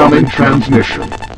Incoming transmission.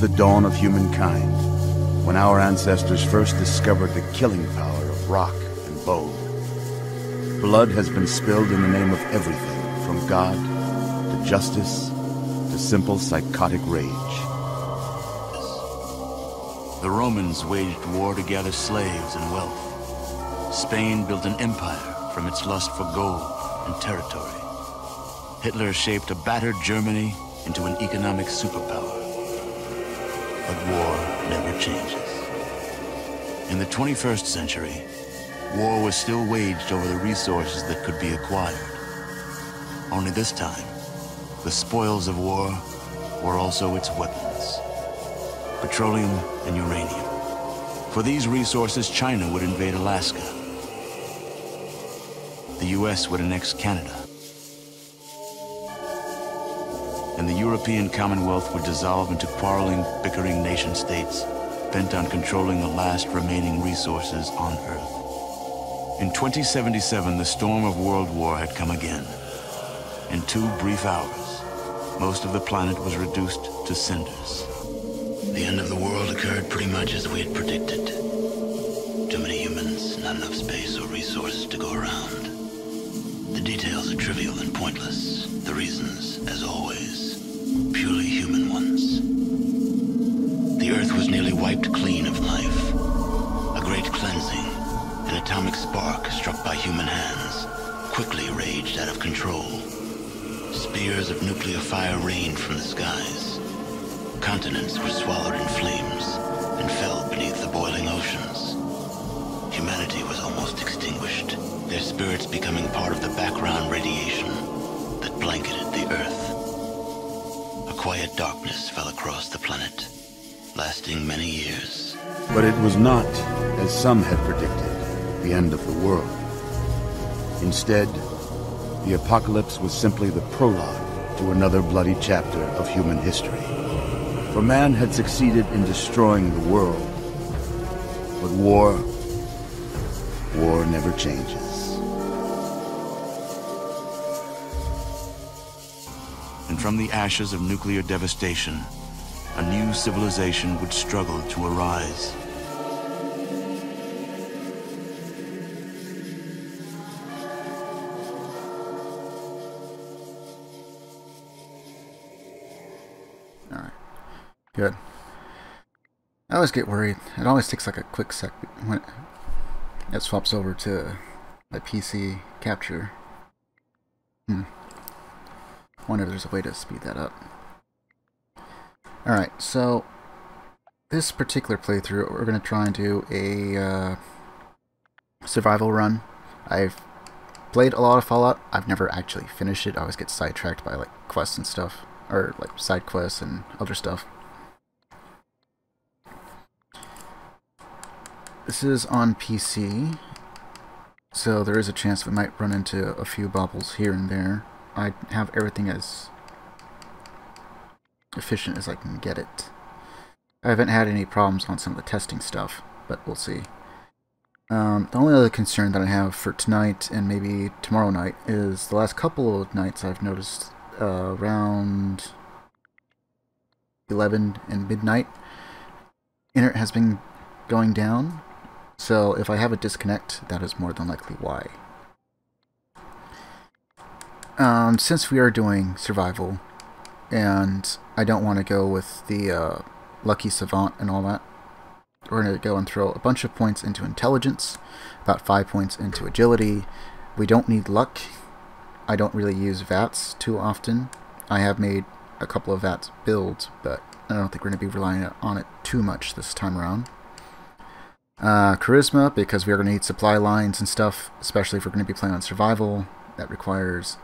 The dawn of humankind, when our ancestors first discovered the killing power of rock and bone, blood has been spilled in the name of everything from God to justice to simple psychotic rage. The Romans waged war to gather slaves and wealth. Spain built an empire from its lust for gold and territory. Hitler shaped a battered Germany into an economic superpower. War never changes. In the 21st century, war was still waged over the resources that could be acquired. Only this time, the spoils of war were also its weapons. Petroleum and uranium. For these resources, China would invade Alaska. The US would annex Canada. European Commonwealth would dissolve into quarreling, bickering nation states bent on controlling the last remaining resources on Earth. In 2077, the storm of World War had come again. In two brief hours, most of the planet was reduced to cinders. The end of the world occurred pretty much as we had predicted. Control. Spears of nuclear fire rained from the skies. Continents were swallowed in flames and fell beneath the boiling oceans. Humanity was almost extinguished, their spirits becoming part of the background radiation that blanketed the Earth. A quiet darkness fell across the planet, lasting many years. But it was not, as some had predicted, the end of the world. Instead, the apocalypse was simply the prologue to another bloody chapter of human history. For man had succeeded in destroying the world. But war, war never changes. And from the ashes of nuclear devastation, a new civilization would struggle to arise. Always get worried. It always takes like a quick sec when it swaps over to my PC capture. Hmm. Wonder if there's a way to speed that up. Alright, so this particular playthrough, we're going to try and do a uh, survival run. I've played a lot of Fallout. I've never actually finished it. I always get sidetracked by like quests and stuff, or like side quests and other stuff. This is on PC, so there is a chance we might run into a few bobbles here and there. I have everything as efficient as I can get it. I haven't had any problems on some of the testing stuff, but we'll see. Um, the only other concern that I have for tonight and maybe tomorrow night is the last couple of nights I've noticed uh, around 11 and midnight, internet has been going down. So if I have a disconnect, that is more than likely why. Um, since we are doing survival, and I don't want to go with the uh, lucky savant and all that, we're going to go and throw a bunch of points into intelligence, about 5 points into agility. We don't need luck. I don't really use VATS too often. I have made a couple of VATS builds, but I don't think we're going to be relying on it too much this time around. Uh, charisma, because we are going to need supply lines and stuff, especially if we're going to be playing on survival. That requires,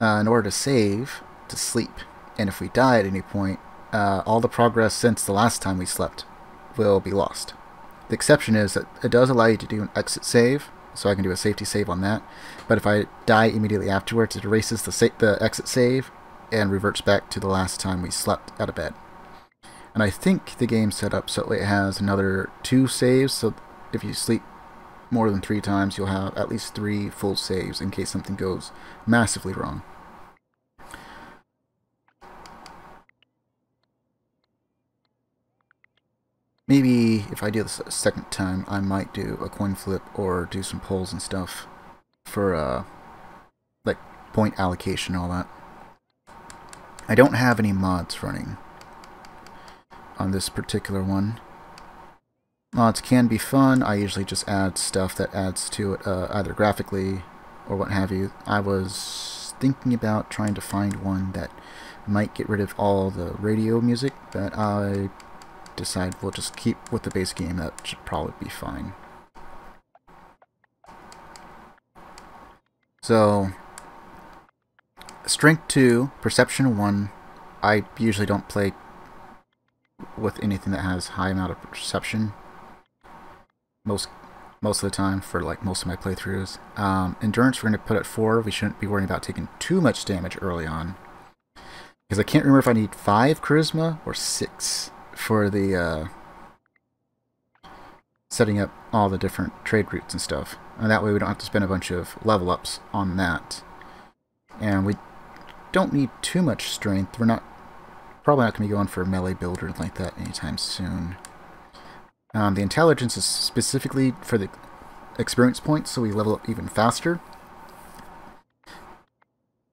uh, in order to save, to sleep. And if we die at any point, uh, all the progress since the last time we slept will be lost. The exception is that it does allow you to do an exit save, so I can do a safety save on that. But if I die immediately afterwards, it erases the, the exit save and reverts back to the last time we slept out of bed. And I think the game set up so it has another two saves, so if you sleep more than three times, you'll have at least three full saves in case something goes massively wrong. Maybe if I do this a second time, I might do a coin flip or do some polls and stuff for uh, like point allocation and all that. I don't have any mods running on this particular one. Mods can be fun. I usually just add stuff that adds to it, uh, either graphically or what have you. I was thinking about trying to find one that might get rid of all the radio music, but I decide we'll just keep with the base game. That should probably be fine. So, Strength 2, Perception 1. I usually don't play with anything that has high amount of perception. Most most of the time for like most of my playthroughs. Um, endurance we're going to put at 4. We shouldn't be worrying about taking too much damage early on. Because I can't remember if I need 5 charisma or 6 for the uh, setting up all the different trade routes and stuff. And that way we don't have to spend a bunch of level ups on that. And we don't need too much strength. We're not probably not going to be going for a melee build or like that anytime soon. Um, the intelligence is specifically for the experience points, so we level up even faster.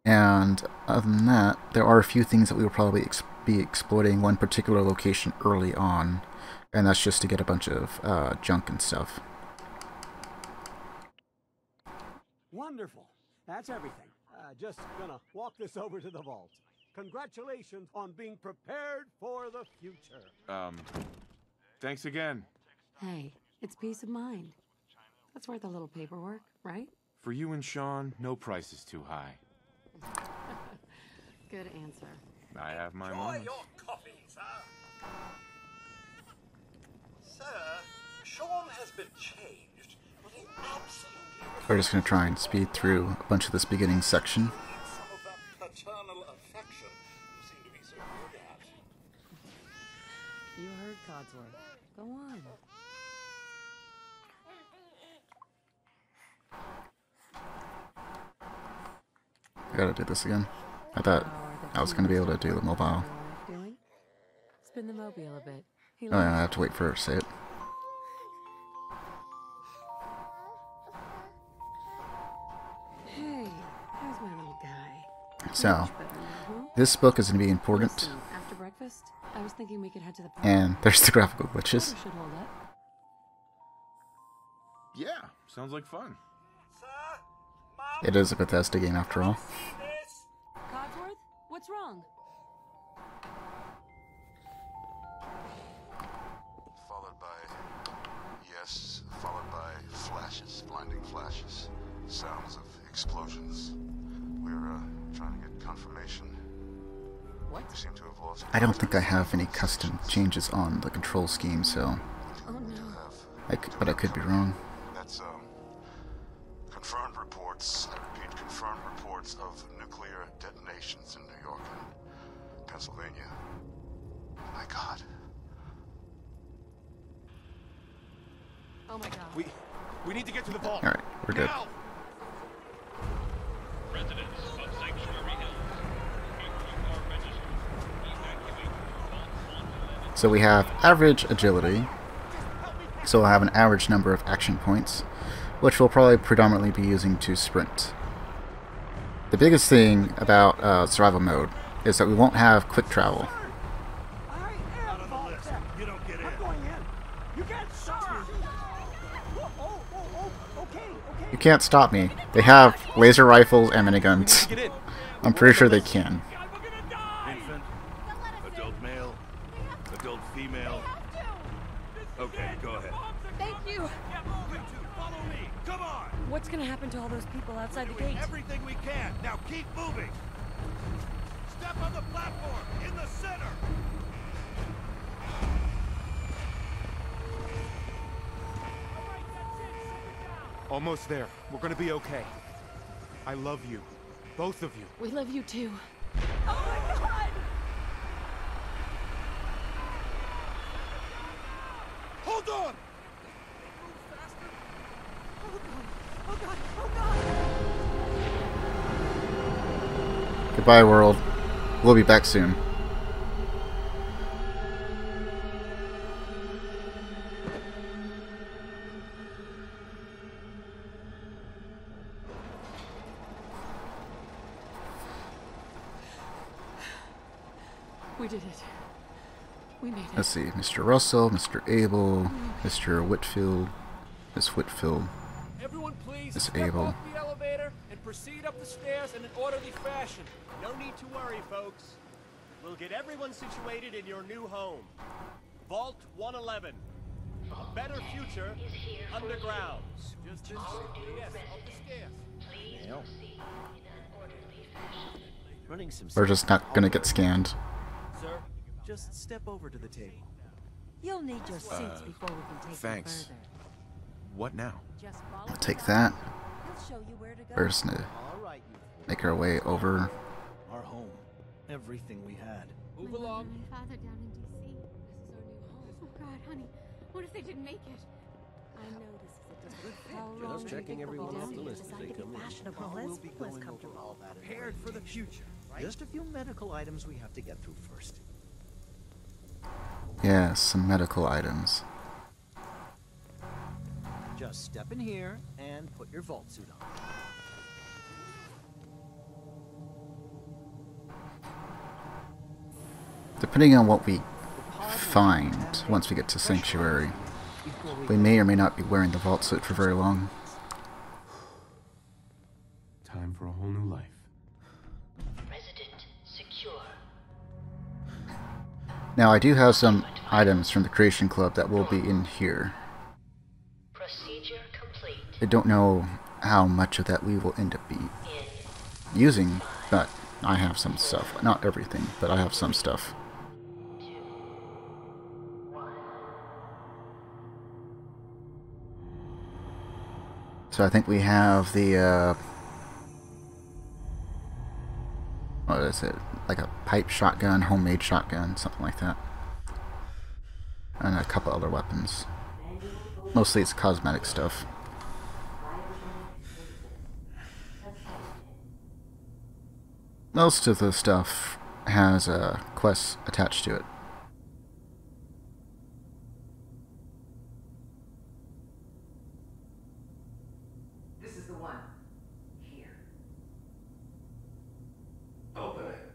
And other than that, there are a few things that we will probably ex be exploiting one particular location early on, and that's just to get a bunch of uh, junk and stuff. Wonderful. That's everything. Uh, just gonna walk this over to the vault. Congratulations on being prepared for the future. Um, thanks again. Hey, it's peace of mind. That's worth a little paperwork, right? For you and Shaun, no price is too high. Good answer. I have my Enjoy moments. your coffee, sir. Sir, Shaun has been changed, but he absolutely We're just going to try and speed through a bunch of this beginning section. needs some of that paternal affection you seem to be so good at. Codsworth. Go on. I gotta do this again. I thought I was going to be able to do the mobile. Spin the mobile a bit. Oh, yeah, I have to wait for her to say it. Hey, there's my little guy. So, Much better now, huh? this book is going to be important, thinking we could head to the park. and there's the graphical glitches. Hold up. Yeah, sounds like fun. It is a Bethesda game after all. Codsworth, what's wrong? Followed by, yes, followed by flashes, blinding flashes, sounds of explosions. We're uh, trying to get confirmation. I don't think I have any custom changes on the control scheme, so Oh no. I c but I could be wrong. So we have average agility. So we'll have an average number of action points, which we'll probably predominantly be using to sprint. The biggest thing about uh, survival mode is that we won't have quick travel. I am Vault Tech. You don't get in. I'm going in. You can't stop me. Okay, okay. You can't stop me. They have laser rifles and miniguns. I'm pretty sure they can. Both of you. We love you too. Oh, Hold on. Goodbye, world. We'll be back soon. Russell, Mr. Abel, Mr. Whitfield, Miss Whitfield. Everyone please Miss step Abel. off the elevator and proceed up the stairs in an orderly fashion. No need to worry, folks. We'll get everyone situated in your new home. Vault 111. A better future underground. Just this yes, up the stairs. Running some We're just not gonna get scanned. Sir, just step over to the table. You'll need your suits before we can take thanks. you further. What now? I'll take that. He'll show you where to go. We're just gonna All right, make our way over. Our home. Everything we had. Move along. and my father down in D.C. This is our new home. Oh God, honey, what if they didn't make it? I know this is a difficult How Just long checking think everyone off the down list here? as they to come be in. fashionable, Oh, less, we'll be less going over comfortable. all that Prepared for the future, right? Just a few medical items we have to get through first. Yeah, some medical items. Just step in here and put your vault suit on. Depending on what we find once we get to Sanctuary, we may or may not be wearing the vault suit for very long. Time for a whole new life. Resident secure. Now, I do have some items from the Creation Club that will be in here. Procedure complete. I don't know how much of that we will end up be using, but I have some stuff. Not everything, but I have some stuff. So I think we have the, uh, what is it? Like a pipe shotgun, homemade shotgun, something like that. And a couple other weapons. Mostly it's cosmetic stuff. Most of the stuff has uh, quests attached to it. This is the one. Here. Open it.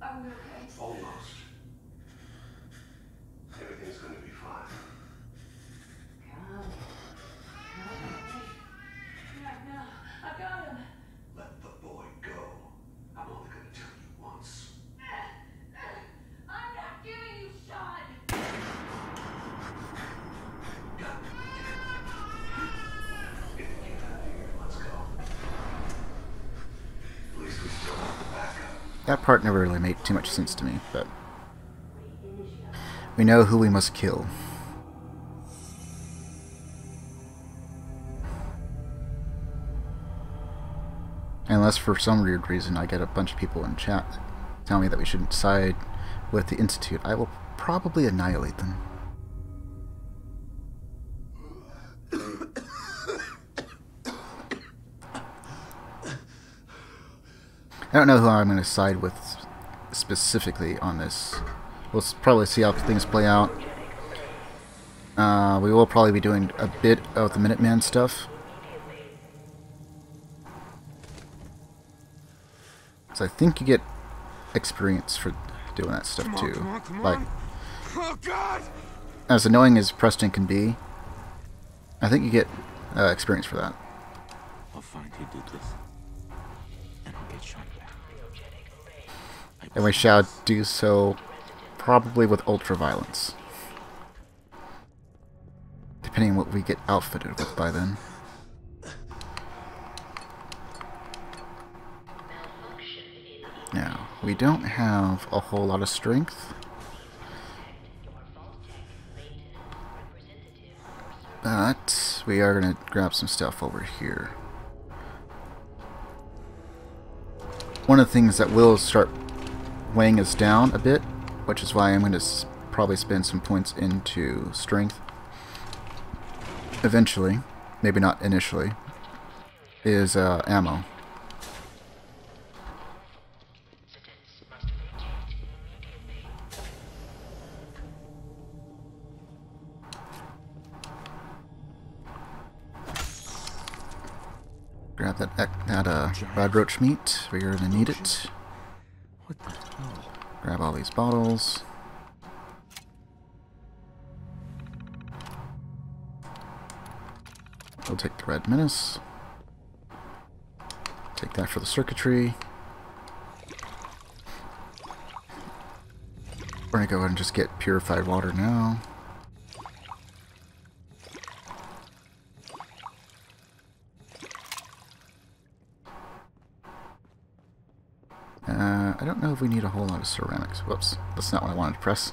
Are we okay? Almost. Everything's going to be fine. that part never really made too much sense to me, but we know who we must kill. Unless for some weird reason I get a bunch of people in chat tell me that we shouldn't side with the Institute, I will probably annihilate them. I don't know who I'm going to side with specifically on this. We'll probably see how things play out. Uh, we will probably be doing a bit of the Minuteman stuff. So I think you get experience for doing that stuff Come on, too. come on, come like. Oh as annoying as Preston can be, I think you get uh, experience for that. I'll find who did this. And I'll get shot back. And we shall do so probably with ultra violence. Depending on what we get outfitted with by then. Now, we don't have a whole lot of strength. But we are going to grab some stuff over here. One of the things that will start weighing us down a bit, which is why I'm going to probably spend some points into strength eventually, maybe not initially, is uh, ammo. Grab that that uh, rad roach meat. We're gonna need it. Grab all these bottles. We'll take the red menace. Take that for the circuitry. We're gonna go ahead and just get purified water now. Uh, I don't know if we need a whole lot of ceramics. Whoops, that's not what I wanted to press.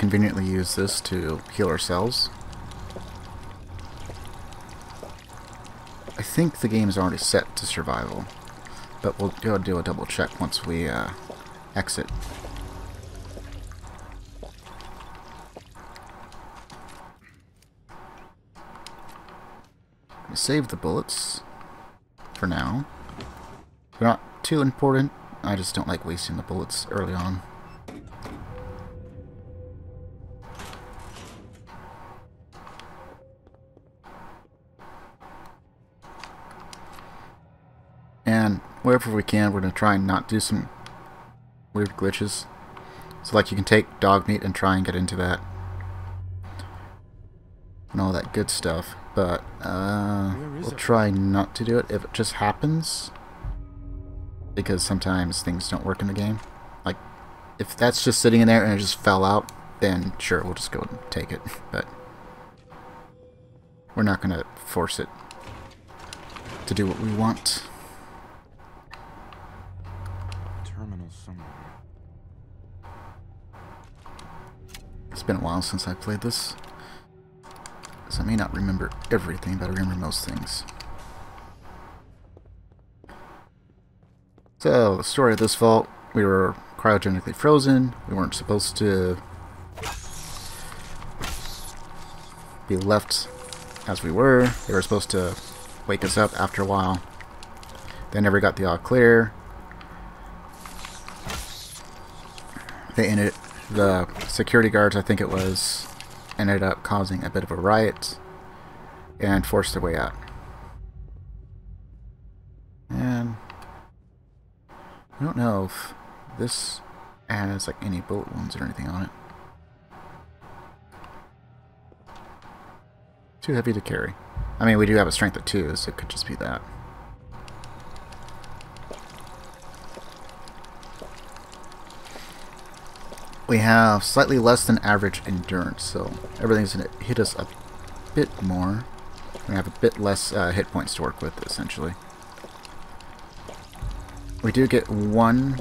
Conveniently use this to heal ourselves. I think the game is already set to survival, but we'll go do a double check once we uh, exit. Save the bullets for now. They're not too important. I just don't like wasting the bullets early on. And wherever we can, we're going to try and not do some weird glitches. So like you can take Dogmeat and try and get into that. And all that good stuff. But uh, we'll try not to do it if it just happens. Because sometimes things don't work in the game. Like, if that's just sitting in there and it just fell out, then sure, we'll just go and take it. But we're not going to force it to do what we want. Been a while since I played this. So I may not remember everything, but I remember most things. So, the story of this vault, we were cryogenically frozen. We weren't supposed to be left as we were. They were supposed to wake us up after a while. They never got the all clear. They ended the security guards, I think it was, ended up causing a bit of a riot and forced their way out. And I don't know if this has like any bullet wounds or anything on it. Too heavy to carry. I mean, we do have a strength of 2, so it could just be that. We have slightly less than average endurance, so everything's going to hit us a bit more. We have a bit less uh, hit points to work with, essentially. We do get one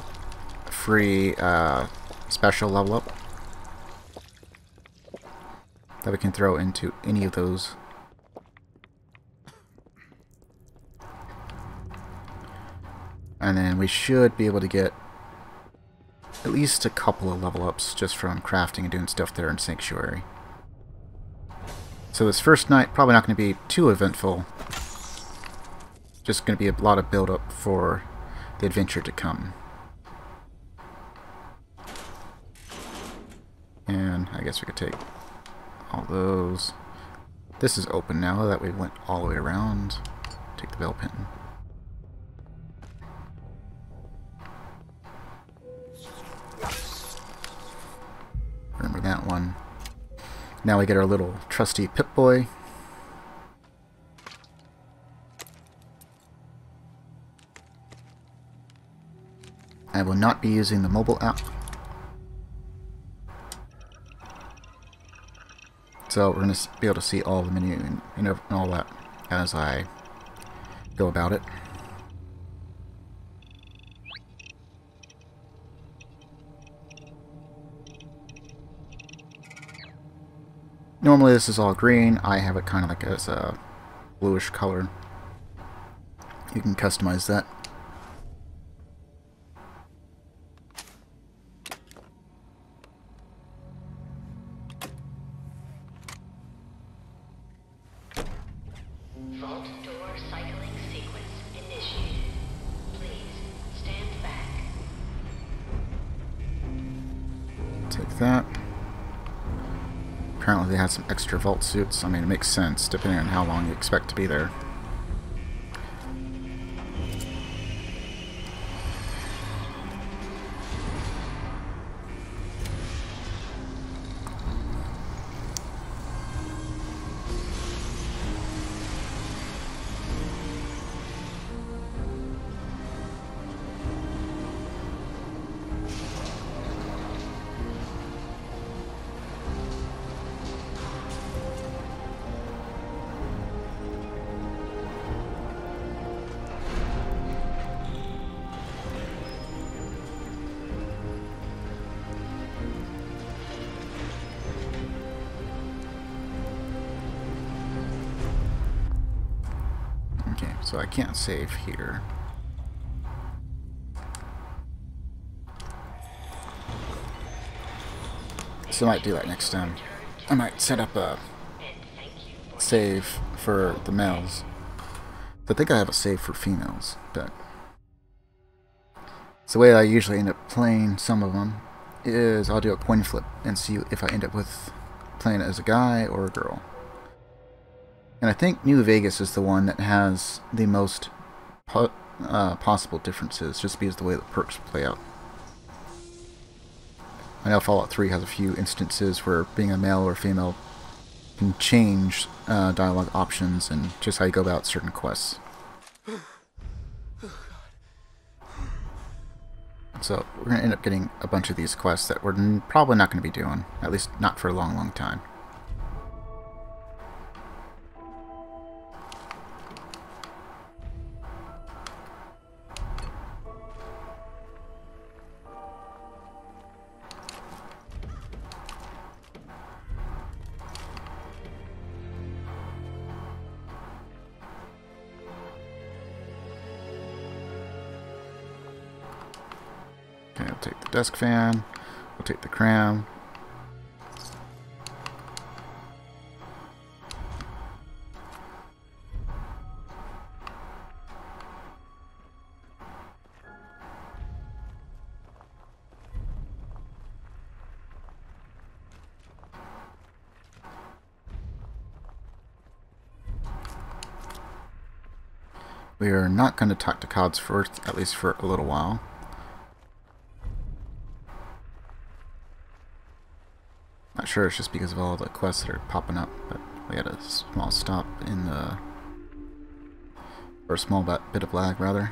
free uh, special level up that we can throw into any of those. And then we should be able to get at least a couple of level ups just from crafting and doing stuff there in Sanctuary. So this first night, probably not going to be too eventful. Just going to be a lot of build up for the adventure to come. And I guess we could take all those. This is open now that we went all the way around. Take the bell pin. Remember that one. Now we get our little trusty Pip-Boy. I will not be using the mobile app. So we're going to be able to see all the menu and, and all that as I go about it. Normally this is all green. I have it kind of like as a bluish color. You can customize that. Extra vault suits. I mean, it makes sense, depending on how long you expect to be there. Save here. So I might do that next time. I might set up a save for the males. I think I have a save for females, but so the way I usually end up playing some of them is I'll do a coin flip and see if I end up with playing as a guy or a girl. And I think New Vegas is the one that has the most po uh, possible differences, just because of the way the perks play out. I know Fallout 3 has a few instances where being a male or female can change uh, dialogue options and just how you go about certain quests. So we're going to end up getting a bunch of these quests that we're probably not going to be doing, at least not for a long, long time. desk fan. We'll take the cram. We are not going to talk to Codsworth, at least for a little while. Sure it's just because of all the quests that are popping up, but we had a small stop in the... or a small bit of lag, rather.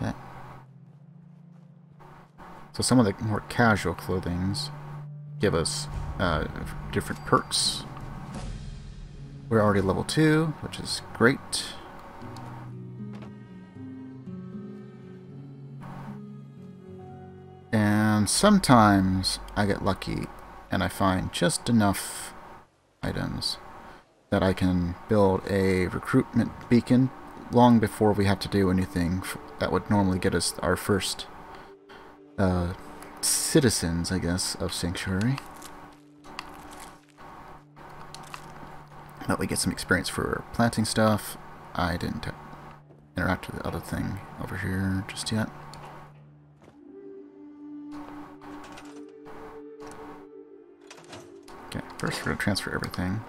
Okay. So some of the more casual clothings give us uh, different perks. We're already level 2, which is great. And sometimes I get lucky and I find just enough items that I can build a recruitment beacon long before we have to do anything that would normally get us our first uh, citizens, I guess, of Sanctuary. That we get some experience for planting stuff. I didn't interact with the other thing over here just yet. First we're going to transfer everything.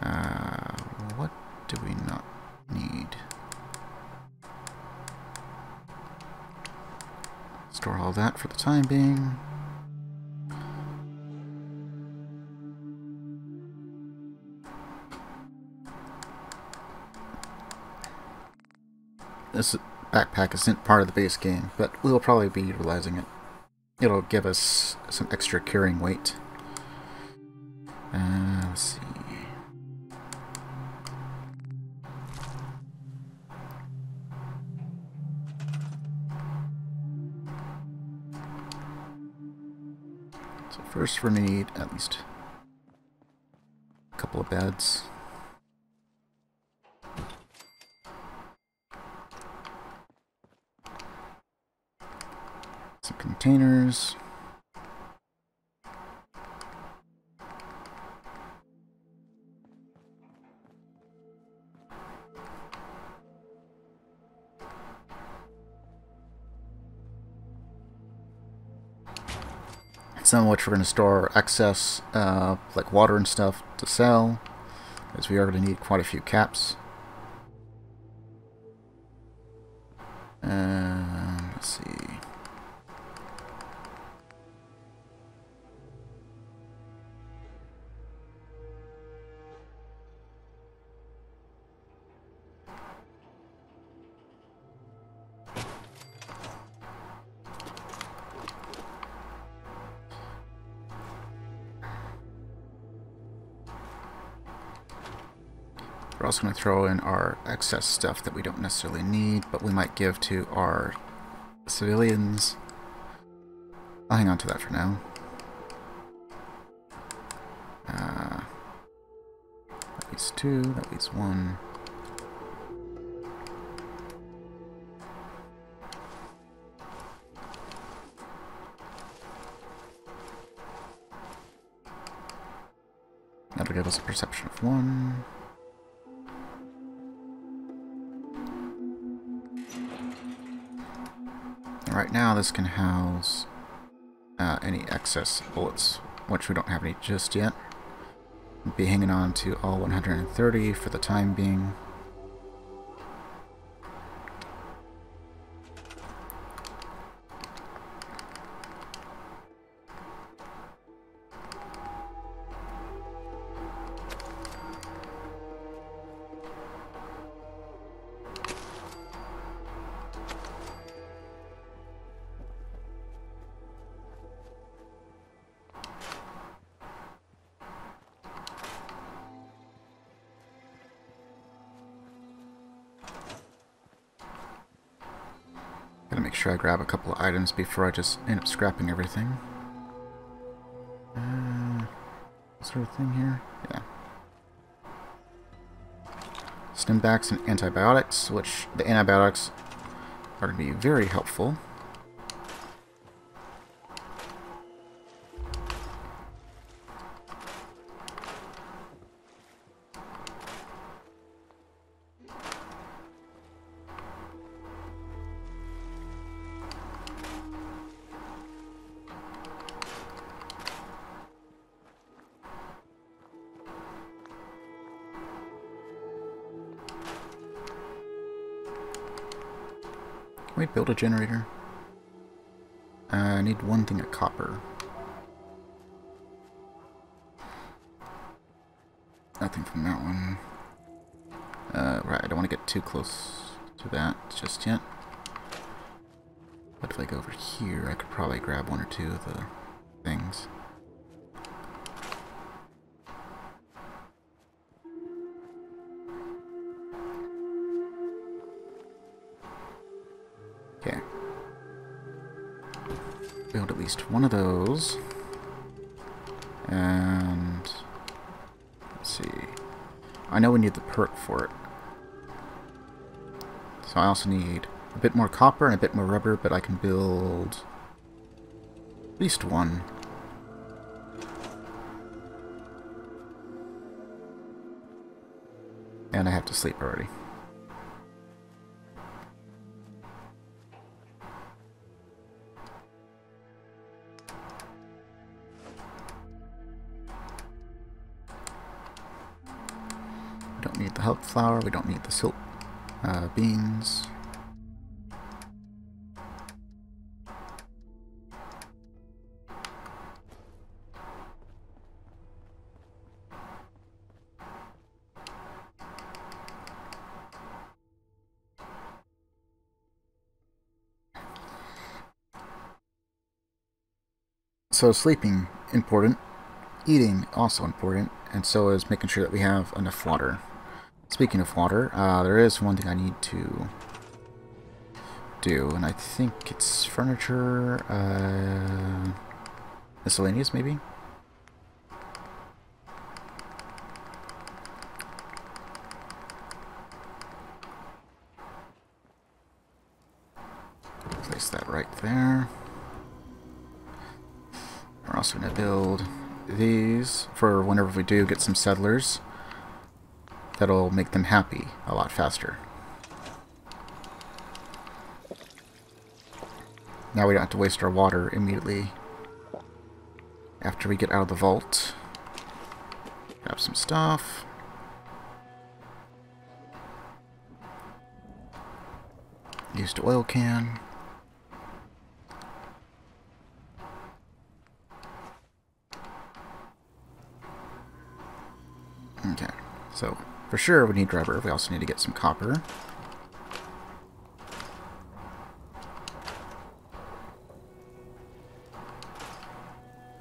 Uh, what do we not need? Store all that for the time being. This backpack isn't part of the base game, but we'll probably be utilizing it. It'll give us some extra carrying weight. First we're going to need at least a couple of beds. Some containers. Some of which we're going to store excess, uh, like water and stuff, to sell, as we are going to need quite a few caps. Also going to throw in our excess stuff that we don't necessarily need, but we might give to our civilians. I'll hang on to that for now. Uh, that leaves two, that leaves one. That'll give us a perception of one. Right now this can house uh, any excess bullets, which we don't have any just yet. Be hanging on to all 130 for the time being. Grab a couple of items before I just end up scrapping everything. Uh, sort of thing here? Yeah. Stimpaks and antibiotics, which the antibiotics are going to be very helpful. Generator? Uh, I need one thing of copper. Nothing from that one. Uh, right, I don't want to get too close to that just yet. But if I go over here, I could probably grab one or two of the need the perk for it. So I also need a bit more copper and a bit more rubber, but I can build at least one. And I have to sleep already. Flower, we don't need the silk uh, beans. So sleeping, important. Eating, also important. And so is making sure that we have enough water. Speaking of water, uh, there is one thing I need to do, and I think it's furniture, uh, miscellaneous maybe? Place that right there. We're also going to build these for whenever we do get some settlers. That'll make them happy a lot faster. Now we don't have to waste our water immediately after we get out of the vault. Grab some stuff. Used oil can. Okay, so for sure we need rubber. We also need to get some copper.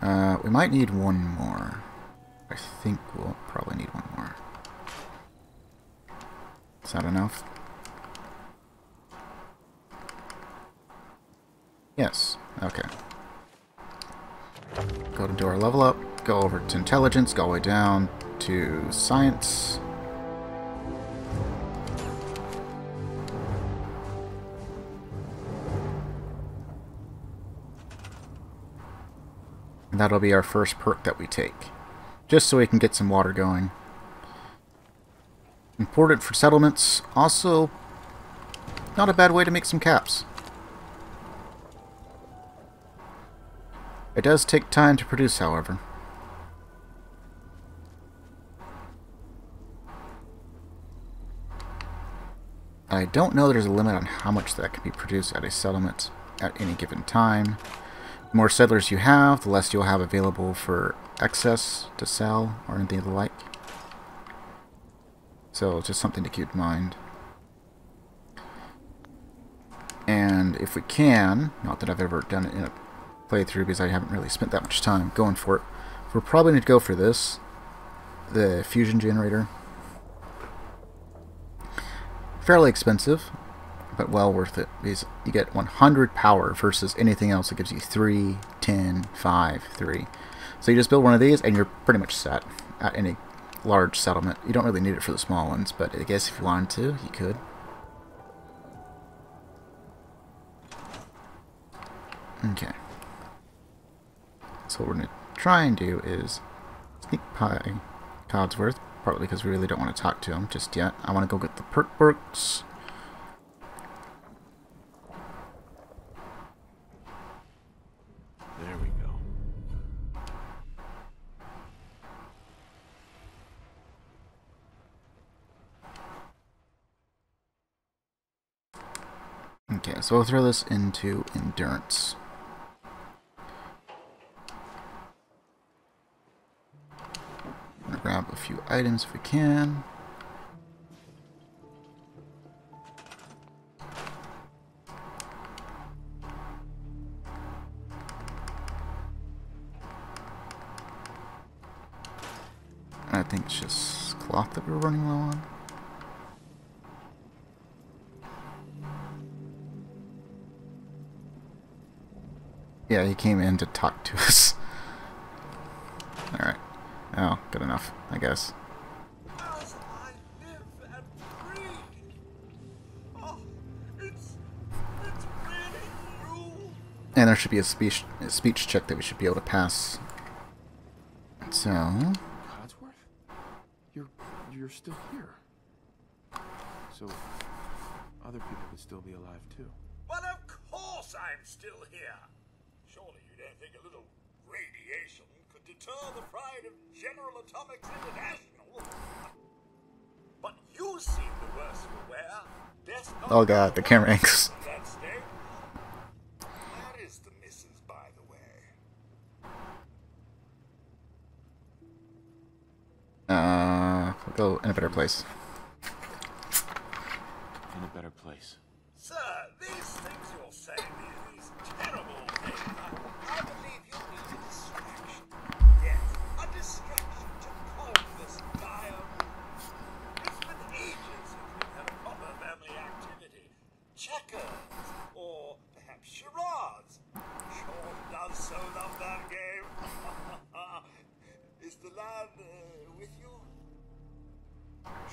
Uh, we might need one more. I think we'll probably need one more. Is that enough? Yes. Okay. Go to do our level up. Go over to intelligence. Go all the way down to science. And that'll be our first perk that we take. Just so we can get some water going. Important for settlements. Also, not a bad way to make some caps. It does take time to produce, however. I don't know there's a limit on how much that can be produced at a settlement at any given time. More settlers you have, the less you'll have available for excess to sell or anything of the like. So just something to keep in mind. And if we can, not that I've ever done it in a playthrough because I haven't really spent that much time going for it, we're probably going to go for this, the fusion generator. Fairly expensive, but well worth it because you get 100 power versus anything else that gives you 3, 10, 5, 3. So you just build one of these and you're pretty much set at any large settlement. You don't really need it for the small ones, but I guess if you wanted to, you could. Okay. So what we're going to try and do is sneak by Codsworth, partly because we really don't want to talk to him just yet. I want to go get the perk books. There we go. Okay, so we'll throw this into endurance. Grab a few items if we can. To talk to us. Alright. Oh, good enough, I guess. And there should be a speech a speech check that we should be able to pass. So, Codsworth? You're you're still here. So other people could still be alive too. Well, of course I'm still here. Surely you don't think a little radiation could deter the pride of General Atomics International? But you seem the worse for wear. There's oh god, the camera angles. that stake. Where is the missus, by the way? Uh, we'll go in a better place. In a better place. Sir,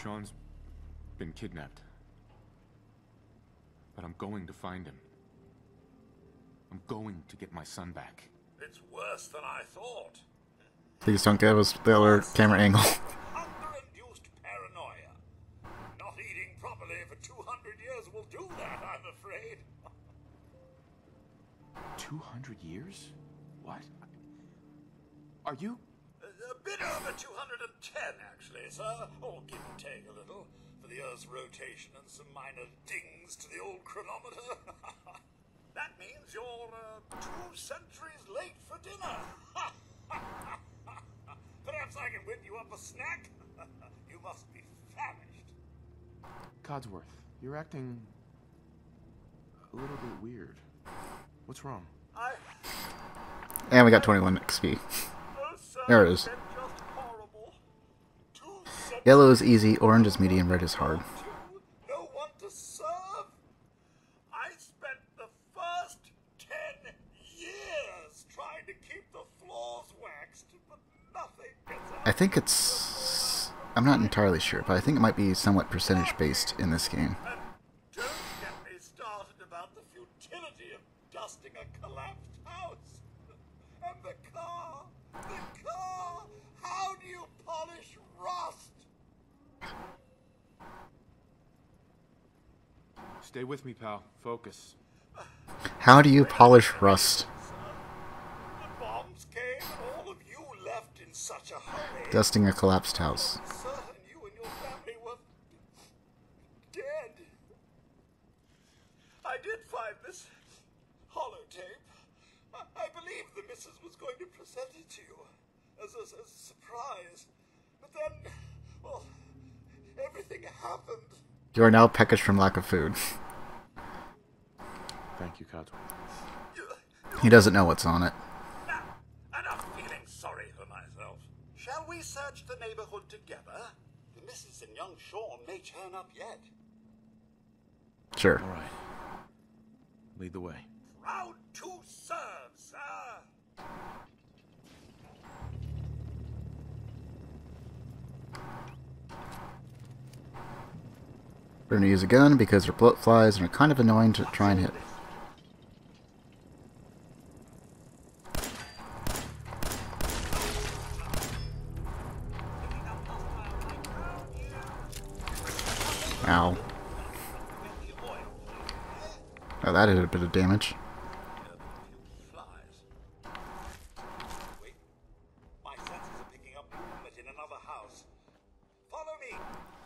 Shaun's been kidnapped. But I'm going to find him. I'm going to get my son back. It's worse than I thought. Please don't give us the other camera angle. Hunger-induced paranoia. Not eating properly for 200 years will do that, I'm afraid. 200 years? What? Are you? A, a over 210, actually, sir. Or give and take a little, for the Earth's rotation and some minor dings to the old chronometer. that means you're uh, two centuries late for dinner. Perhaps I can whip you up a snack? you must be famished. Codsworth, you're acting a little bit weird. What's wrong? I... And we got 21 XP. There it is. Yellow is easy, orange is medium, red is hard. No one to serve? I spent the first ten years trying to keep the floors waxed, but nothing gets out. I think it's... I'm not entirely sure, but I think it might be somewhat percentage based in this game. Don't get me started about the futility of dusting a collapsed house. And the car, the car, how do you polish rust? Stay with me, pal. Focus. How do you polish rust? The bombs came and all of you left in such a hurry. Dusting a collapsed house. Sir, and you and your family were dead. I did find this holotape. I, I believe the missus was going to present it to you as a, as a surprise. But then, well, everything happened. You are now peckish from lack of food. Thank you, Codsworth. He doesn't know what's on it. Enough feeling sorry for myself. Shall we search the neighborhood together? The missus and young Shaun may turn up yet. Sure. All right. Lead the way. Proud to serve, sir. We're gonna use a gun because they're bloat flies and are kind of annoying to try and hit. Ow. Oh, that did a bit of damage.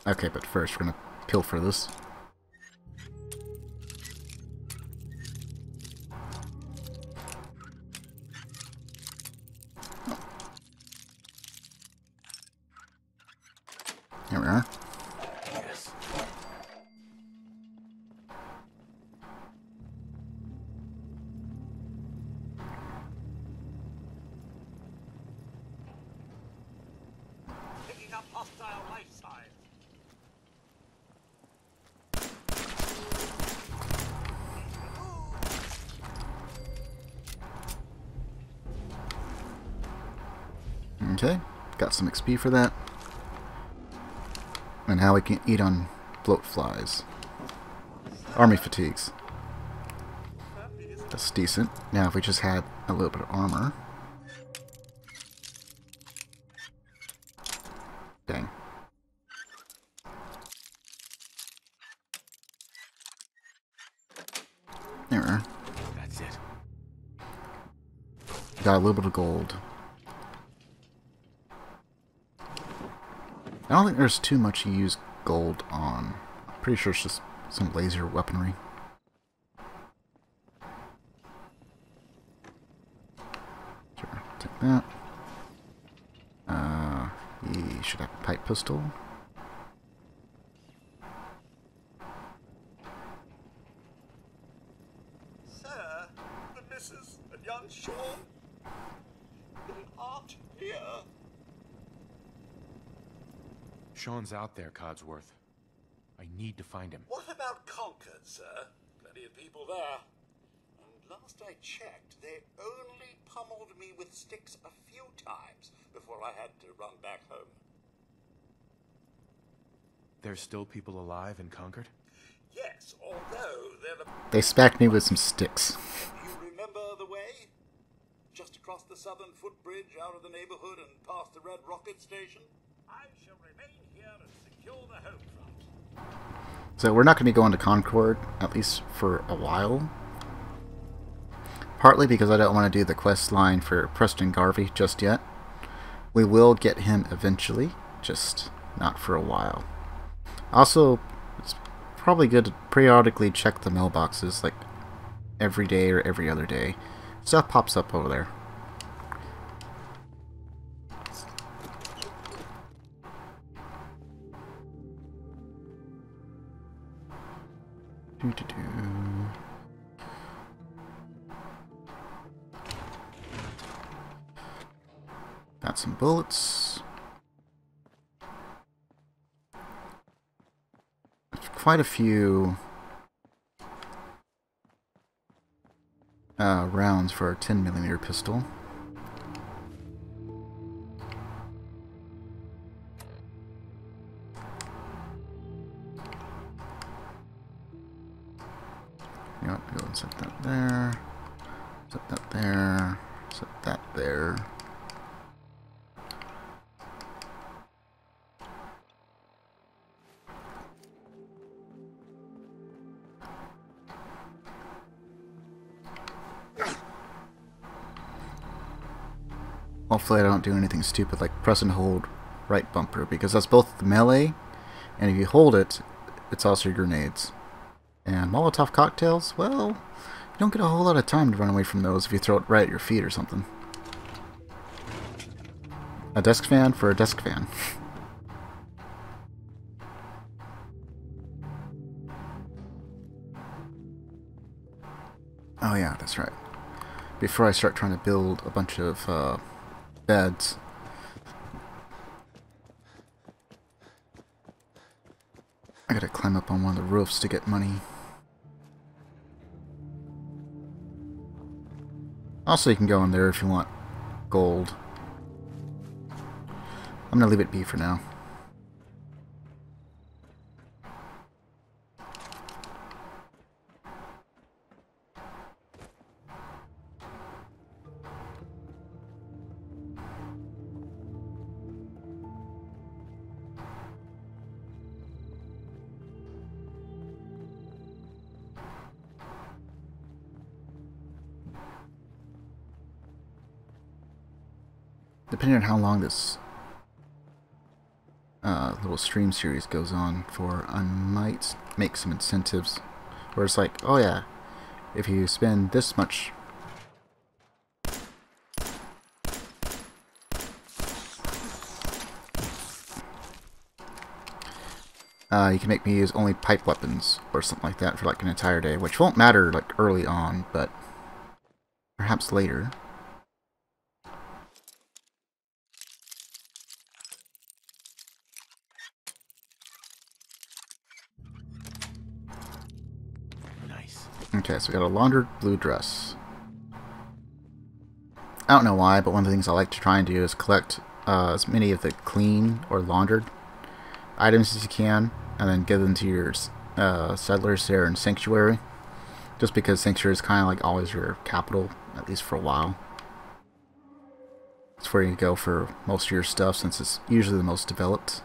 Okay, but first we're gonna pilfer this. For that. And now we can eat on bloat flies. Army fatigues. That's decent. Now if we just had a little bit of armor. Dang. There. That's it. Got a little bit of gold. I don't think there's too much you use gold on. I'm pretty sure it's just some laser weaponry. Sure, take that. Uh, he should have a pipe pistol. Sir, the missus and young Shaun, they aren't here. Shaun's out there, Codsworth. I need to find him. What about Concord, sir? Plenty of people there. And last I checked, they only pummeled me with sticks a few times before I had to run back home. There's still people alive in Concord? Yes, although they're the. They smacked me with some sticks. You remember the way? Just across the southern footbridge out of the neighborhood and past the Red Rocket Station? So we're not going to be going to Concord, at least for a while. Partly because I don't want to do the quest line for Preston Garvey just yet. We will get him eventually, just not for a while. Also, it's probably good to periodically check the mailboxes, like every day or every other day. Stuff pops up over there. Doo -doo -doo. Got some bullets. Quite a few uh, rounds for a 10 millimeter pistol. There. Set that there. Set that there. Hopefully I don't do anything stupid like press and hold right bumper because that's both the melee and if you hold it, it's also your grenades. And Molotov cocktails, well, you don't get a whole lot of time to run away from those if you throw it right at your feet or something. A desk fan for a desk fan. oh yeah, that's right. Before I start trying to build a bunch of uh, beds, I gotta climb up on one of the roofs to get money. Also, you can go in there if you want gold. I'm gonna leave it be for now. Depending on how long this uh, little stream series goes on for, I might make some incentives where it's like, oh yeah, if you spend this much Uh, you can make me use only pipe weapons or something like that for like an entire day, which won't matter like early on, but perhaps later. Okay, so we got a laundered blue dress. I don't know why, but one of the things I like to try and do is collect uh, as many of the clean or laundered items as you can, and then give them to your uh, settlers there in Sanctuary. Just because Sanctuary is kind of like always your capital, at least for a while. It's where you go for most of your stuff since it's usually the most developed.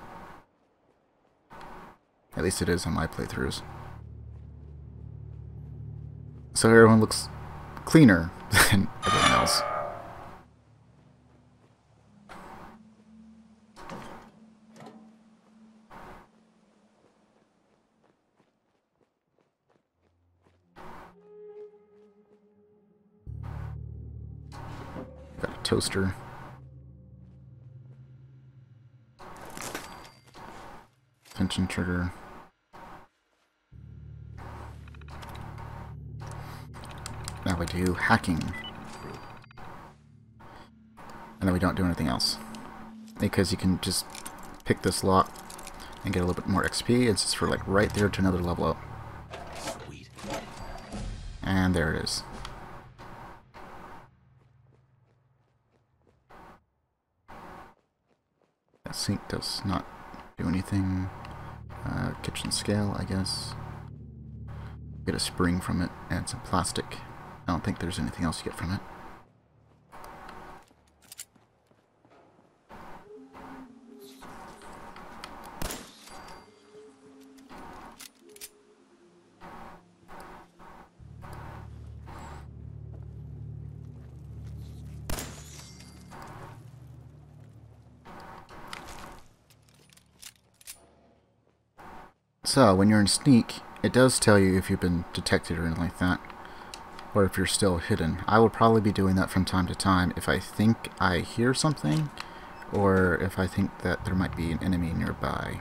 At least it is on my playthroughs. So everyone looks cleaner than everyone else. Got a toaster. Tension trigger. Now we do hacking. And then we don't do anything else. Because you can just pick this lock and get a little bit more XP. It's just for like right there to another level up. And there it is. That sink does not do anything. Uh, kitchen scale, I guess. Get a spring from it and some plastic. I don't think there's anything else you get from it. So, when you're in sneak, it does tell you if you've been detected or anything like that. Or if you're still hidden. I will probably be doing that from time to time if I think I hear something, or if I think that there might be an enemy nearby.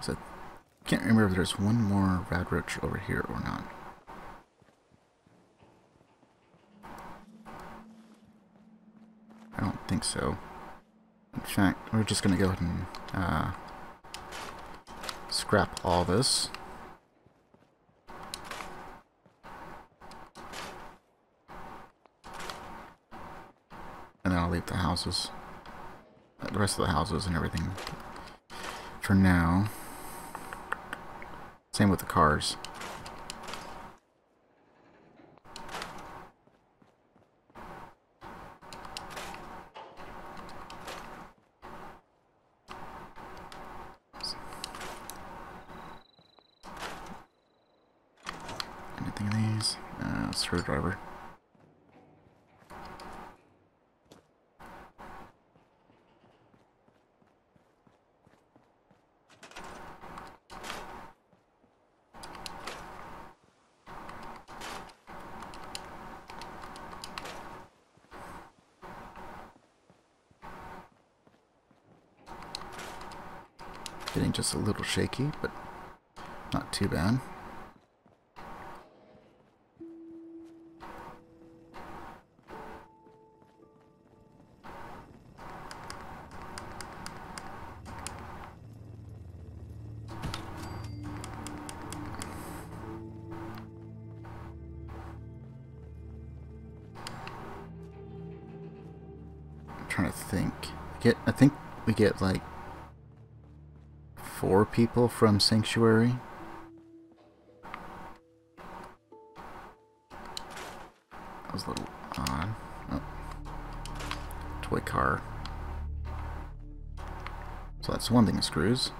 So, can't remember if there's one more rad roach over here or not. I don't think so. Fact, we're just going to go ahead and uh, scrap all this. And then I'll leave the houses. uh, The rest of the houses and everything for now. Same with the cars. Anything of these? Uh, screwdriver. Getting just a little shaky, but not too bad. People from Sanctuary. That was a little odd. Oh. Toy car. So that's one thing of screws.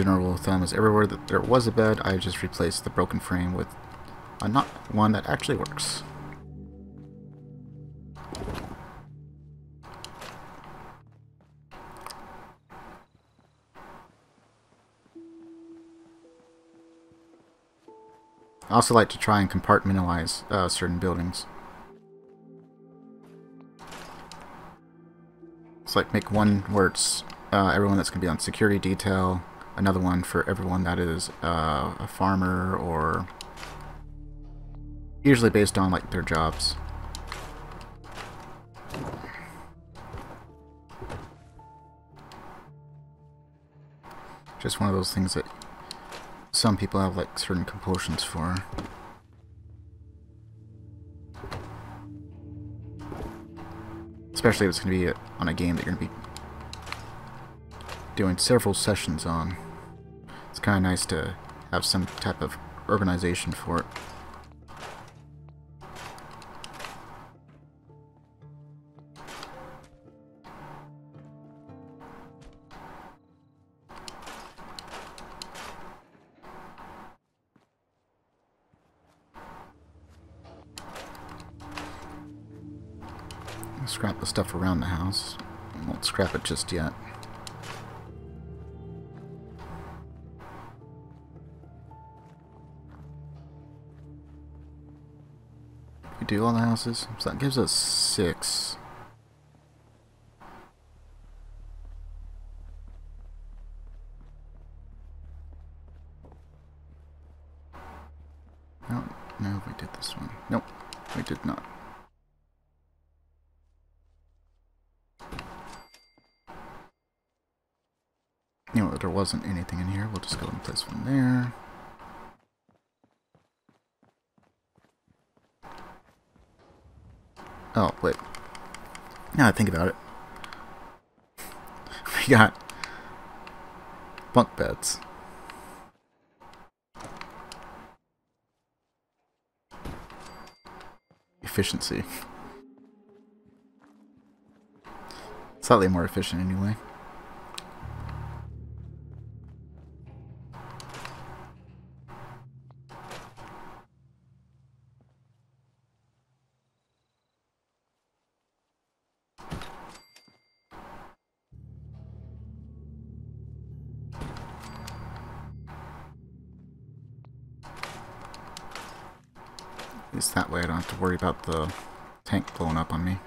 General rule of thumb is everywhere that there was a bed, I just replaced the broken frame with a not one that actually works. I also like to try and compartmentalize uh, certain buildings. It's like make one where it's uh, everyone that's going to be on security detail, another one for everyone that is uh, a farmer or usually based on like their jobs. Just one of those things that some people have like certain compulsions for. Especially if it's going to be on a game that you're going to be doing several sessions on. It's kind of nice to have some type of organization for it. Scrap the stuff around the house. Won't scrap it just yet. Do all the houses, so that gives us six. No, if we did this one. Nope, we did not. You know, there wasn't anything in here. We'll just go and place one there. Oh, wait. Now I think about it. We got bunk beds. Efficiency. Slightly more efficient anyway. Worry about the tank blowing up on me.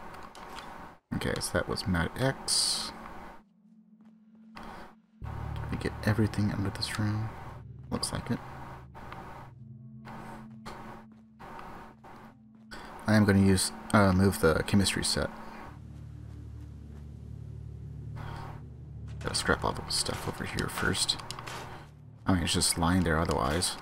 Okay, so that was Med-X. Did we get everything under this room? Looks like it. I am going to use uh, move the chemistry set. Gotta scrap all the stuff over here first. I mean, it's just lying there otherwise.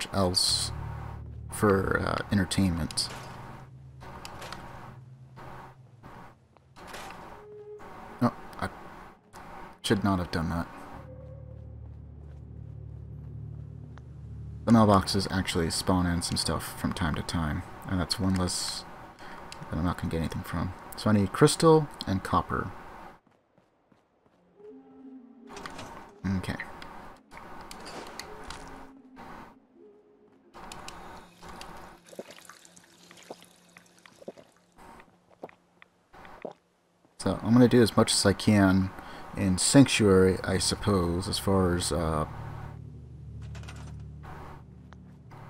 Much else for uh, entertainment. Oh, I should not have done that. The mailboxes actually spawn in some stuff from time to time, and that's one less that I'm not going to get anything from. So I need crystal and copper. Okay. So I'm going to do as much as I can in Sanctuary, I suppose, as far as uh,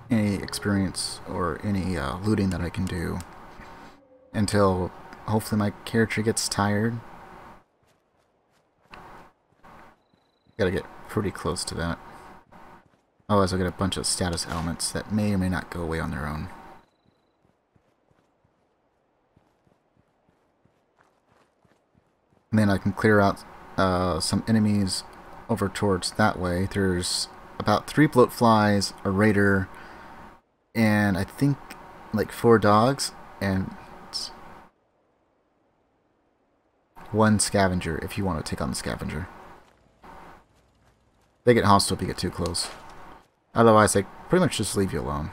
any experience or any uh, looting that I can do until hopefully my character gets tired. Gotta get pretty close to that. Otherwise I'll get a bunch of status elements that may or may not go away on their own. And I can clear out uh, some enemies over towards that way. There's about three bloat flies, a raider, and I think like four dogs and one scavenger if you want to take on the scavenger. They get hostile if you get too close. Otherwise, they pretty much just leave you alone.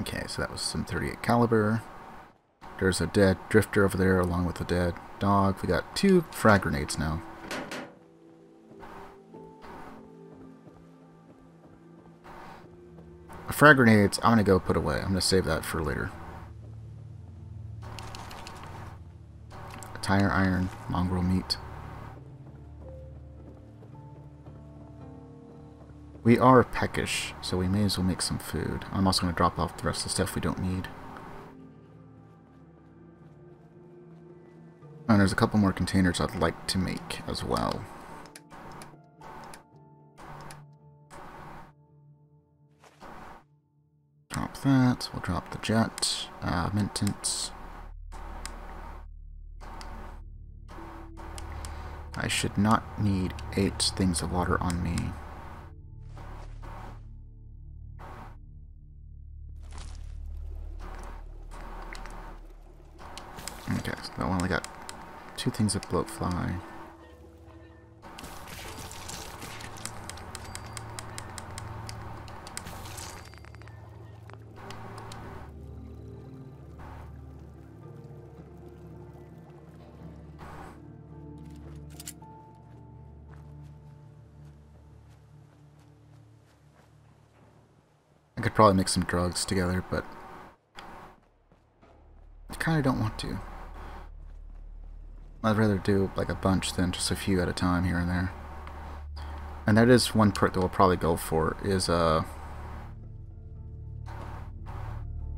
Okay, so that was some 38 caliber. There's a dead drifter over there along with a dead dog. We got two frag grenades now. Frag grenades, I'm gonna go put away. I'm gonna save that for later. Tire iron, mongrel meat. We are peckish, so we may as well make some food. I'm also going to drop off the rest of the stuff we don't need. And there's a couple more containers I'd like to make as well. Drop that. We'll drop the jet. Uh. I should not need eight things of water on me. Two things that bloat fly. I could probably make some drugs together, but I kind of don't want to. I'd rather do like a bunch than just a few at a time here and there. And that is one perk that we'll probably go for is a uh,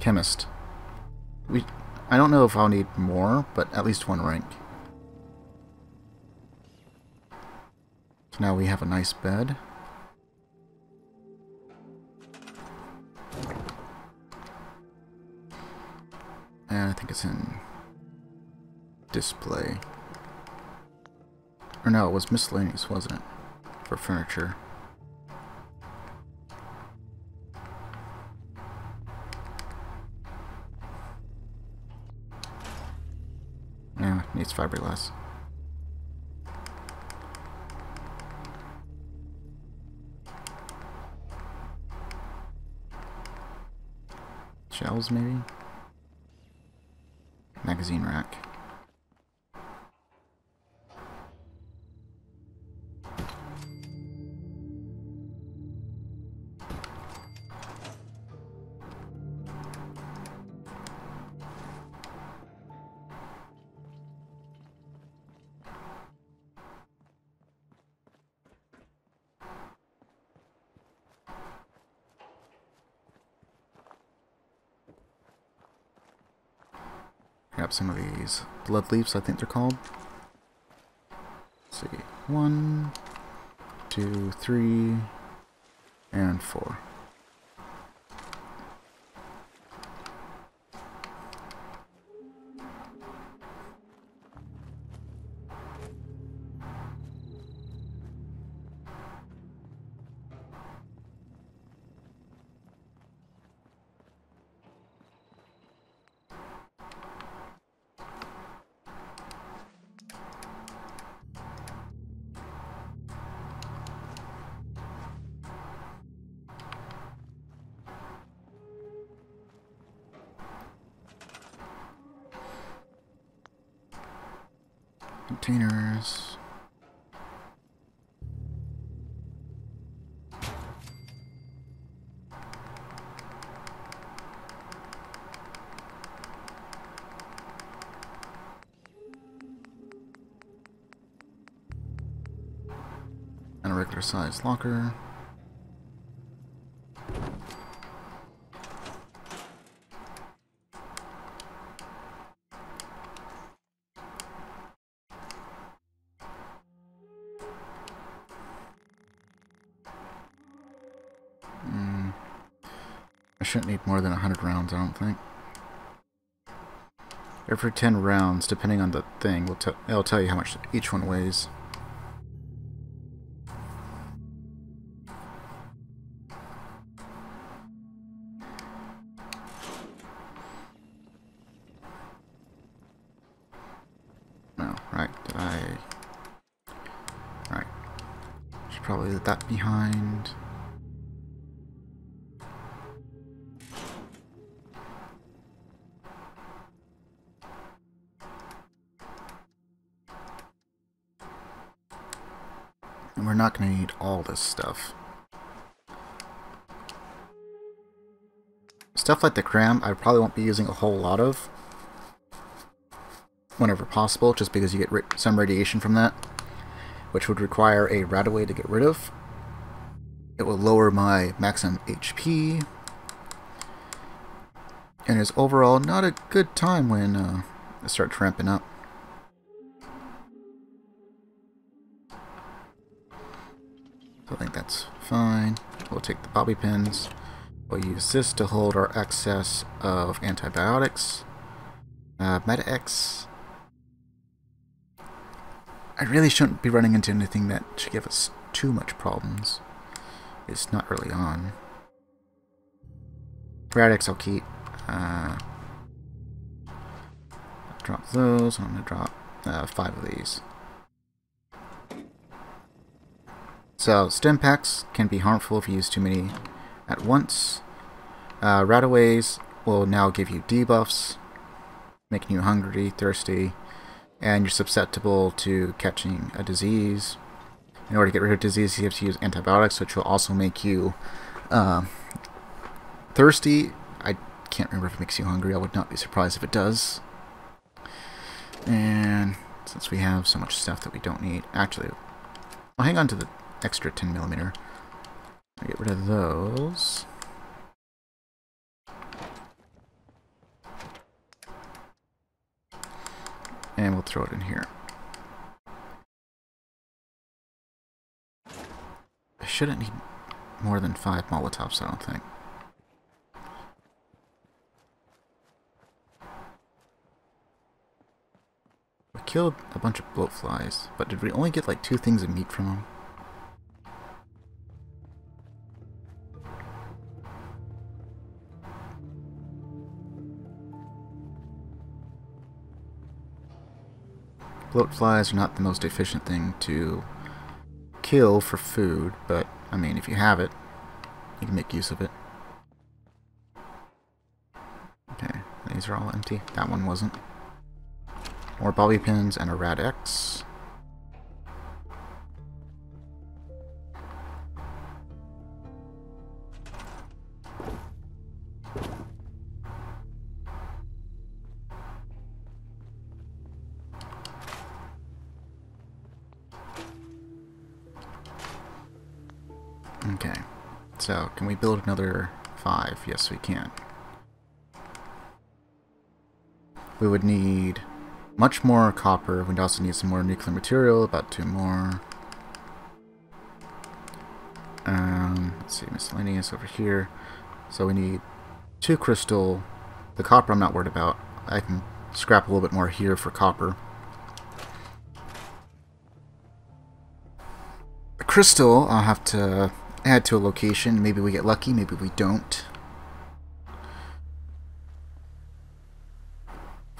chemist. We I don't know if I'll need more, but at least one rank. So now we have a nice bed. And I think it's in display. Or no, it was miscellaneous, wasn't it? For furniture. Blood leaves, I think they're called. Let's see. One, two, three, and four. locker. Hmm. I shouldn't need more than 100 rounds, I don't think. Every 10 rounds, depending on the thing, will it'll tell you how much each one weighs. Stuff like the cram, I probably won't be using a whole lot of. Whenever possible, just because you get some radiation from that. Which would require a RadAway to get rid of. It will lower my maximum HP. And is overall not a good time when uh, it starts ramping up. So I think that's fine. We'll take the bobby pins. We'll use this to hold our excess of antibiotics. Uh, Med-X. I really shouldn't be running into anything that should give us too much problems. It's not early on. Rad-X I'll keep. Uh, drop those. I'm going to drop uh, five of these. So, Stimpaks can be harmful if you use too many at once. Uh, RadAways will now give you debuffs, making you hungry, thirsty, and you're susceptible to catching a disease. In order to get rid of disease, you have to use antibiotics, which will also make you uh, thirsty. I can't remember if it makes you hungry. I would not be surprised if it does. And since we have so much stuff that we don't need, actually, I'll hang on to the extra 10 millimeter. I'll get rid of those. And we'll throw it in here. I shouldn't need more than five Molotovs, I don't think. We killed a bunch of bloatflies, but did we only get like two things of meat from them? Bloatflies are not the most efficient thing to kill for food, but I mean, if you have it, you can make use of it. Okay, these are all empty. That one wasn't. More bobby pins and a Rad-X. Okay, so can we build another five? Yes, we can. We would need much more copper. We'd also need some more nuclear material, about two more. Um, let's see, miscellaneous over here. So we need two crystal. The copper I'm not worried about. I can scrap a little bit more here for copper. Crystal, I'll have to add to a location. Maybe we get lucky, maybe we don't.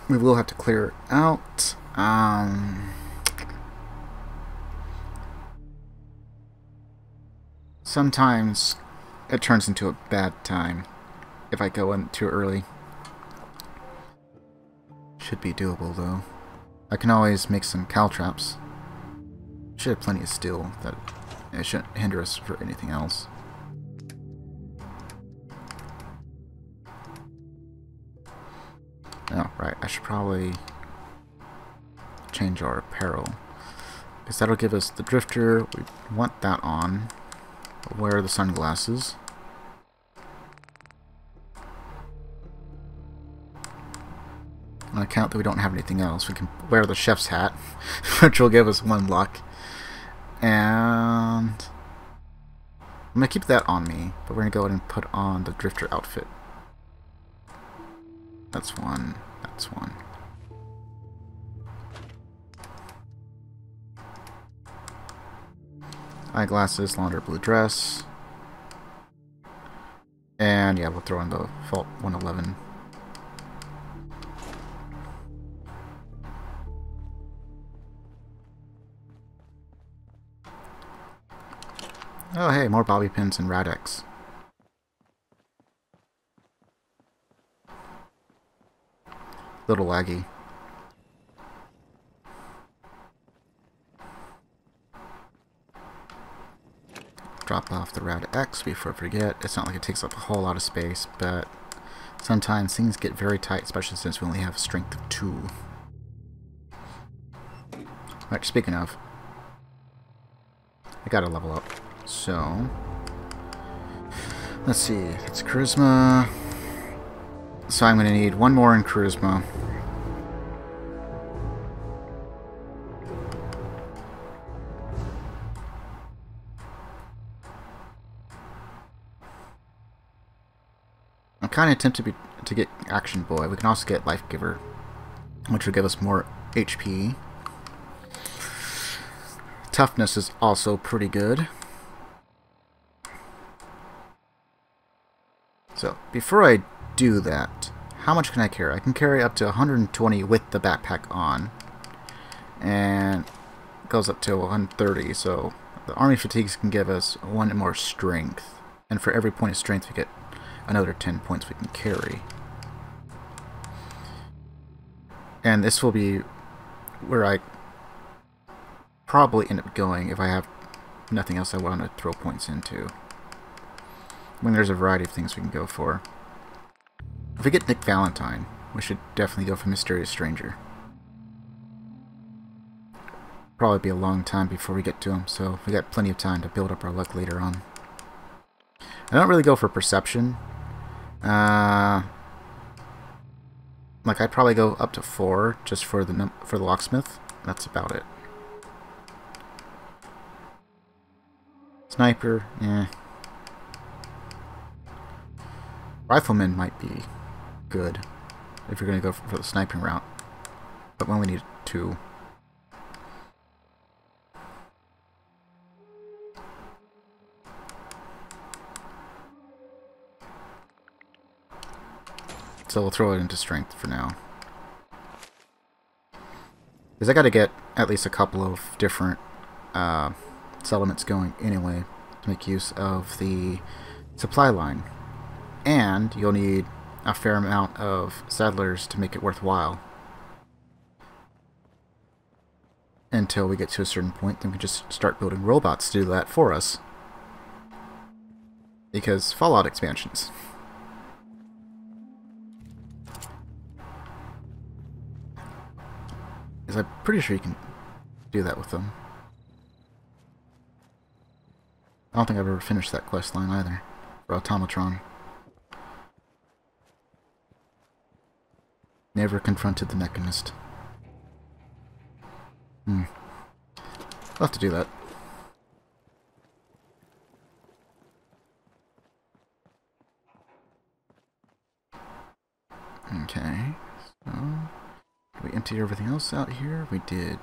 We will have to clear out. Um, sometimes it turns into a bad time if I go in too early. Should be doable though. I can always make some caltrops. Should have plenty of steel that it shouldn't hinder us for anything else. Oh, right, I should probably change our apparel. Because that'll give us the drifter, we want that on. Wear the sunglasses. On account that we don't have anything else, we can wear the chef's hat, which will give us one luck. And I'm gonna keep that on me, but we're gonna go ahead and put on the drifter outfit. That's one. That's one. Eyeglasses, launder blue dress. And yeah, we'll throw in the Vault 111. Oh hey, more bobby pins and Rad-X. Little laggy. Drop off the Rad-X before I forget. It's not like it takes up a whole lot of space, but sometimes things get very tight, especially since we only have strength of 2. Alright, speaking of, I gotta level up. So, let's see, it's Charisma. So I'm gonna need one more in Charisma. I'm kind of tempted to, be, to get Action Boy. We can also get Life Giver, which will give us more HP. Toughness is also pretty good. So, before I do that, how much can I carry? I can carry up to 120 with the backpack on. And it goes up to 130, so the army fatigues can give us one more strength. And for every point of strength we get another 10 points we can carry. And this will be where I probably end up going if I have nothing else I want to throw points into. When there's a variety of things we can go for. If we get Nick Valentine, we should definitely go for Mysterious Stranger. Probably be a long time before we get to him, so we got plenty of time to build up our luck later on. I don't really go for Perception. Uh, like I'd probably go up to four just for the for the locksmith. That's about it. Sniper, yeah. Rifleman might be good if you're going to go for the sniping route. But we only need two. So we'll throw it into strength for now. Because I got to get at least a couple of different uh, settlements going anyway to make use of the supply line. And you'll need a fair amount of settlers to make it worthwhile. Until we get to a certain point, then we can just start building robots to do that for us. Because Fallout expansions. Because I'm pretty sure you can do that with them. I don't think I've ever finished that quest line either. For Automatron. Never confronted the Mechanist. Hmm. I'll have to do that. Okay, so... We empty everything else out here? We did.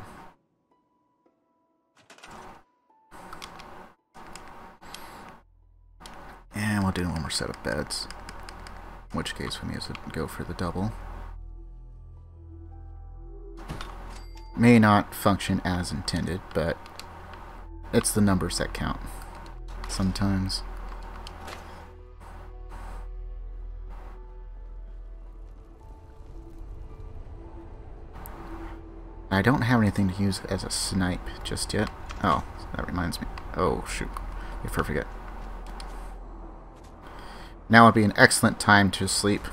And we'll do one more set of beds. In which case we may as well go for the double. May not function as intended, but it's the numbers that count sometimes. I don't have anything to use as a snipe just yet. Oh, that reminds me. Oh, shoot. Before I forget. Now would be an excellent time to sleep.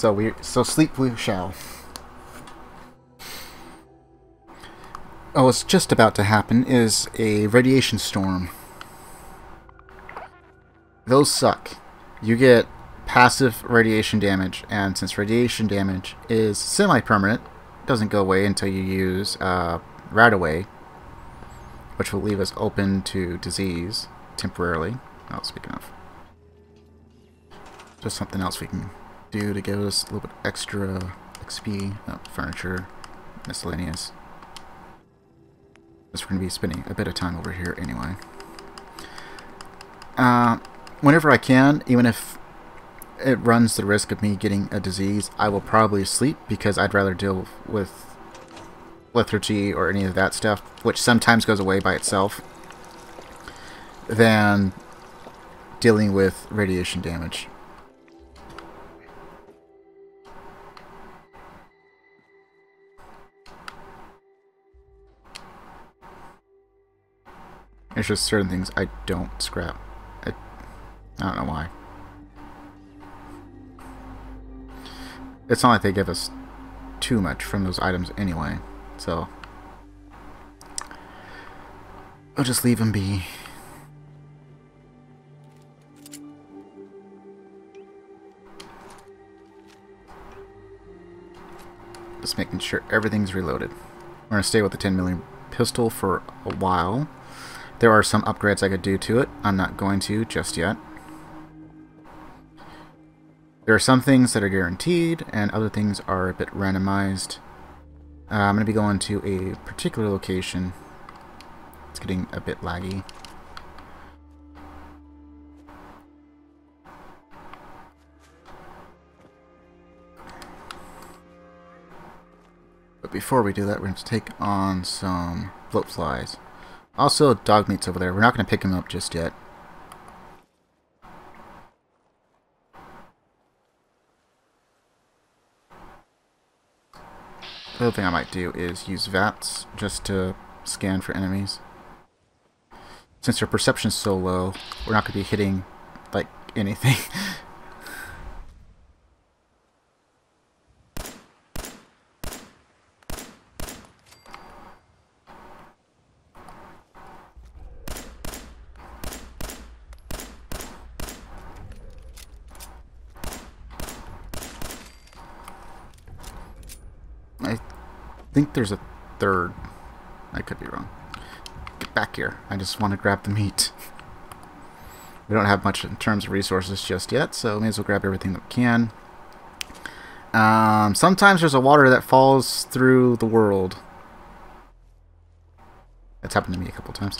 So we so sleep we shall. Oh, what's just about to happen is a radiation storm. Those suck. You get passive radiation damage, and since radiation damage is semi-permanent, doesn't go away until you use uh, away, which will leave us open to disease temporarily. Oh, speaking of, just something else we can do to give us a little bit extra XP, oh, furniture, miscellaneous. Because we're going to be spending a bit of time over here anyway. Uh, whenever I can, even if it runs the risk of me getting a disease, I will probably sleep because I'd rather deal with lethargy or any of that stuff, which sometimes goes away by itself, than dealing with radiation damage. There's just certain things I don't scrap. I, I don't know why. It's not like they give us too much from those items anyway, so... I'll just leave them be. Just making sure everything's reloaded. We're going to stay with the 10 millimeter pistol for a while. There are some upgrades I could do to it. I'm not going to just yet. There are some things that are guaranteed, and other things are a bit randomized. Uh, I'm going to be going to a particular location. It's getting a bit laggy. But before we do that, we're going to take on some bloatflies. Also, Dogmeat's over there. We're not going to pick him up just yet. The other thing I might do is use VATS just to scan for enemies. Since their perception's so low, we're not going to be hitting, like, anything. I think there's a third. I could be wrong. Get back here. I just want to grab the meat. We don't have much in terms of resources just yet, so may as well grab everything that we can. Um, sometimes there's a water that falls through the world. That's happened to me a couple times.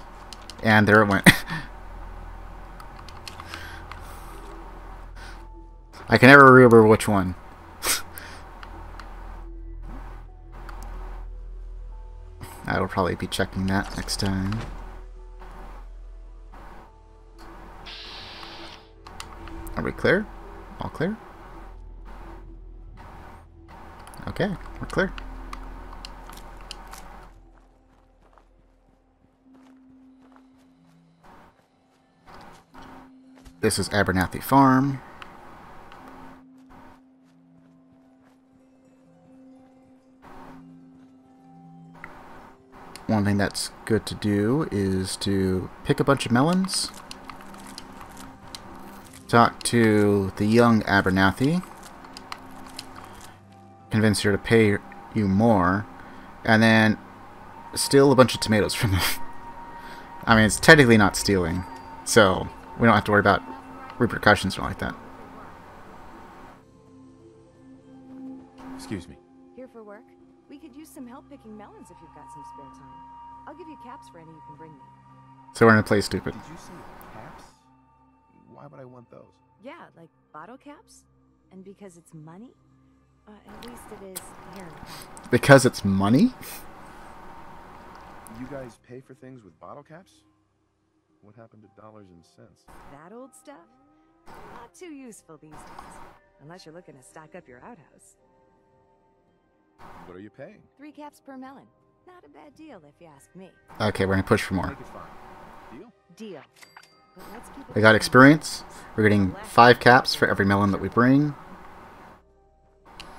And there it went. I can never remember which one. I will probably be checking that next time. Are we clear? All clear? Okay, we're clear. This is Abernathy Farm. One thing that's good to do is to pick a bunch of melons, talk to the young Abernathy, convince her to pay you more, and then steal a bunch of tomatoes from them. I mean, it's technically not stealing, so we don't have to worry about repercussions or like that. Excuse me. Here for work? We could use some help picking melons if you've give you caps for any you can bring me. So we're gonna play stupid. Did you say caps? Why would I want those? Yeah, like bottle caps? And because it's money? Uh, at least it is here in the pack. Because it's money? You guys pay for things with bottle caps? What happened to dollars and cents? That old stuff? Not too useful these days. Unless you're looking to stock up your outhouse. What are you paying? Three caps per melon. Not a bad deal if you ask me. Okay, we're gonna push for more. Make it fine. Deal? Deal. But let's keep it We got experience. We're getting five caps for every melon that we bring.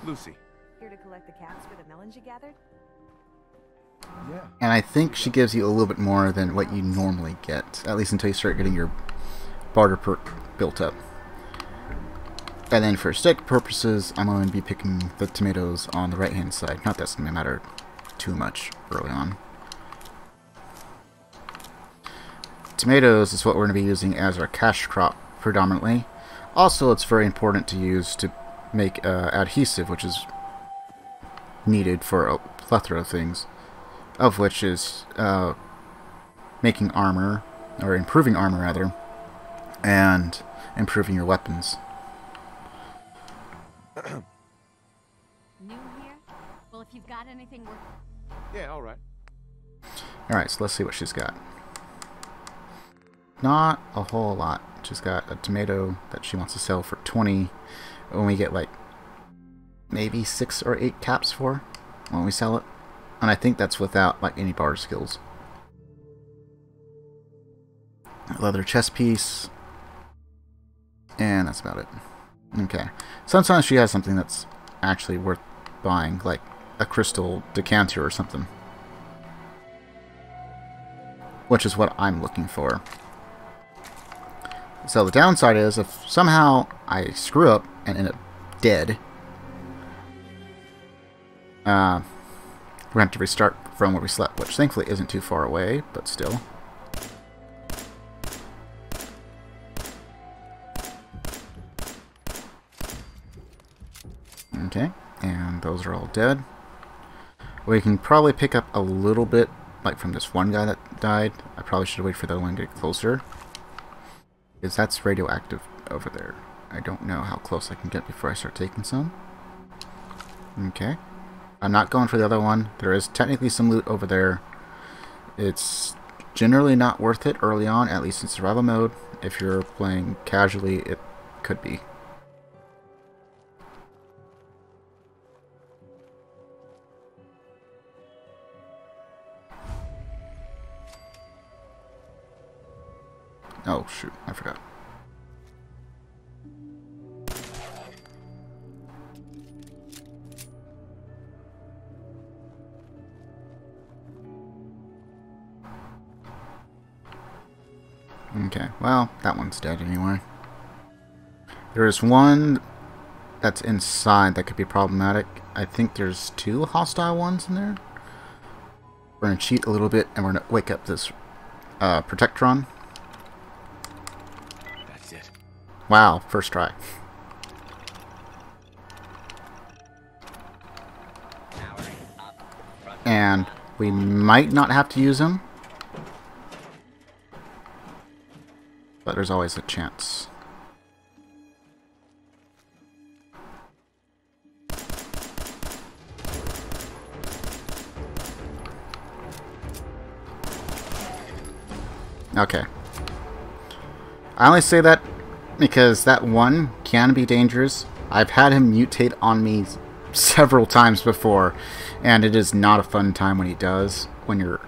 Lucy. Here to collect the caps for the melons you gathered? Yeah. And I think she gives you a little bit more than what you normally get. At least until you start getting your barter perk built up. And then for steak purposes, I'm going to be picking the tomatoes on the right hand side. Not that's going to matter too much early on. Tomatoes is what we're going to be using as our cash crop predominantly. Also, it's very important to use to make uh, adhesive, which is needed for a plethora of things, of which is uh, making armor, or improving armor rather, and improving your weapons. New here? Well, if you've got anything worth... Yeah, all right. Alright, so let's see what she's got. Not a whole lot. She's got a tomato that she wants to sell for 20 when we get like maybe 6 or 8 caps for when we sell it. And I think that's without like any bar skills. Leather chest piece. And that's about it. Okay. Sometimes she has something that's actually worth buying, like a crystal decanter or something. Which is what I'm looking for. So the downside is if somehow I screw up and end up dead, uh, we're going to have to restart from where we slept, which thankfully isn't too far away, but still. Okay, and those are all dead. We can probably pick up a little bit, like from this one guy that died. I probably should wait for the one to get closer. Because that's radioactive over there. I don't know how close I can get before I start taking some. Okay. I'm not going for the other one. There is technically some loot over there. It's generally not worth it early on, at least in survival mode. If you're playing casually, it could be. Oh, shoot. I forgot. Okay, well, that one's dead anyway. There is one that's inside that could be problematic. I think there's two hostile ones in there. We're going to cheat a little bit and we're going to wake up this uh, Protectron. Wow, first try. And we might not have to use them. But there's always a chance. Okay. I only say that because that one can be dangerous. I've had him mutate on me several times before, and it is not a fun time when he does, when you're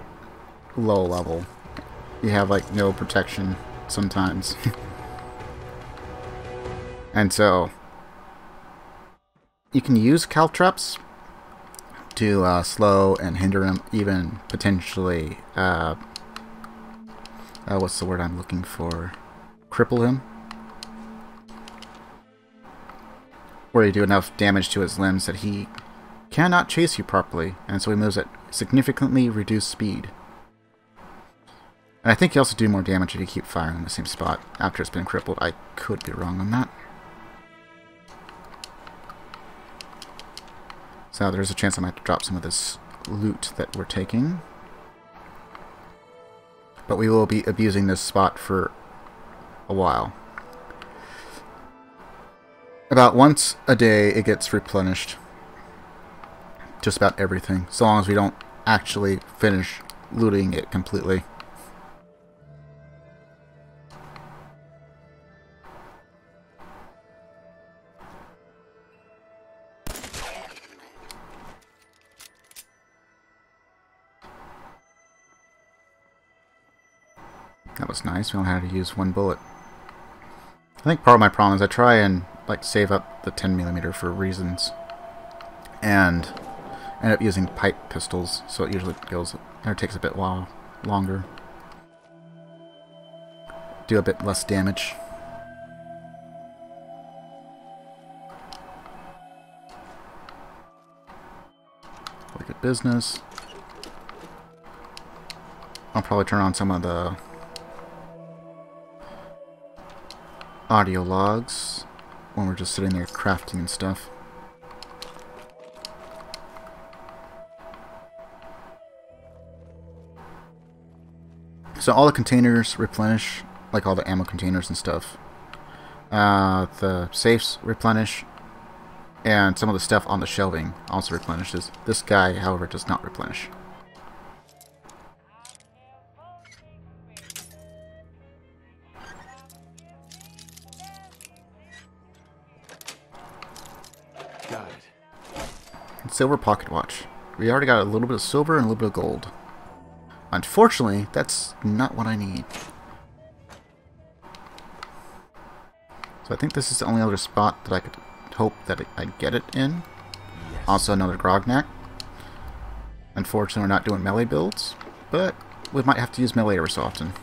low level. You have, like, no protection sometimes. and so, you can use caltrops to uh, slow and hinder him, even potentially, uh, uh, what's the word I'm looking for? Cripple him. Where you do enough damage to his limbs that he cannot chase you properly, and so he moves at significantly reduced speed. And I think you also do more damage if you keep firing in the same spot after it's been crippled. I could be wrong on that. So there's a chance I might drop some of this loot that we're taking. But we will be abusing this spot for a while. About once a day it gets replenished. Just about everything. So long as we don't actually finish looting it completely. That was nice. We only had to use one bullet. I think part of my problem is I try and like save up the 10 millimeter for reasons, and end up using pipe pistols, so it usually goes or takes a bit while longer, do a bit less damage. Like a business. I'll probably turn on some of the audio logs when we're just sitting there crafting and stuff. So all the containers replenish, like all the ammo containers and stuff. Uh, the safes replenish, and some of the stuff on the shelving also replenishes. This guy, however, does not replenish. It. Silver pocket watch. We already got a little bit of silver and a little bit of gold. Unfortunately, that's not what I need. So I think this is the only other spot that I could hope that I'd get it in. Also another Grognak. Unfortunately, we're not doing melee builds, but we might have to use melee every so often.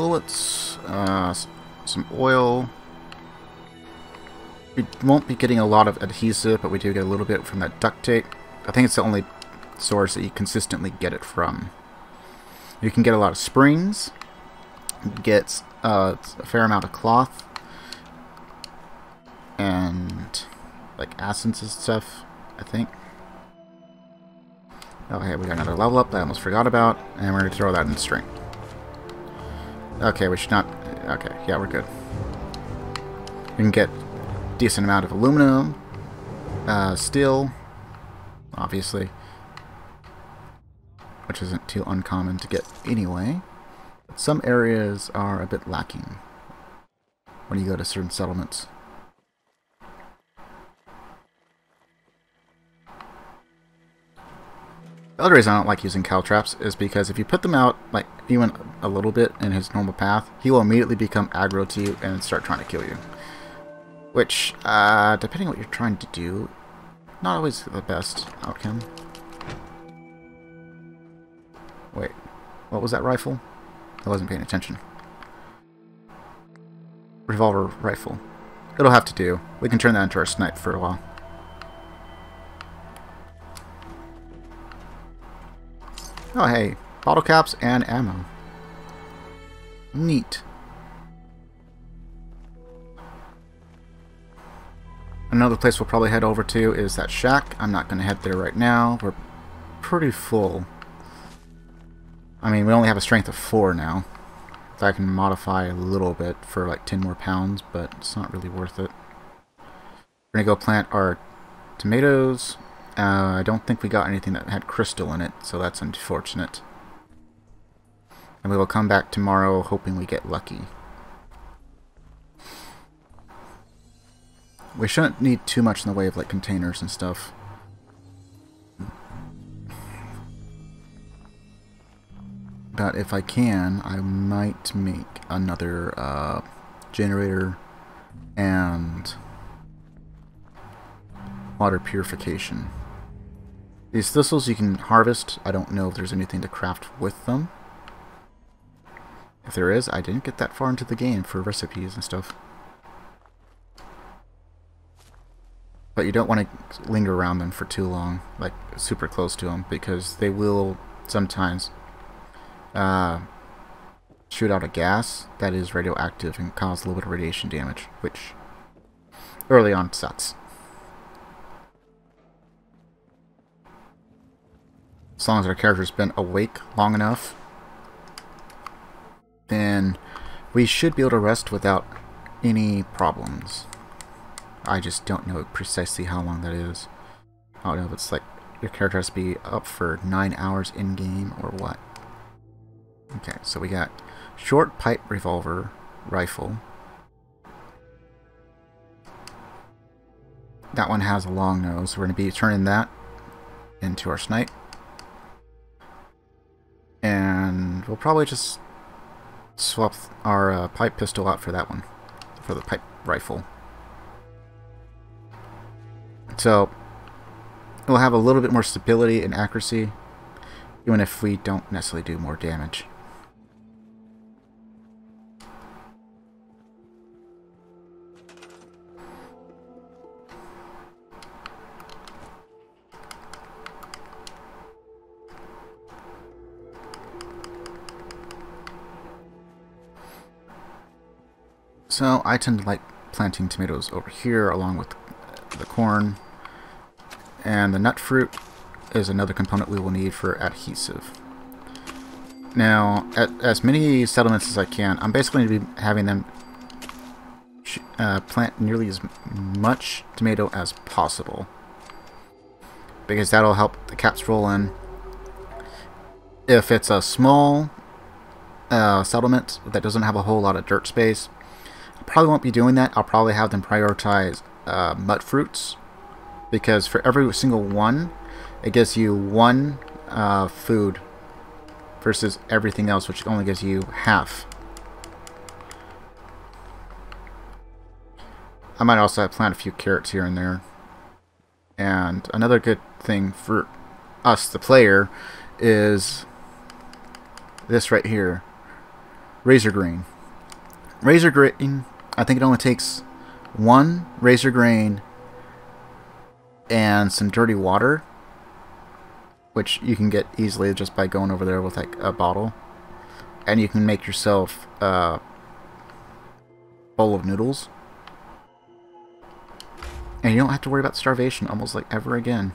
Bullets, uh, some oil. We won't be getting a lot of adhesive, but we do get a little bit from that duct tape. I think it's the only source that you consistently get it from. You can get a lot of springs, get uh, a fair amount of cloth, and like essence and stuff, I think. Okay, we got another level up that I almost forgot about, and we're going to throw that in strength. Okay, we should not... Okay, yeah, we're good. We can get decent amount of aluminum, uh, steel, obviously, which isn't too uncommon to get anyway. But some areas are a bit lacking when you go to certain settlements. The other reason I don't like using caltrops is because if you put them out, like, even a little bit in his normal path, he will immediately become aggro to you and start trying to kill you. Which, uh, depending on what you're trying to do, not always the best outcome. Wait, what was that rifle? I wasn't paying attention. Revolver rifle. It'll have to do. We can turn that into our snipe for a while. Oh hey, bottle caps and ammo. Neat. Another place we'll probably head over to is that shack. I'm not going to head there right now. We're pretty full. I mean, we only have a strength of 4 now. If I can modify a little bit for like 10 more pounds, but it's not really worth it. We're going to go plant our tomatoes. Uh, I don't think we got anything that had crystal in it, so that's unfortunate. And we will come back tomorrow hoping we get lucky. We shouldn't need too much in the way of like containers and stuff. But if I can, I might make another uh, generator and water purification. These thistles you can harvest. I don't know if there's anything to craft with them. If there is, I didn't get that far into the game for recipes and stuff. But you don't want to linger around them for too long, like super close to them, because they will sometimes uh, shoot out a gas that is radioactive and cause a little bit of radiation damage, which early on sucks. As long as our character's been awake long enough, then we should be able to rest without any problems. I just don't know precisely how long that is. I don't know if it's like your character has to be up for 9 hours in-game or what. Okay, so we got short pipe revolver rifle. That one has a long nose. We're going to be turning that into our snipe. And we'll probably just swap our uh, pipe pistol out for that one, for the pipe rifle. So it'll have a little bit more stability and accuracy, even if we don't necessarily do more damage. So I tend to like planting tomatoes over here along with the corn. And the mutfruit is another component we will need for adhesive. Now, at as many settlements as I can, I'm basically going to be having them uh, plant nearly as much tomato as possible. Because that'll help the caps roll in. If it's a small uh, settlement that doesn't have a whole lot of dirt space, probably won't be doing that. I'll probably have them prioritize uh, mutfruits because for every single one, it gives you one uh, food versus everything else, which only gives you half. I might also plant a few carrots here and there. And another good thing for us, the player, is this right here. Razor grain. Razor grain, I think it only takes one razor grain and some dirty water, which you can get easily just by going over there with like a bottle, and you can make yourself a bowl of noodles, and you don't have to worry about starvation almost like ever again.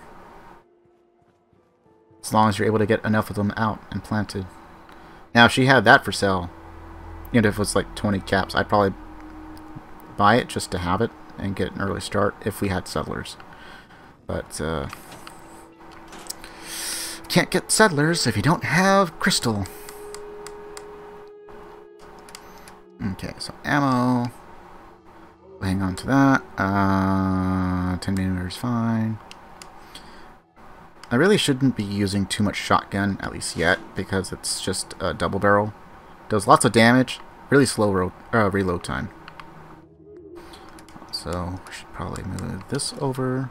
As long as you're able to get enough of them out and planted. Now, if she had that for sale, even if it was like 20 caps, I'd probably buy it just to have it and get an early start if we had settlers. But, uh, can't get settlers if you don't have crystal. Okay, so ammo. We'll hang on to that. Uh, 10 millimeter is fine. I really shouldn't be using too much shotgun, at least yet, because it's just a double barrel. Does lots of damage, really slow uh, reload time. So, we should probably move this over.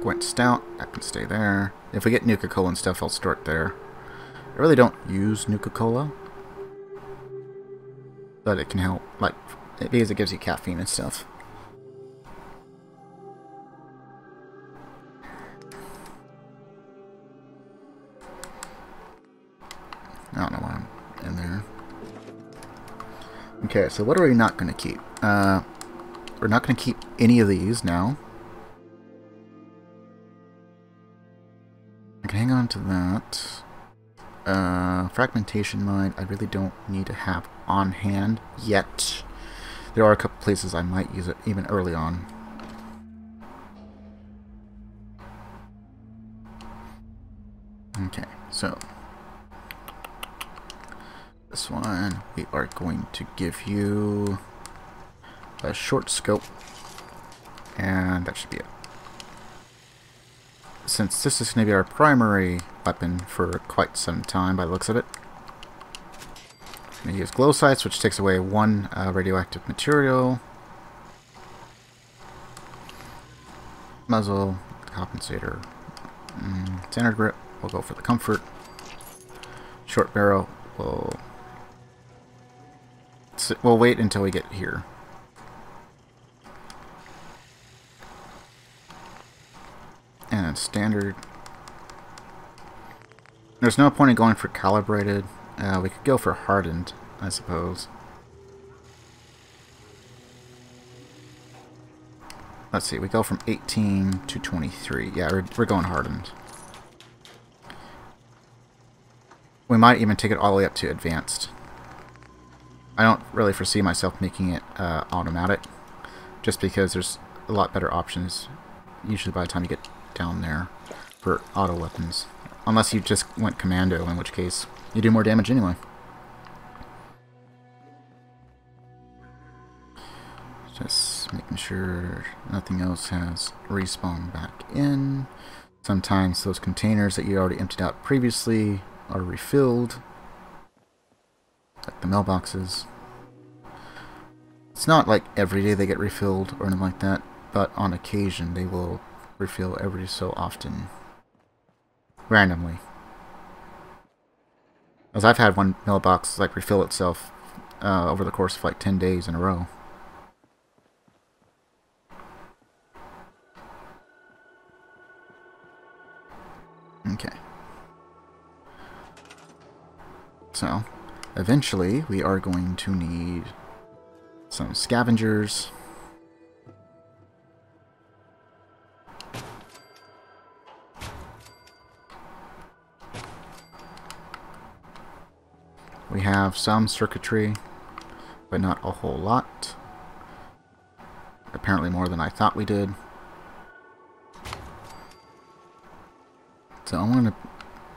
Gwinnett Stout, that can stay there. If we get Nuka-Cola and stuff, I'll store it there. I really don't use Nuka-Cola. But it can help, like, because it gives you caffeine and stuff. I don't know why I'm in there. Okay, so what are we not going to keep? Uh, we're not going to keep any of these now. I can hang on to that. Uh, fragmentation mine, I really don't need to have on hand yet. There are a couple places I might use it even early on. Okay, so this one we are going to give you a short scope and that should be it since this is going to be our primary weapon for quite some time by the looks of it. To use glow sights, which takes away one uh, radioactive material. Muzzle, compensator, mm, standard grip, we'll go for the comfort. Short barrel, we'll, we'll wait until we get here. and standard. There's no point in going for calibrated. Uh, we could go for hardened, I suppose. Let's see, we go from 18 to 23. Yeah, we're, we're going hardened. We might even take it all the way up to advanced. I don't really foresee myself making it uh, automatic, just because there's a lot better options usually by the time you get down there for auto weapons. Unless you just went commando, in which case you do more damage anyway. Just making sure nothing else has respawned back in. Sometimes those containers that you already emptied out previously are refilled. Like the mailboxes. It's not like every day they get refilled or anything like that, but on occasion they will refill every so often. Randomly. As I've had one mailbox like refill itself uh, over the course of like 10 days in a row. Okay. So, eventually we are going to need some scavengers. We have some circuitry, but not a whole lot. Apparently more than I thought we did. So I'm going to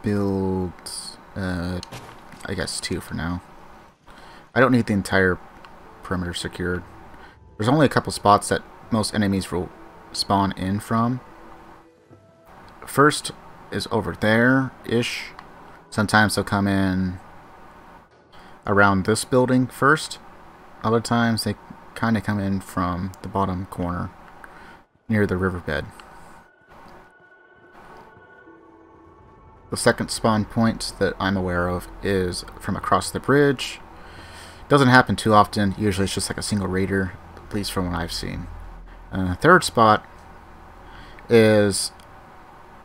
build, uh, I guess two for now. I don't need the entire perimeter secured. There's only a couple spots that most enemies will spawn in from. First is over there-ish. Sometimes they'll come in around this building first. Other times they kind of come in from the bottom corner near the riverbed. The second spawn point that I'm aware of is from across the bridge. Doesn't happen too often. Usually it's just like a single raider, at least from what I've seen. Uh, third spot is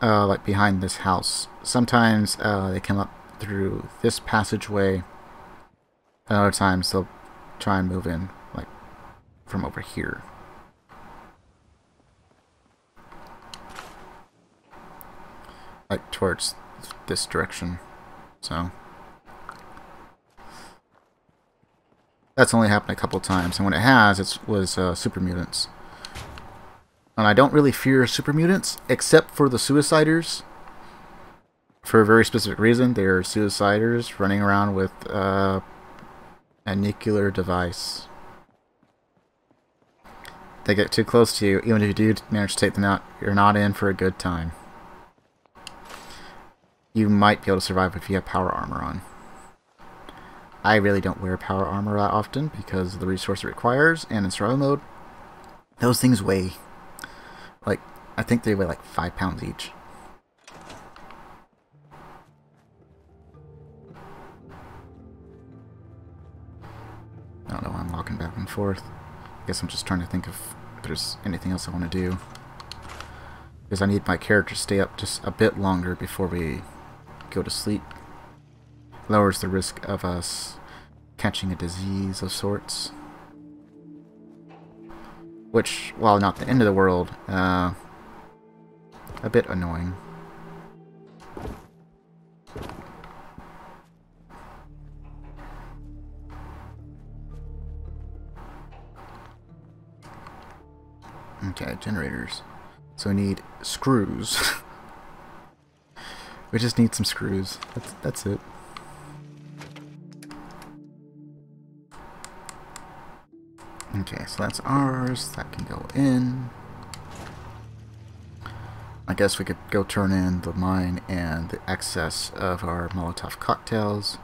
uh, like behind this house. Sometimes uh, they come up through this passageway. And other times they'll try and move in like from over here. Like towards this direction. So that's only happened a couple times, and when it has, it was uh, super mutants. And I don't really fear super mutants, except for the suiciders. For a very specific reason, they're suiciders running around with uh, a nuclear device. They get too close to you, even if you do manage to take them out, you're not in for a good time you might be able to survive if you have power armor on. I really don't wear power armor that often because of the resource it requires, and in survival mode, those things weigh, like, I think they weigh like 5 pounds each. I don't know why I'm walking back and forth. I guess I'm just trying to think if there's anything else I want to do. Because I need my character to stay up just a bit longer before we go to sleep. Lowers the risk of us catching a disease of sorts. Which, while not the end of the world, uh, a bit annoying. Okay, generators. So we need screws. We just need some screws. That's, that's it. Okay, so that's ours. That can go in. I guess we could go turn in the mine and the excess of our Molotov cocktails.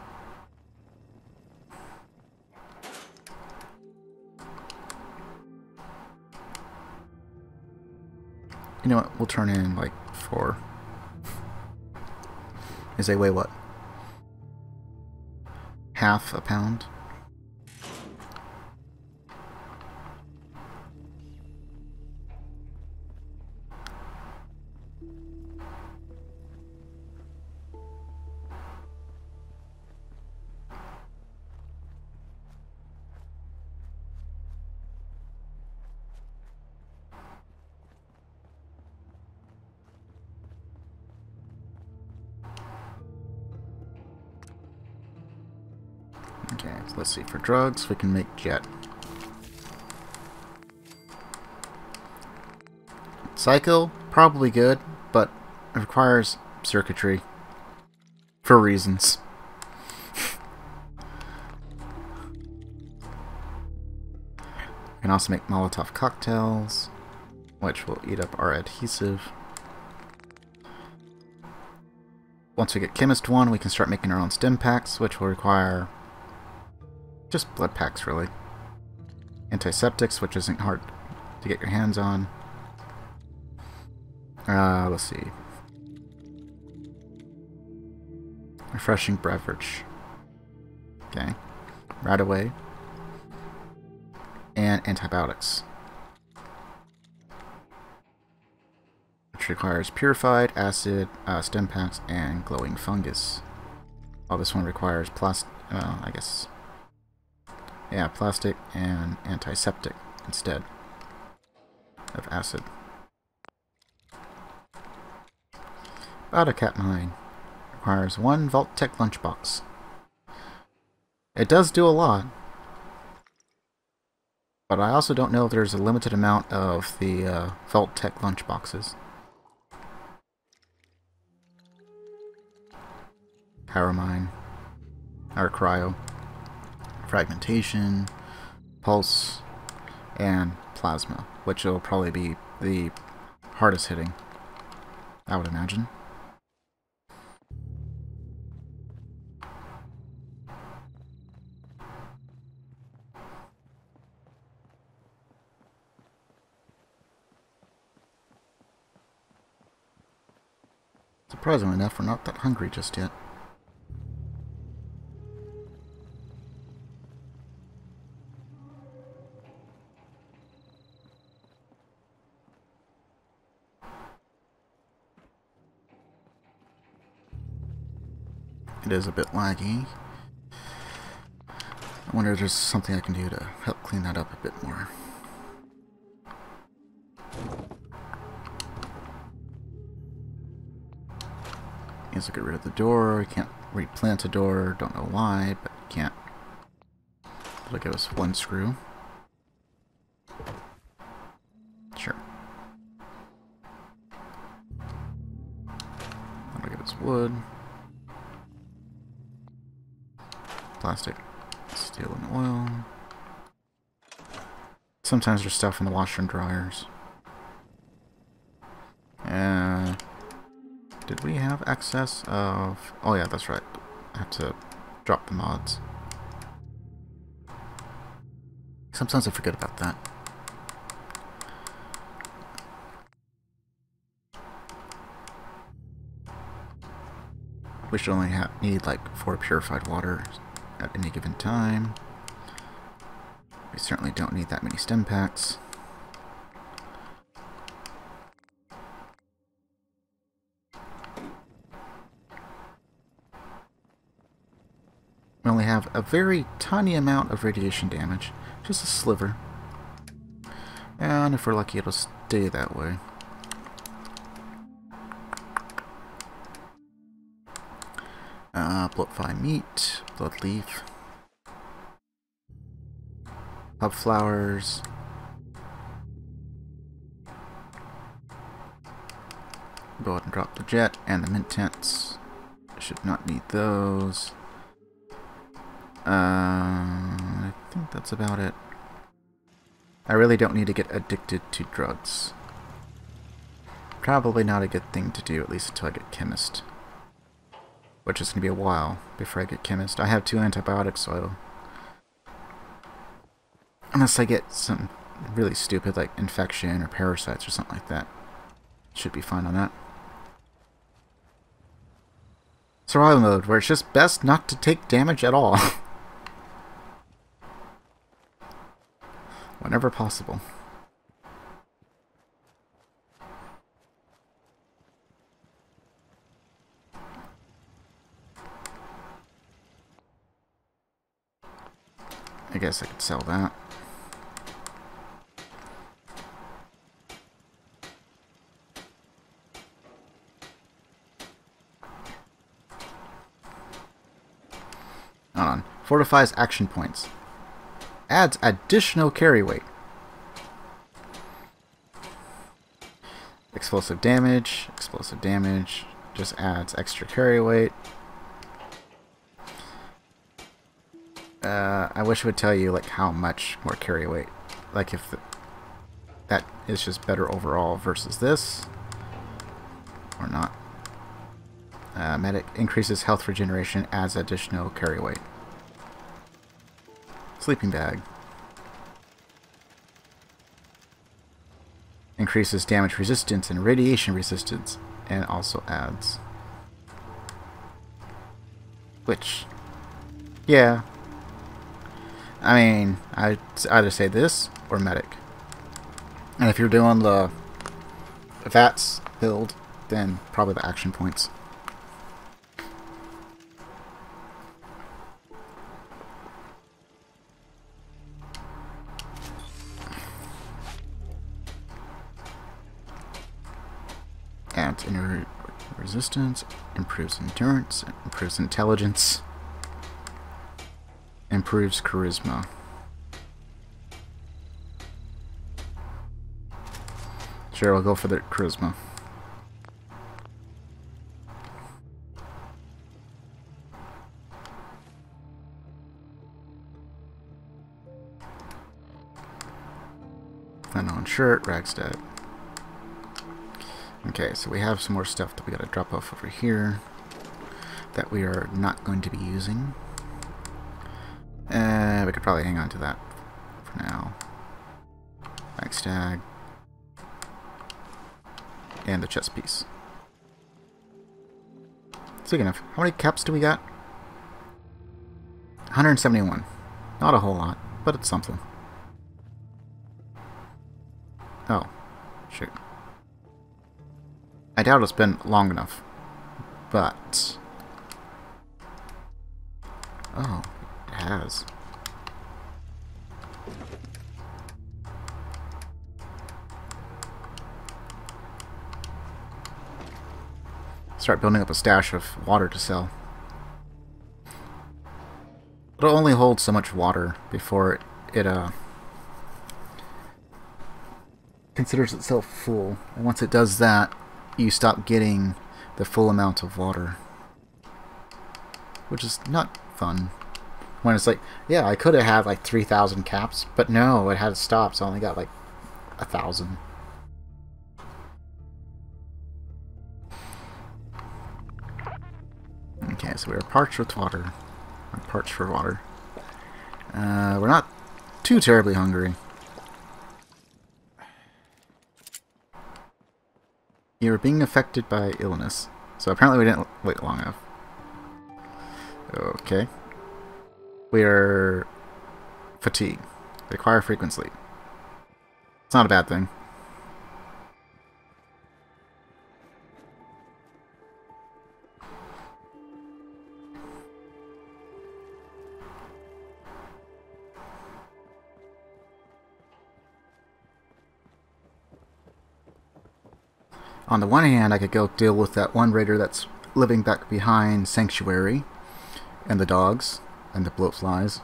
You know what? We'll turn in like four. Is they weigh what? Half a pound? Let's see, for drugs, we can make jet. Psycho, probably good, but it requires circuitry. For reasons. we can also make Molotov cocktails, which will eat up our adhesive. Once we get Chemist 1, we can start making our own Stimpaks, which will require just blood packs, really. Antiseptics, which isn't hard to get your hands on. Uh, let's see. Refreshing beverage. Okay. Right away. And antibiotics. Which requires purified, acid, uh, Stimpaks, and glowing fungus. While this one requires plastic, well, I guess, yeah, plastic and antiseptic instead of acid. Autocat mine requires one Vault-Tec lunchbox. It does do a lot, but I also don't know if there's a limited amount of the uh, Vault-Tec lunchboxes. Power mine, or cryo, fragmentation, pulse, and plasma, which will probably be the hardest hitting, I would imagine. Surprisingly enough, we're not that hungry just yet. It is a bit laggy. I wonder if there's something I can do to help clean that up a bit more. Needs to get rid of the door. Can't replant a door. Don't know why, but can't. It'll give us one screw. Sure. That'll give us wood. Plastic. Steel and oil. Sometimes there's stuff in the washer and dryers. Uh, did we have excess of... Oh yeah, that's right. I have to drop the mods. Sometimes I forget about that. We should only need like four purified water at any given time. We certainly don't need that many Stimpaks. We only have a very tiny amount of radiation damage, just a sliver. And if we're lucky, it'll stay that way. Uh, meat, blood leaf, Hubflowers, go ahead and drop the jet and the Mentats. Should not need those. Uh, I think that's about it. I really don't need to get addicted to drugs. Probably not a good thing to do, at least until I get chemist. Which is going to be a while before I get chemist. I have two antibiotics, so... Unless I get some really stupid, like infection or parasites or something like that. Should be fine on that. Survival mode, where it's just best not to take damage at all. Whenever possible. I guess I could sell that. Hold on. Fortifies action points. Adds additional carry weight. Explosive damage. Explosive damage. Just adds extra carry weight. Uh, I wish it would tell you like how much more carry weight. Like if the, that is just better overall versus this. Or not. Uh, medic increases health regeneration, adds additional carry weight. Sleeping bag. increases damage resistance and radiation resistance, and also adds. Which, yeah. I mean, I'd either say this or medic. And if you're doing the VATS build, then probably the action points. Adds inner resistance, improves endurance, improves intelligence, improves charisma. Sure, we'll go for the charisma. Unknown shirt, Ragstad. Okay, so we have some more stuff that we gotta drop off over here that we are not going to be using. Uh, we could probably hang on to that for now. Backstag. And the chest piece. Speaking of, how many caps do we got? 171. Not a whole lot, but it's something. Oh. Shoot. I doubt it's been long enough. But... has. Start building up a stash of water to sell. It'll only hold so much water before it, uh, considers itself full. And once it does that, you stop getting the full amount of water. Which is not fun. When it's like, yeah, I could have had like 3,000 caps, but no, it had to stop, so I only got like a thousand. Okay, so we're parched with water. We're parched for water. Uh, we're not too terribly hungry. You're being affected by illness. So apparently we didn't wait long enough. Okay. We are fatigued. Require frequent sleep. It's not a bad thing. On the one hand, I could go deal with that one raider that's living back behind Sanctuary, and the dogs, and the bloatflies.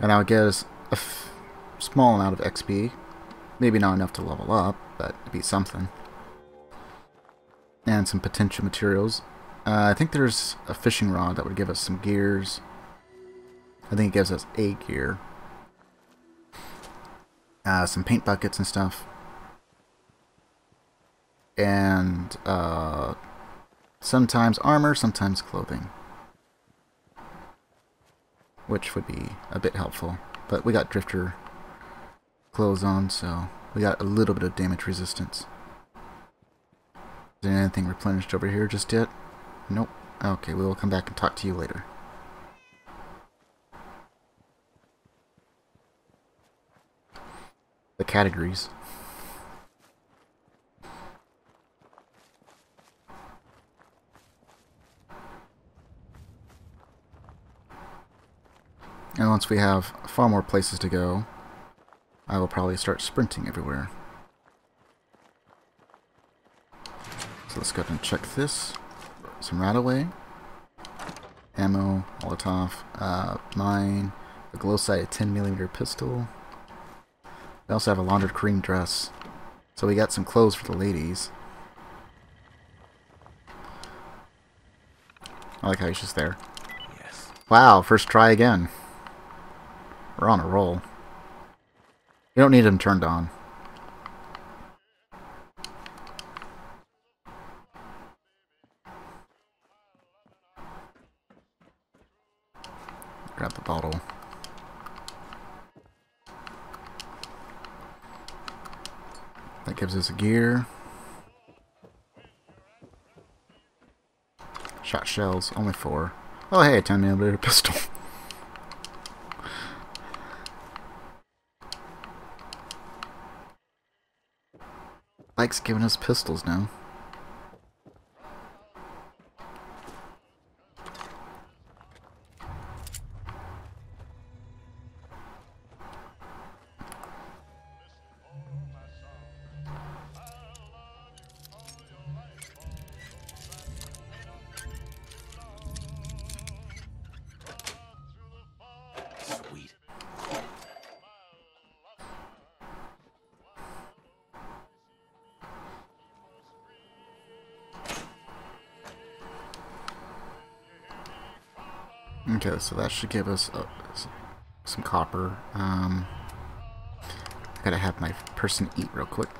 And would get us a small amount of XP. Maybe not enough to level up, but it'd be something. And some potential materials. Uh, I think there's a fishing rod that would give us some gears. I think it gives us a gear. Uh, some paint buckets and stuff and uh, sometimes armor, sometimes clothing. Which would be a bit helpful. But we got drifter clothes on, so we got a little bit of damage resistance. Is there anything replenished over here just yet? Nope. Okay, we will come back and talk to you later. The categories. And once we have far more places to go, I will probably start sprinting everywhere. So let's go ahead and check this. Some RadAway. Ammo, Molotov, uh, mine, a glow sight 10mm pistol. We also have a laundered cream dress. So we got some clothes for the ladies. I like how he's just there. Yes. Wow, first try again. We're on a roll. You don't need them turned on. Grab the bottle. That gives us a gear. Shot shells, only four. Oh hey, a 10 millimeter pistol. Likes giving us pistols now. So that should give us uh, some copper. Um, I gotta have my person eat real quick.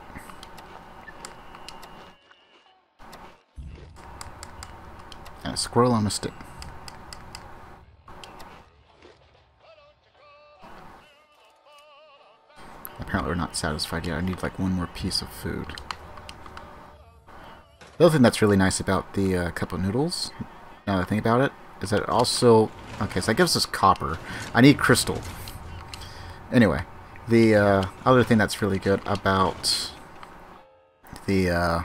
And a squirrel on a stick. Apparently we're not satisfied yet. I need like one more piece of food. The other thing that's really nice about the uh, cup of noodles, now that I think about it, is that it also... Okay, so that gives us copper. I need crystal. Anyway, the uh, other thing that's really good about the uh,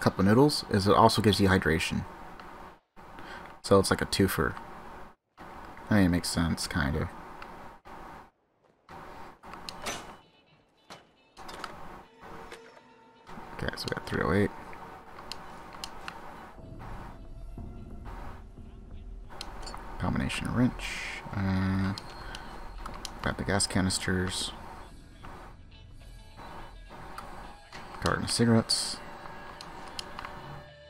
cup of noodles is it also gives you hydration. So it's like a twofer. I mean, it makes sense, kind of. Okay, so we got 308. Wrench. Uh, grab the gas canisters. Carton of cigarettes.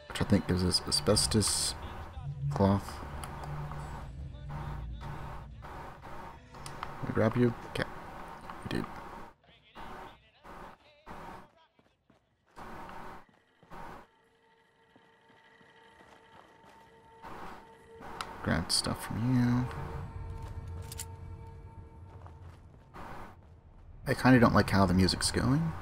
Which I think gives us asbestos cloth. Grab you? Okay. Kind of don't like how the music's going.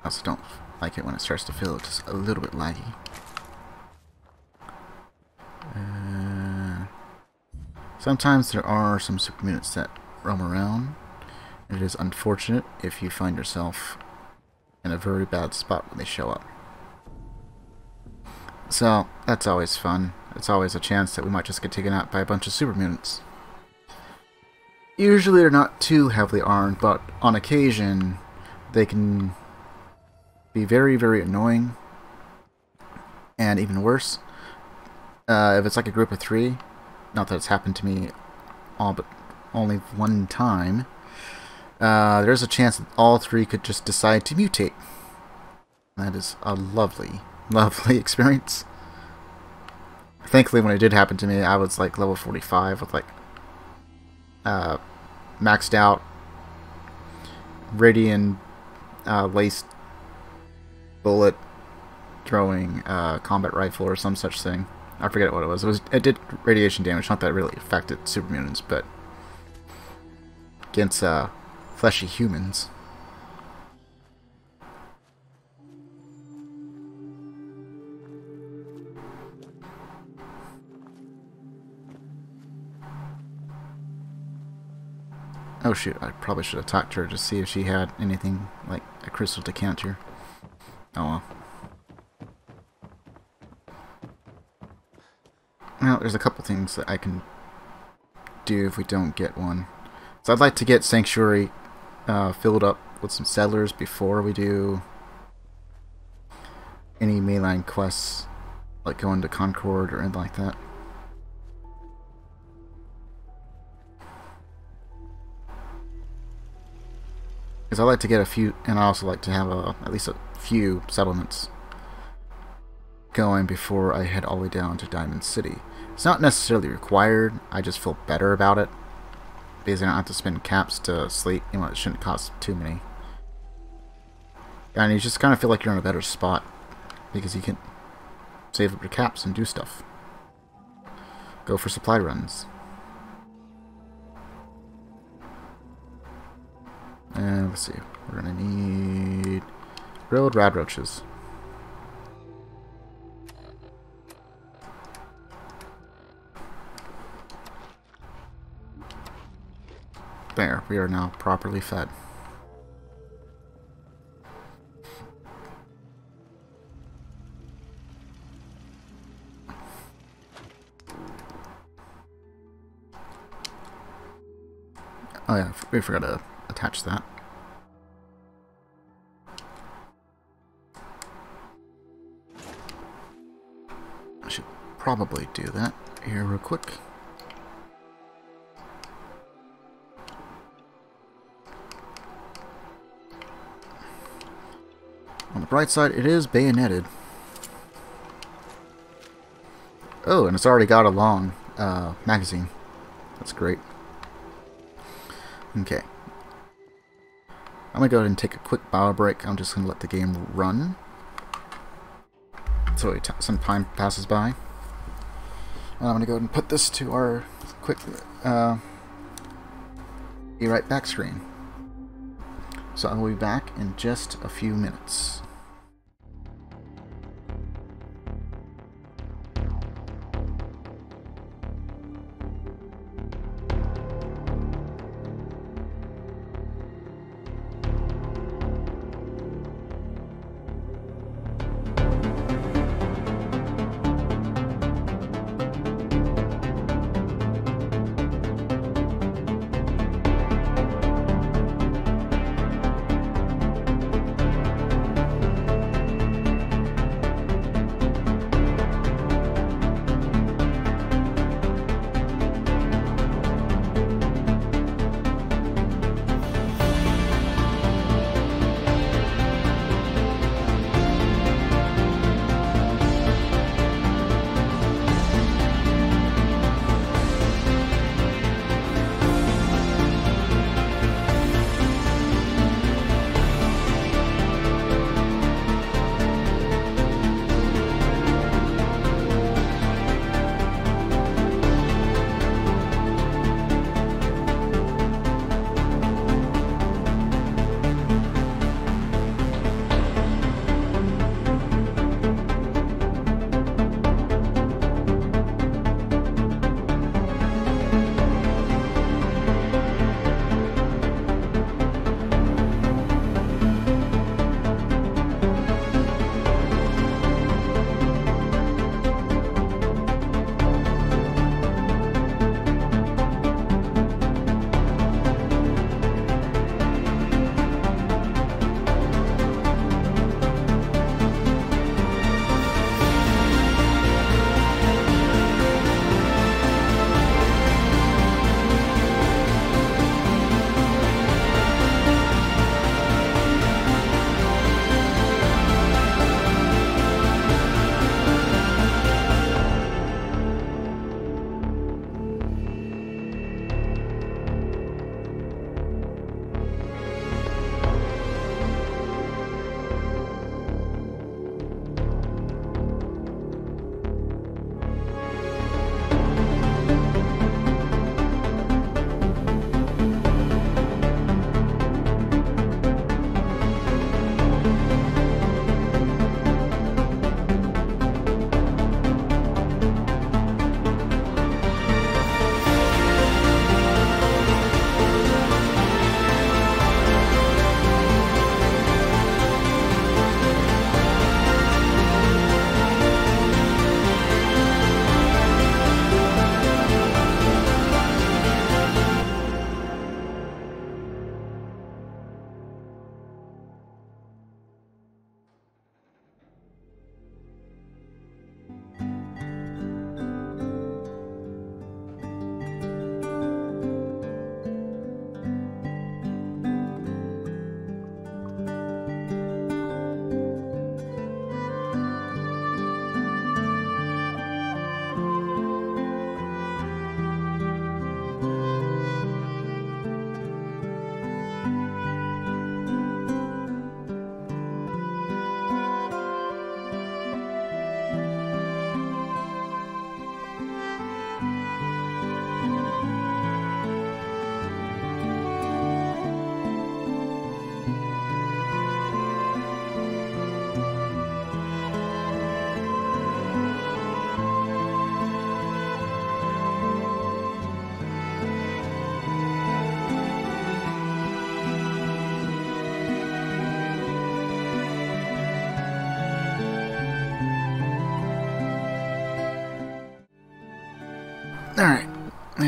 I also don't like it when it starts to feel just a little bit laggy. Uh, sometimes there are some super mutants that roam around. It is unfortunate if you find yourself in a very bad spot when they show up. So, that's always fun. It's always a chance that we might just get taken out by a bunch of super mutants. Usually they're not too heavily armed, but on occasion they can be very, very annoying. And even worse, uh, if it's like a group of three, not that it's happened to me all but only one time, uh, there's a chance that all three could just decide to mutate. That is a lovely, lovely experience. Thankfully, when it did happen to me, I was like level 45 with like uh, maxed out radian uh, laced bullet throwing uh, combat rifle or some such thing. I forget what it was. It was it did radiation damage, not that it really affected super mutants, but against uh, fleshy humans. Oh shoot, I probably should have talked to her to see if she had anything like a crystal decanter. Oh well. Well, there's a couple things that I can do if we don't get one. So I'd like to get Sanctuary uh, filled up with some settlers before we do any mainline quests, like going to Concord or anything like that. Because I like to get a few, and I also like to have a, at least a few settlements going before I head all the way down to Diamond City. It's not necessarily required, I just feel better about it. Because I don't have to spend caps to sleep, you know, it shouldn't cost too many. And you just kind of feel like you're in a better spot. Because you can save up your caps and do stuff. Go for supply runs. And let's see. We're gonna need grilled radroaches. There, we are now properly fed. Oh yeah, we forgot to attach that. I should probably do that here real quick. On the bright side, it is bayoneted. Oh, and it's already got a long uh, magazine. That's great. Okay. I'm going to go ahead and take a quick bio break. I'm just going to let the game run. So some time passes by. And I'm going to go ahead and put this to our quick uh, be right back screen. So I will be back in just a few minutes.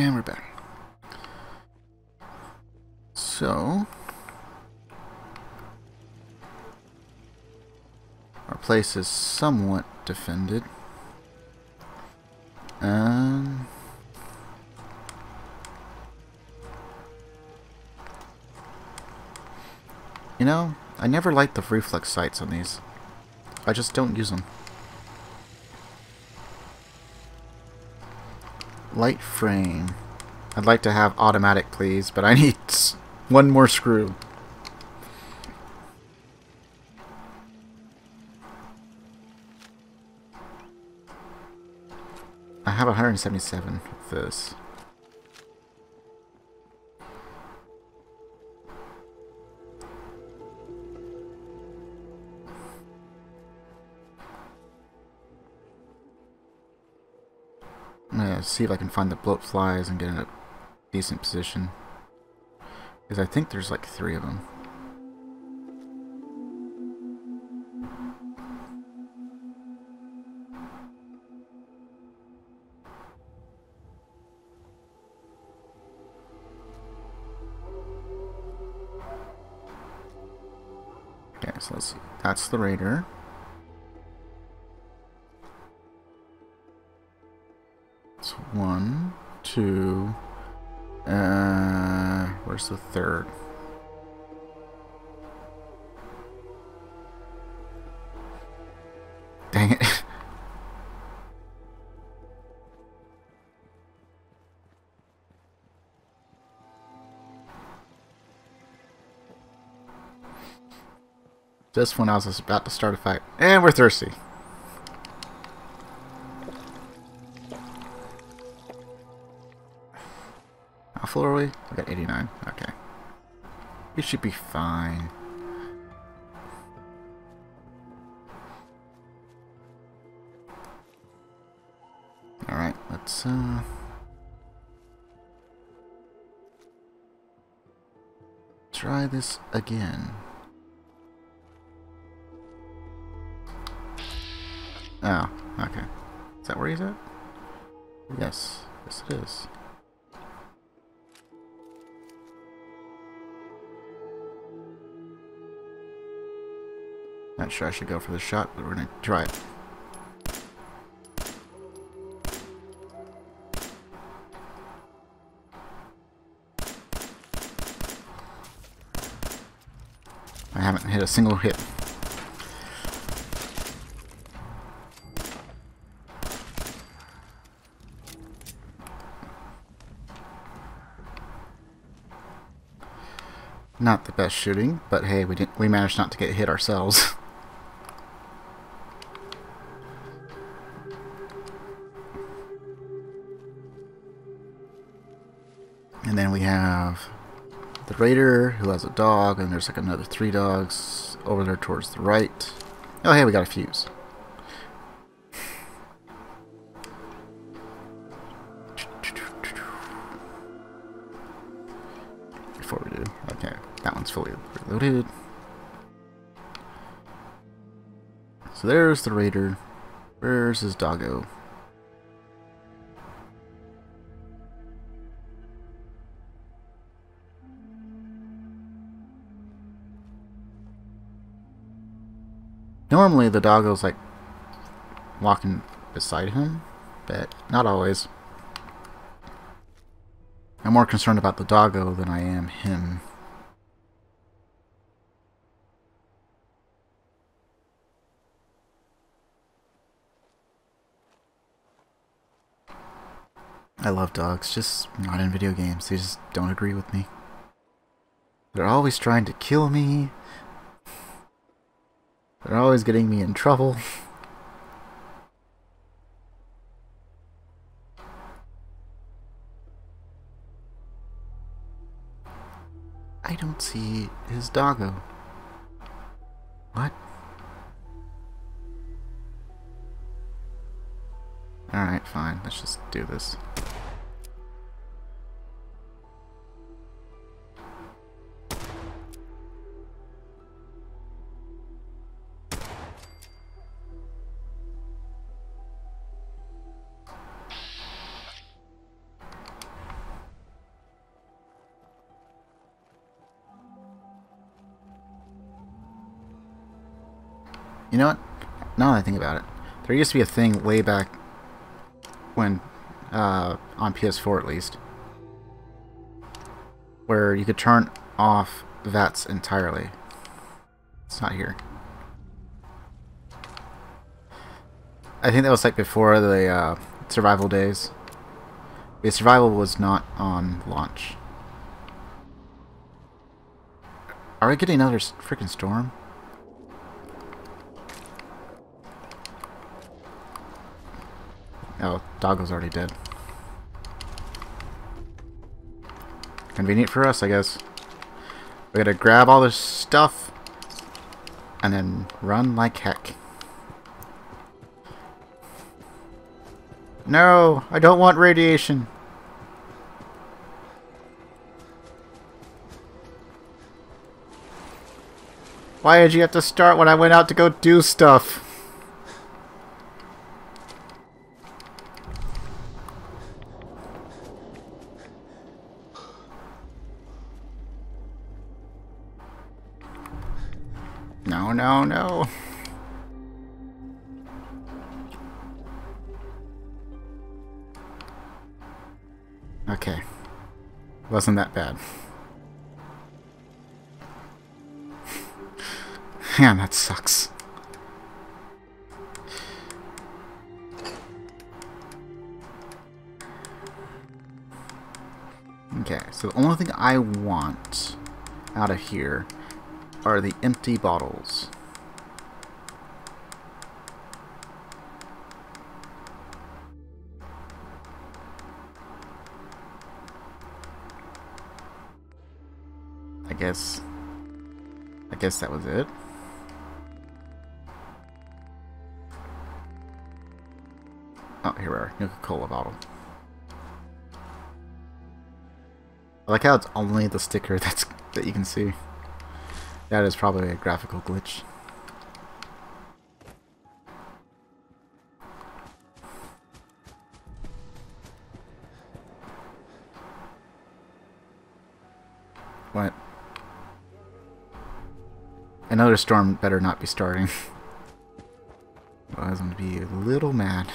And we're back. So... Our place is somewhat defended. Um... You know, I never like the reflex sights on these. I just don't use them. Light frame. I'd like to have automatic, please, but I need one more screw. I have 177 with this. I'm gonna see if I can find the bloatflies and get in a decent position. Because I think there's like three of them. Okay, so let's see. That's the raider. It's one, two, uh, where's the third? Dang it. Just when I was about to start a fight. And we're thirsty. How full are we? We got 89. Okay. We should be fine. Alright, let's uh try this again. Oh, okay. Is that where he's at? Yes. Yes it is. Not sure I should go for the shot, but we're gonna try it. I haven't hit a single hit. Not the best shooting, but hey, we didn't we managed not to get hit ourselves. raider who has a dog, and there's like another three dogs over there towards the right. Oh, hey, we got a fuse. Before we do, okay, that one's fully reloaded. So there's the raider. Where's his doggo? Normally the doggo's like walking beside him, but not always. I'm more concerned about the doggo than I am him. I love dogs, just not in video games. They just don't agree with me. They're always trying to kill me. They're always getting me in trouble. I don't see his doggo. What? Alright, fine. Let's just do this. Now that I think about it, there used to be a thing way back when, uh, on PS4 at least, where you could turn off VATS entirely. It's not here. I think that was like before the uh, survival days. The survival was not on launch. Are we getting another freaking storm? Oh, Doggo's already dead. Convenient for us, I guess. We gotta grab all this stuff and then run like heck. No, I don't want radiation. Why did you have to start when I went out to go do stuff? Wasn't that bad. Man, that sucks. Okay, so the only thing I want out of here are the empty bottles. Guess that was it. Oh, here we are. Nuka-Cola bottle. I like how it's only the sticker that's that you can see. That is probably a graphical glitch. Another storm better not be starting. I was going to be a little mad.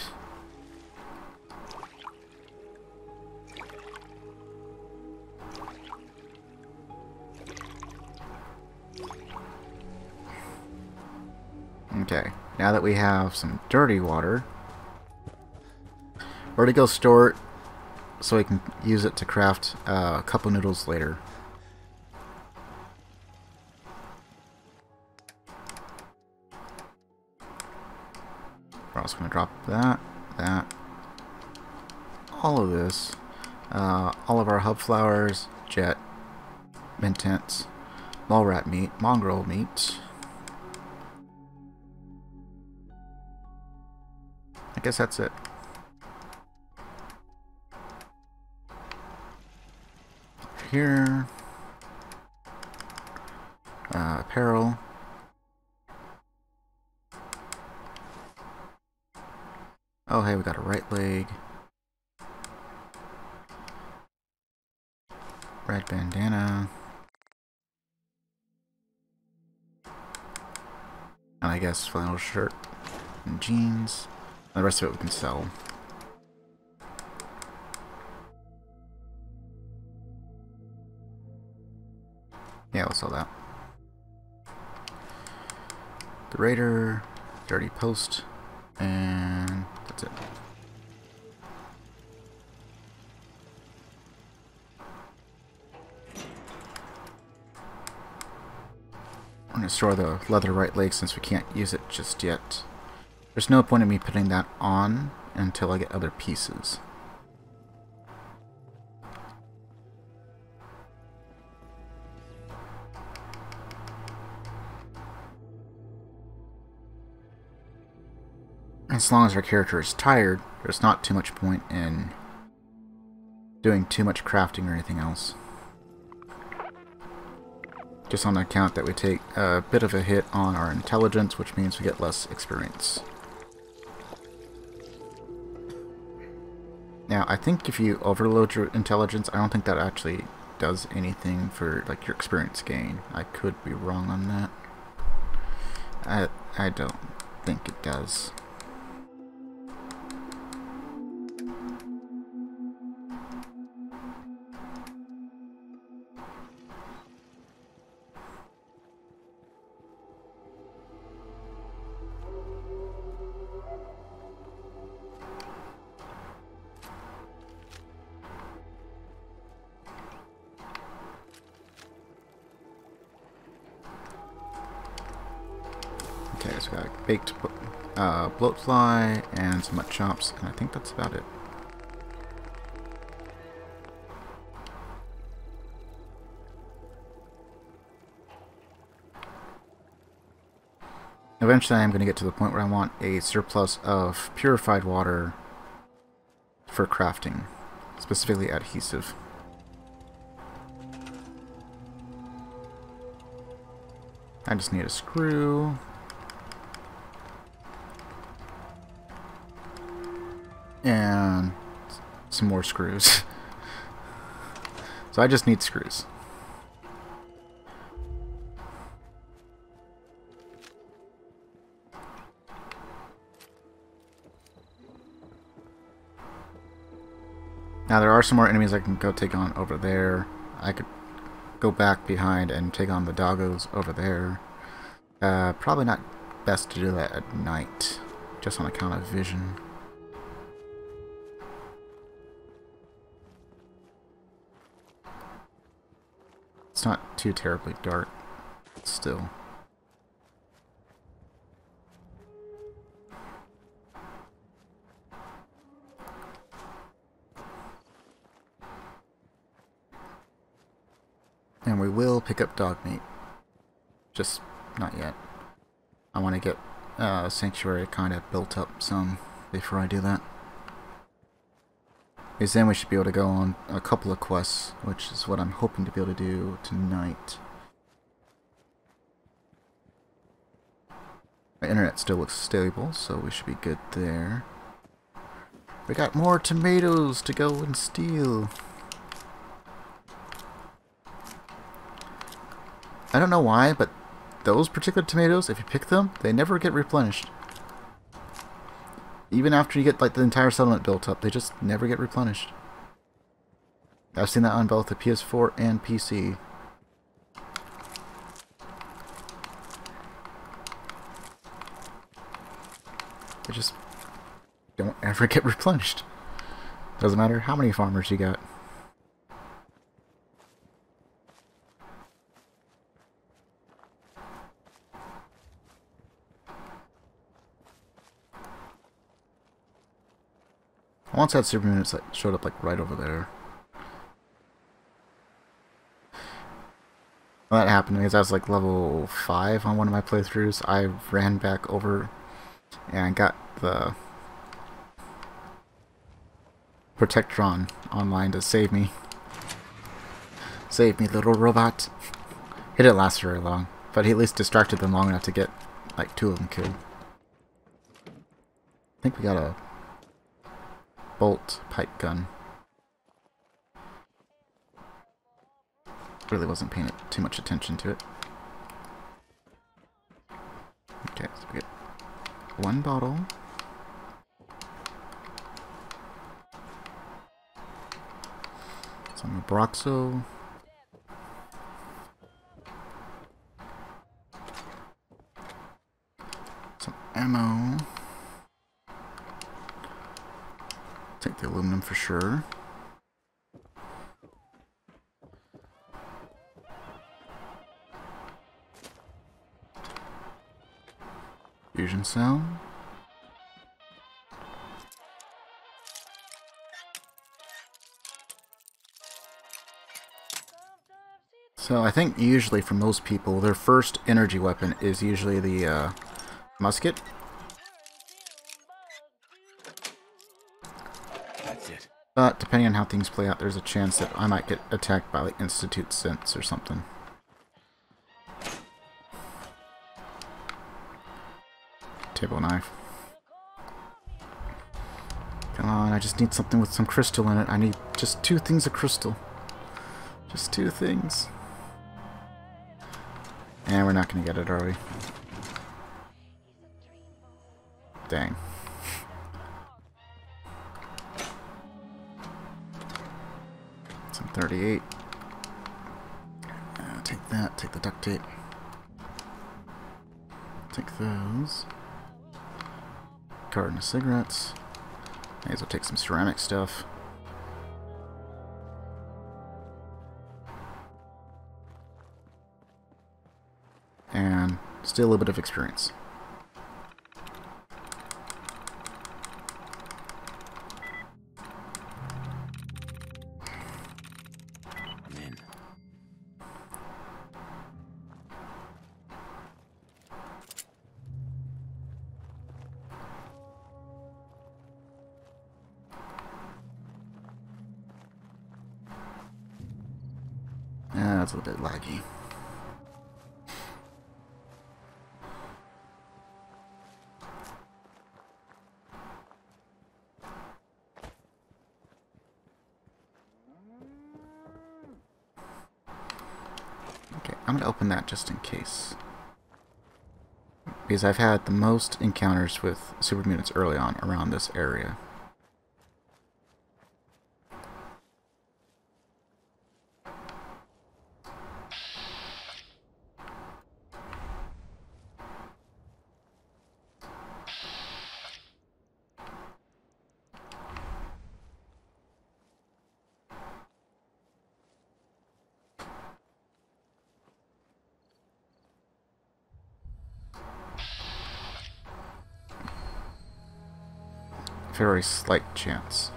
Okay, now that we have some dirty water, we're to go store it so we can use it to craft uh, a couple noodles later. Also going to drop that, that, all of this, uh, all of our Hubflowers, jet, Mentats, mole rat meat, mongrel meat, I guess that's it. Here. Uh, apparel. Oh, hey, we got a right leg. Red bandana. And I guess flannel shirt and jeans. The rest of it we can sell. Yeah, we'll sell that. The Raider, Dirty Post, and that's it. I'm going to store the leather right leg since we can't use it just yet. There's no point in me putting that on until I get other pieces. As long as our character is tired, there's not too much point in doing too much crafting or anything else. Just on the account that we take a bit of a hit on our intelligence, which means we get less experience. Now, I think if you overload your intelligence, I don't think that actually does anything for like your experience gain. I could be wrong on that. I, I don't think it does. Bloatfly and some mutt chops, and I think that's about it. Eventually I'm going to get to the point where I want a surplus of purified water for crafting, specifically adhesive. I just need a screw. And some more screws. so I just need screws. Now there are some more enemies I can go take on over there. I could go back behind and take on the doggos over there. Uh, probably not best to do that at night, just on account of vision. It's not too terribly dark, still. And we will pick up Dogmeat. Just not yet. I want to get uh, Sanctuary kind of built up some before I do that. Because then we should be able to go on a couple of quests, which is what I'm hoping to be able to do tonight. My internet still looks stable, so we should be good there. We got more tomatoes to go and steal. I don't know why, but those particular tomatoes, if you pick them, they never get replenished. Even after you get like the entire settlement built up, they just never get replenished. I've seen that on both the PS4 and PC. They just don't ever get replenished. Doesn't matter how many farmers you got. I once had super mutants that showed up like right over there. Well, that happened because I was like level 5 on one of my playthroughs. I ran back over and got the Protectron online to save me. Save me, little robot. He didn't last very long, but he at least distracted them long enough to get like two of them killed. I think we got a bolt pipe gun. Really wasn't paying too much attention to it. Okay, so we get one bottle. Some Abraxo. Some ammo. Take the aluminum for sure. Fusion cell. So I think usually for most people, their first energy weapon is usually the uh, musket. But depending on how things play out, there's a chance that I might get attacked by like Institute synths or something. Table knife. Come on, I just need something with some crystal in it. I need just two things of crystal. Just two things. And we're not going to get it, are we? Some 38. Uh, take that, take the duct tape. Take those. Carton of cigarettes. May as well take some ceramic stuff. And still a bit of experience. That just in case. Because I've had the most encounters with super mutants early on around this area. Very slight chance.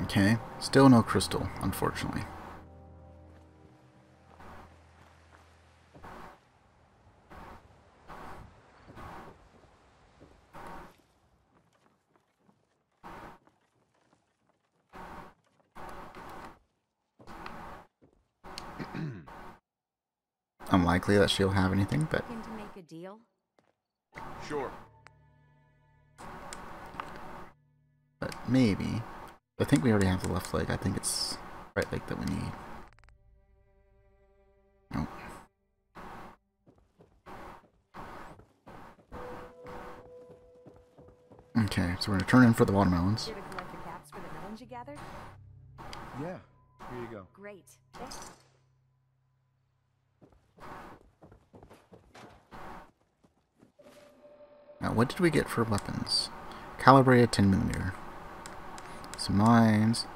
Okay, still no crystal, unfortunately. Unlikely that she'll have anything, but to make a deal? Sure. but maybe. I think we already have the left leg. I think it's right leg that we need. Nope. Okay, so we're gonna turn in for the watermelons. Here to collect the caps for the melons you gathered? Yeah. Here you go. Great. Now, what did we get for weapons? Calibrated 10mm. Some mines.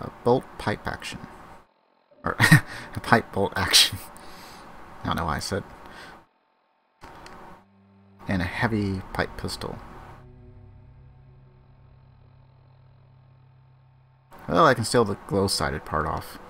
A bolt pipe action. Or, a pipe bolt action. I don't know why I said. And a heavy pipe pistol. Well, I can steal the glow sights part off.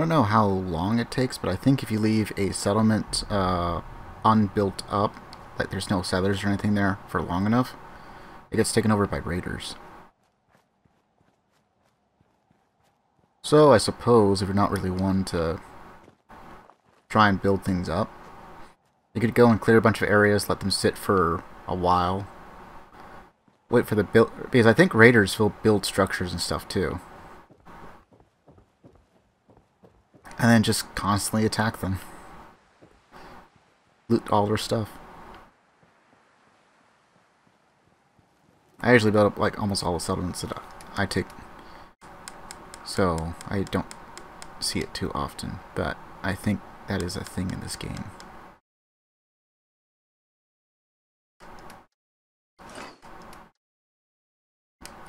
Don't know how long it takes, but I think if you leave a settlement uh, unbuilt up, like there's no settlers or anything there for long enough, it gets taken over by raiders. So I suppose if you're not really one to try and build things up, you could go and clear a bunch of areas, let them sit for a while. Wait for the build because I think raiders will build structures and stuff too. And then just constantly attack them. Loot all their stuff. I usually build up like almost all the settlements that I take. So I don't see it too often, but I think that is a thing in this game.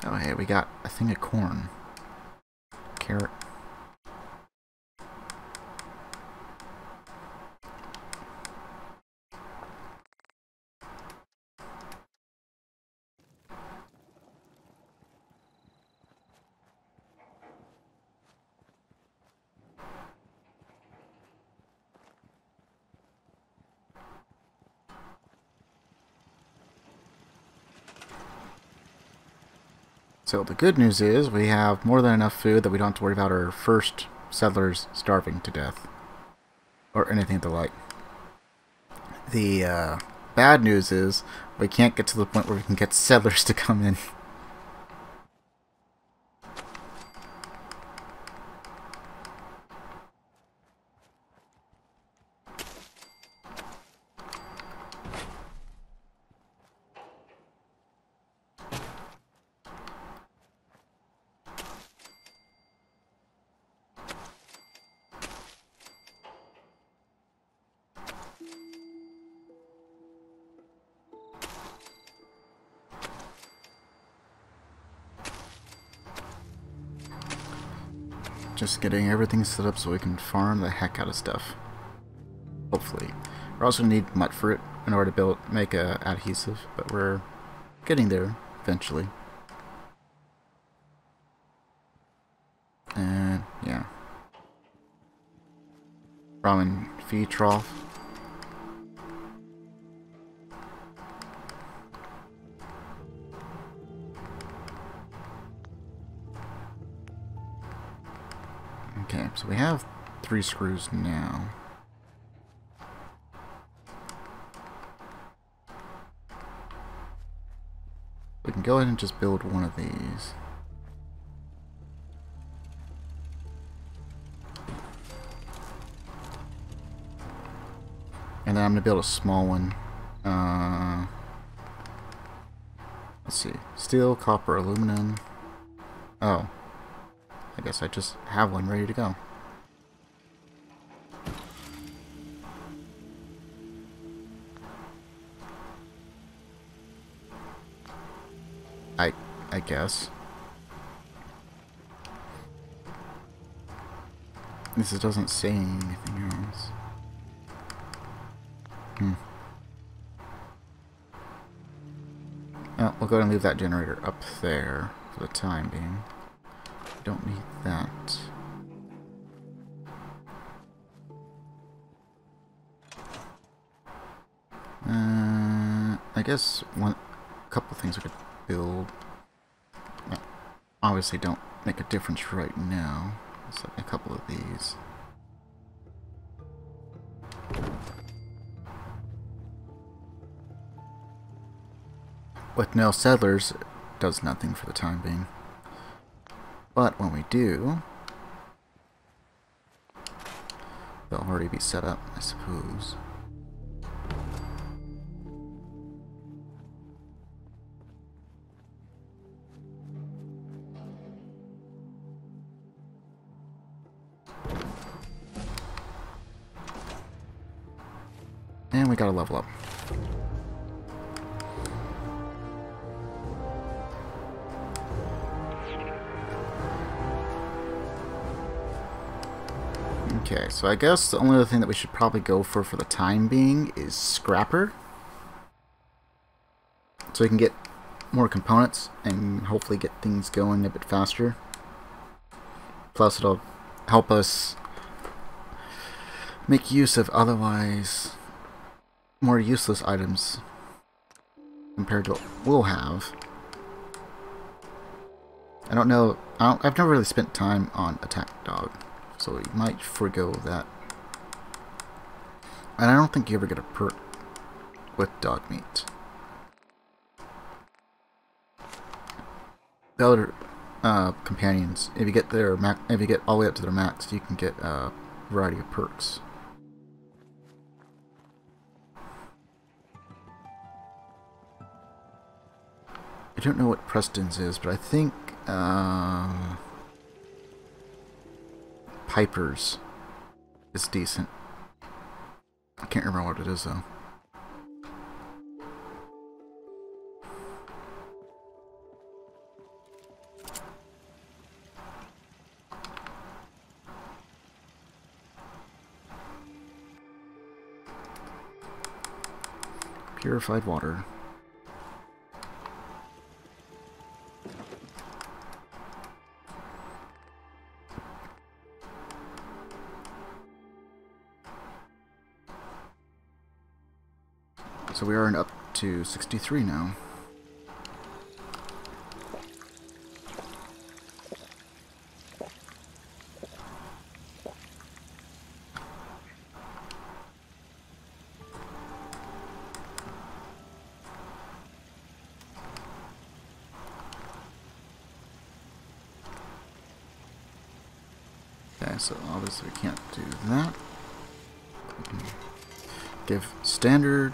Oh hey, we got a thing of corn. Carrot. So the good news is we have more than enough food that we don't have to worry about our first settlers starving to death. Or anything of the like. The uh, bad news is we can't get to the point where we can get settlers to come in. Getting everything set up so we can farm the heck out of stuff. Hopefully. We're also going to need mutfruit in order to build make a adhesive, but we're getting there eventually. And yeah. Brahmin feed trough. So we have three screws now. We can go ahead and just build one of these. And then I'm going to build a small one. Uh, let's see. Steel, copper, aluminum. Oh. I guess I just have one ready to go. I guess. This doesn't say anything else. Hmm. Oh, we'll go ahead and leave that generator up there for the time being. Don't need that. Uh, I guess one couple things we could build. Obviously, don't make a difference right now. So a couple of these. With no settlers, does nothing for the time being. But when we do, they'll already be set up, I suppose. Level up. Okay, so I guess the only other thing that we should probably go for for the time being is Scrapper. So we can get more components and hopefully get things going a bit faster. Plus it'll help us make use of otherwise more useless items compared to what we'll have. I don't know, I I've never really spent time on Attack Dog so we might forego that. And I don't think you ever get a perk with Dogmeat. The other uh, companions, if you get their max, if you get all the way up to their max, you can get a variety of perks. I don't know what Preston's is, but I think. Uh, Piper's is decent. I can't remember what it is though. Purified water. So we are up to 63 now. so obviously we can't do that. We can give standard.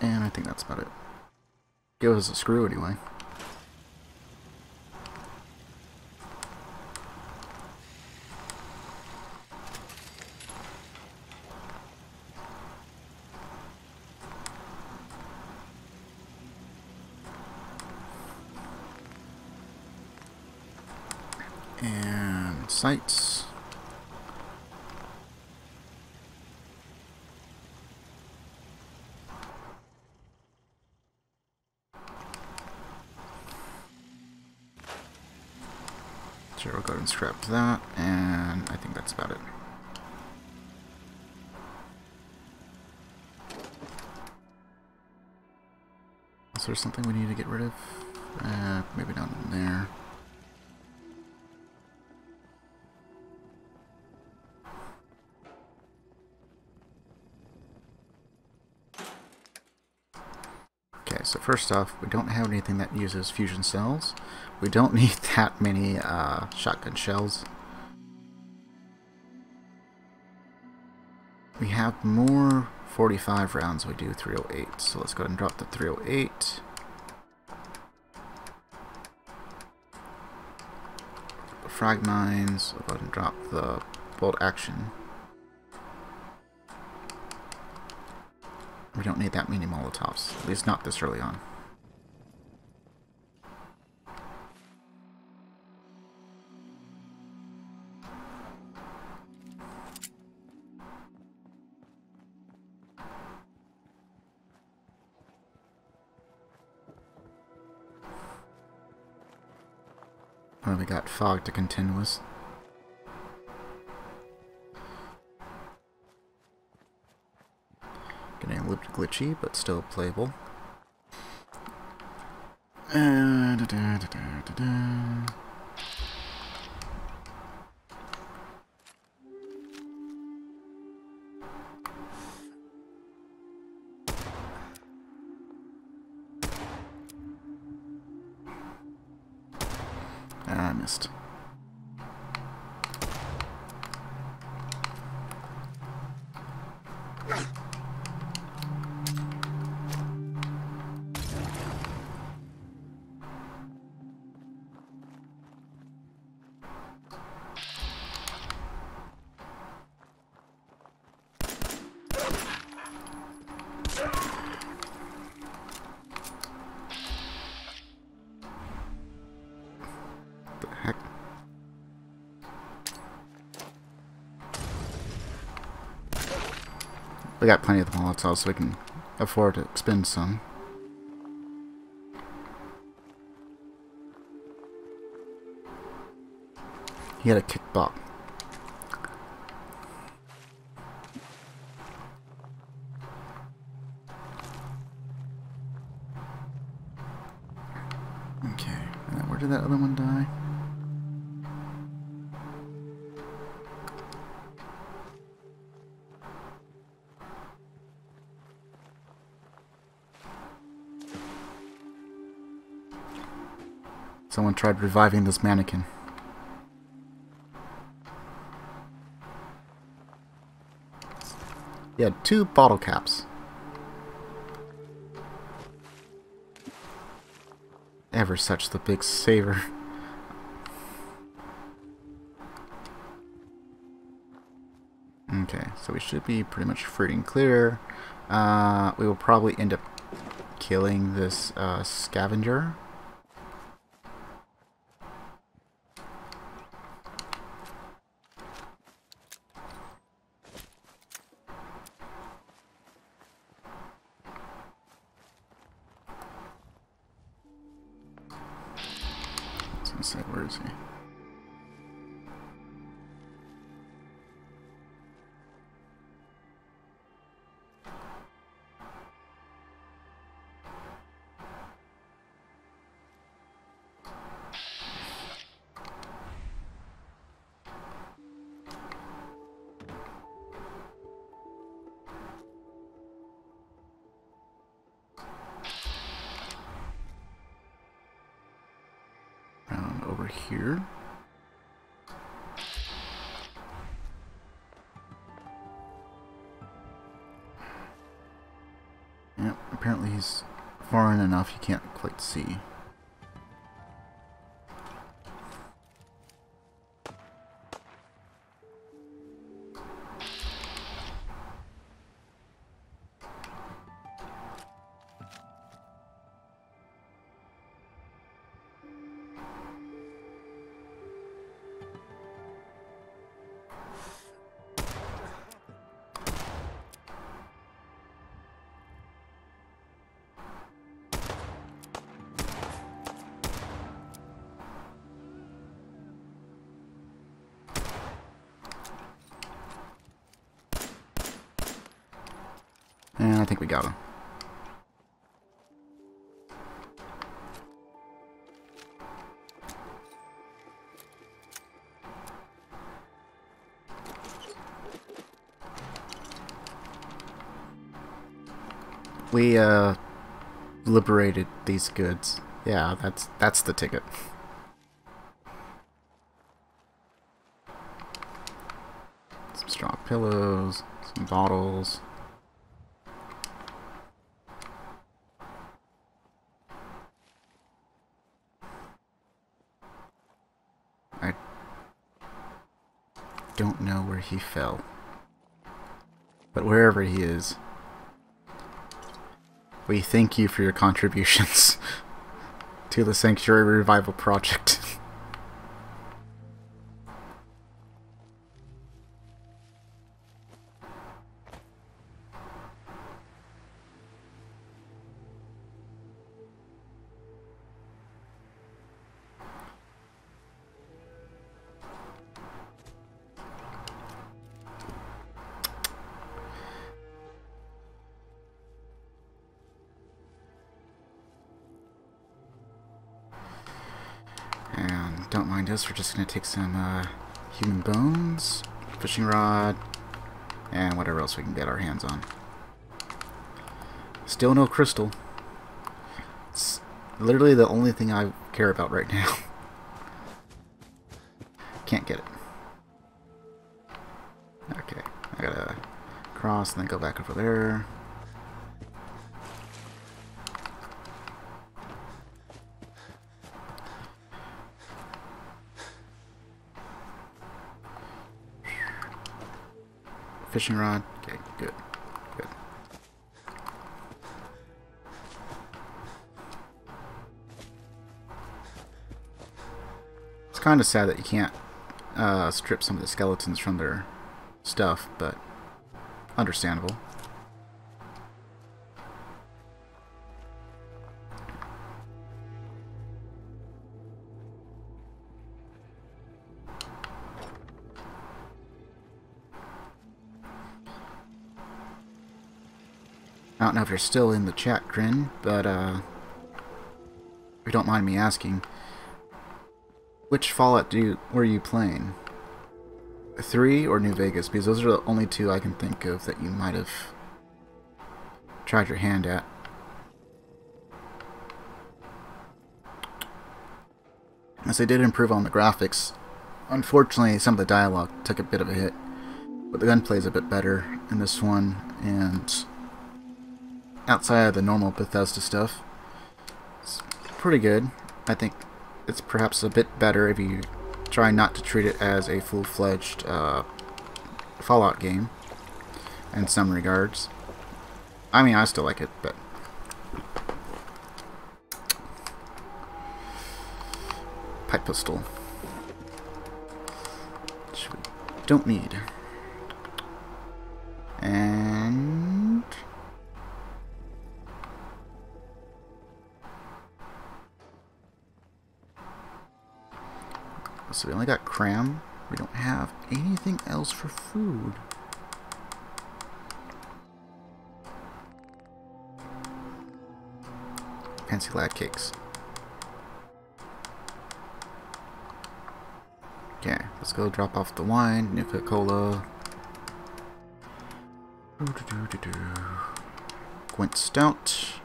And I think that's about it. A screw anyway. And sights. Sure, we'll go ahead and scrap that, and I think that's about it. Something we need to get rid of? Uh, maybe not in there. Okay, so first off, we don't have anything that uses fusion cells. We don't need that many uh, shotgun shells. We have more 45 rounds we do 308, so let's go ahead and drop the 308. Frag mines, we'll go ahead and drop the bolt action. We don't need that many Molotovs, at least not this early on. Fog to contend with. Getting a little bit glitchy, but still playable. Uh, da -da -da We got plenty of the Molotovs, so we can afford to expend some. He had a kickball. Reviving this mannequin. He had two bottle caps. Ever such the big saver. Okay, so we should be pretty much free and clear. Uh, we will probably end up killing this uh, scavenger. We uh liberated these goods. Yeah, that's that's the ticket. Some straw pillows, some bottles. I don't know where he fell. But wherever he is, we thank you for your contributions to the Sanctuary Revival Project. Just to take some uh, human bones, fishing rod, and whatever else we can get our hands on. Still no crystal. It's literally the only thing I care about right now. Can't get it. Okay, I gotta cross and then go back over there. Fishing rod. Okay, good. Good. It's kind of sad that you can't uh, strip some of the skeletons from their stuff, but understandable. If you're still in the chat, Grin, but uh, if you don't mind me asking, which Fallout do you, were you playing? Three or New Vegas? Because those are the only two I can think of that you might have tried your hand at. As they did improve on the graphics, unfortunately some of the dialogue took a bit of a hit, but the gunplay is a bit better in this one, and outside of the normal Bethesda stuff. It's pretty good. I think it's perhaps a bit better if you try not to treat it as a full-fledged uh, Fallout game in some regards. I mean, I still like it, but... Pipe pistol. Which we don't need. So we only got cram. We don't have anything else for food. Fancy lad cakes. Okay, let's go drop off the wine, Nuka Cola. Gwinnett Stout.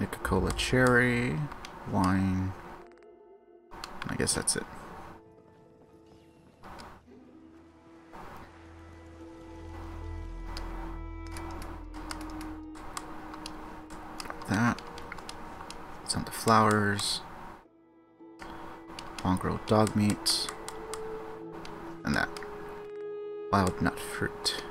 Nuka Cola Cherry. Wine. Guess that's it. That. Some the flowers. Mongrel dog meat. And that. Wild mutfruit.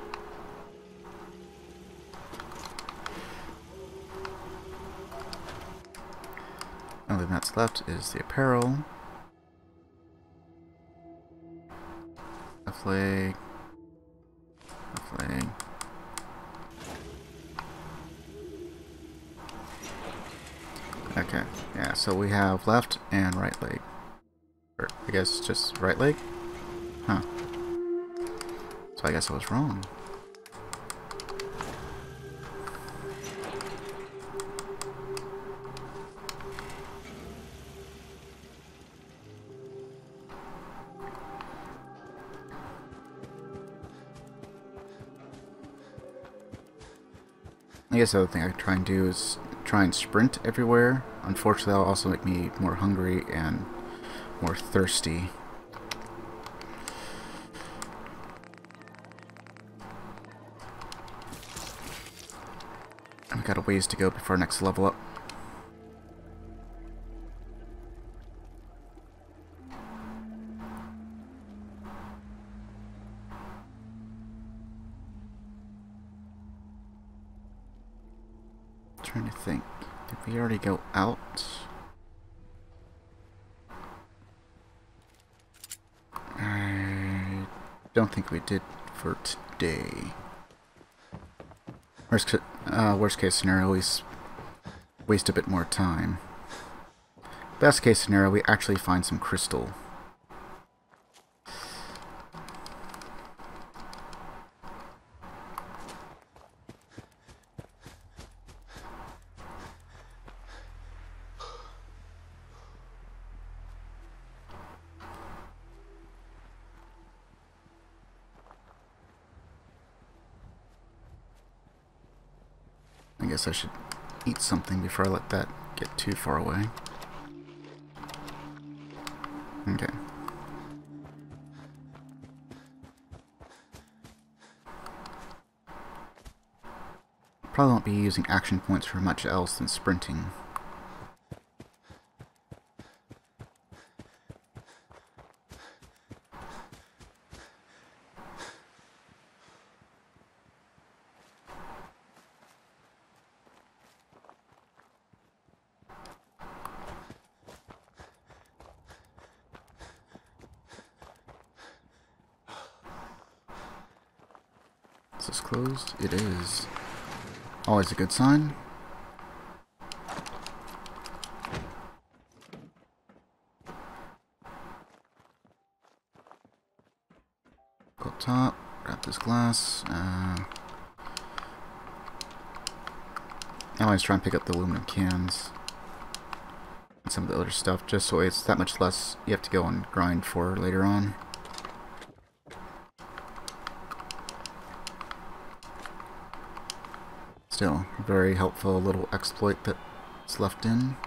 Only that's left is the apparel. Flag. A. Okay, yeah, so we have left and right leg. Or, I guess just right leg? Huh. So I guess I was wrong. I guess the other thing I try and do is try and sprint everywhere. Unfortunately, that'll also make me more hungry and more thirsty. I've got a ways to go before next level up. Go out? I don't think we did for today. Worst, uh, worst case scenario, we waste a bit more time. Best case scenario, we actually find some crystal. I guess I should eat something before I let that get too far away. Okay. Probably won't be using action points for much else than sprinting. Is this closed? It is. Always a good sign. Go up top, grab this glass. Uh, I always try and pick up the aluminum cans and some of the other stuff just so it's that much less you have to go and grind for later on. Still, a very helpful little exploit that's left in.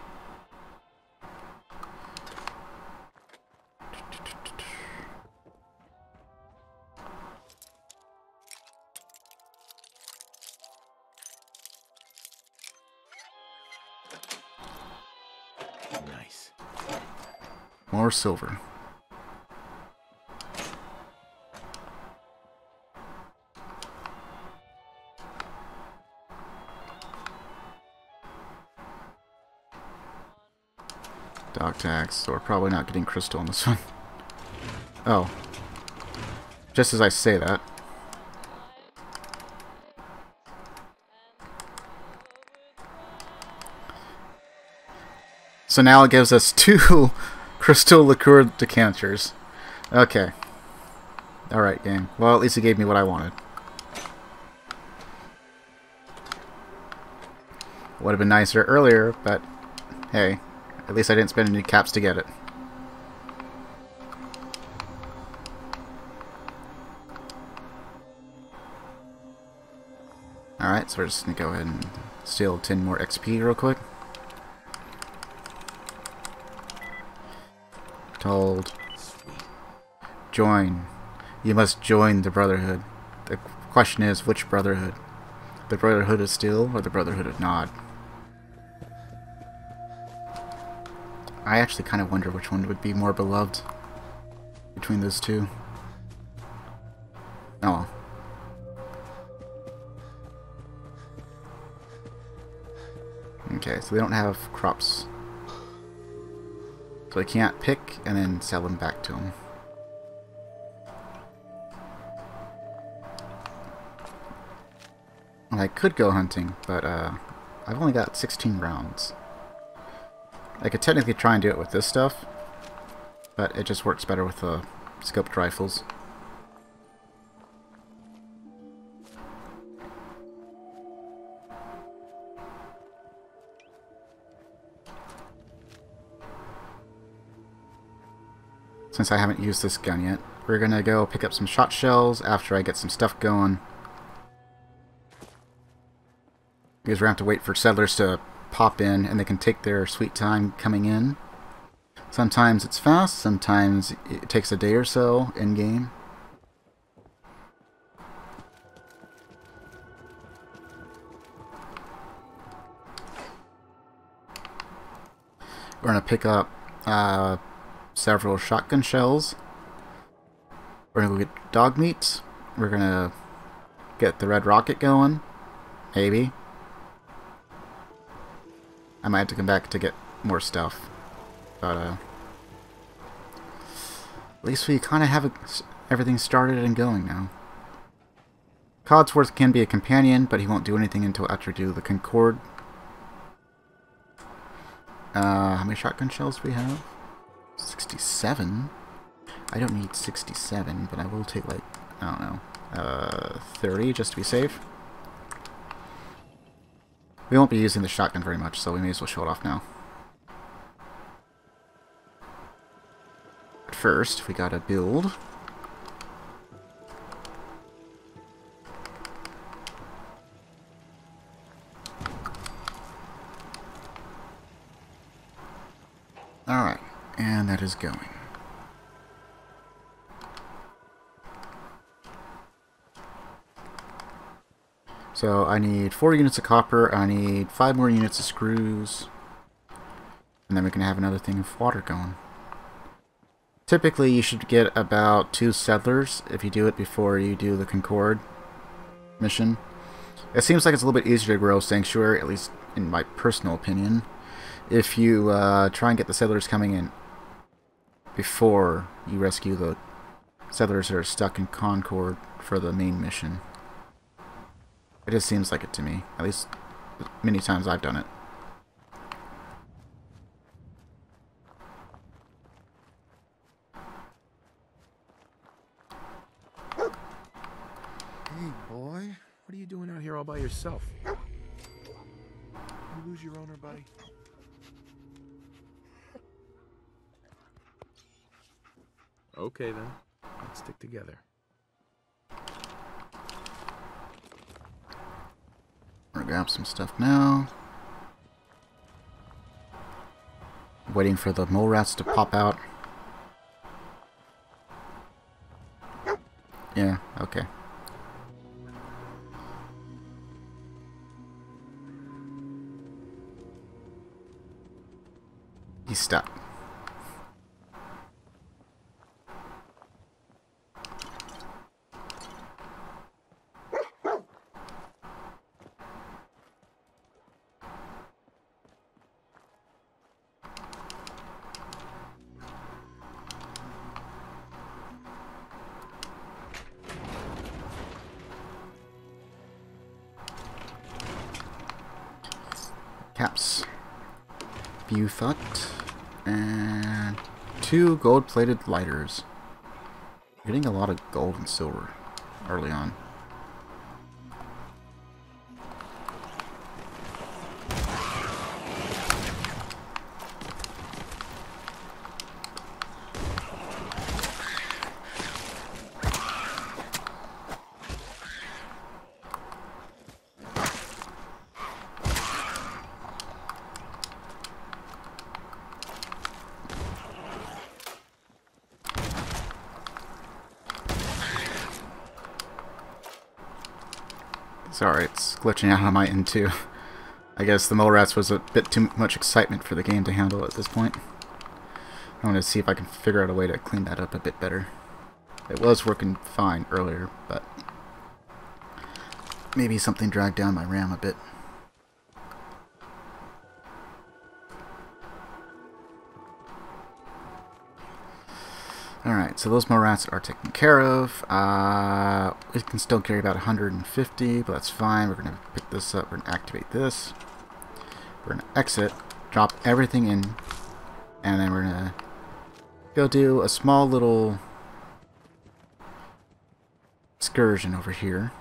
Nice. More silver. So we're probably not getting crystal on this one. Oh. Just as I say that. So now it gives us two crystal liqueur decanters. Okay. Alright, game. Well, at least it gave me what I wanted. Would have been nicer earlier, but hey, at least I didn't spend any caps to get it. Alright, so we're just gonna go ahead and steal 10 more XP real quick. Told. Join. You must join the Brotherhood. The question is, which Brotherhood? The Brotherhood of Steel or the Brotherhood of Nod? I actually kind of wonder which one would be more beloved between those two. Oh well. Okay, so they don't have crops. So I can't pick and then sell them back to them. I could go hunting, but uh, I've only got 16 rounds. I could technically try and do it with this stuff, but it just works better with the scoped rifles. Since I haven't used this gun yet, we're gonna go pick up some shot shells after I get some stuff going. Because we're gonna have to wait for settlers to pop in and they can take their sweet time coming in. Sometimes it's fast, sometimes it takes a day or so in game. We're going to pick up uh, several shotgun shells. We're going to go get Dogmeat. We're going to get the red rocket going. Maybe. I might have to come back to get more stuff. But, uh... At least we kind of have everything started and going now. Codsworth can be a companion, but he won't do anything until after do the Concord. Uh, how many shotgun shells do we have? 67? I don't need 67, but I will take, like, I don't know, uh, 30 just to be safe. We won't be using the shotgun very much, so we may as well show it off now. But first, we gotta build. Alright, and that is going. So I need 4 units of copper, I need 5 more units of screws, and then we can have another thing of water going. Typically you should get about 2 settlers if you do it before you do the Concord mission. It seems like it's a little bit easier to grow Sanctuary, at least in my personal opinion, if you uh, try and get the settlers coming in before you rescue the settlers that are stuck in Concord for the main mission. It just seems like it to me. At least many times I've done it. Hey, boy. What are you doing out here all by yourself? You lose your owner, buddy? Okay, then. Let's stick together. We're gonna grab some stuff now. Waiting for the mole rats to pop out. Yeah, okay. He's stuck. Gold-plated lighters. Getting a lot of gold and silver early on. Glitching out on my end too. I guess the mole rats was a bit too much excitement for the game to handle at this point. I want to see if I can figure out a way to clean that up a bit better. It was working fine earlier, but maybe something dragged down my RAM a bit. Alright, so those rats are taken care of. Uh, it can still carry about 150, but that's fine. We're going to pick this up. We're going to activate this. We're going to exit, drop everything in, and then we're going to go do a small little excursion over here.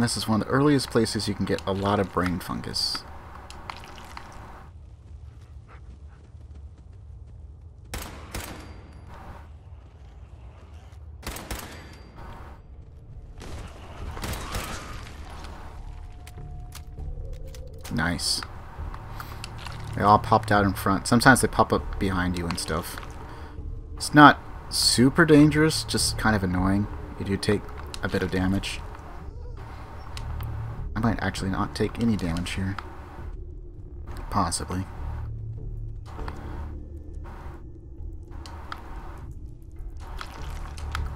And this is one of the earliest places you can get a lot of brain fungus. Nice. They all popped out in front. Sometimes they pop up behind you and stuff. It's not super dangerous, just kind of annoying. You do take a bit of damage. I might actually not take any damage here. Possibly.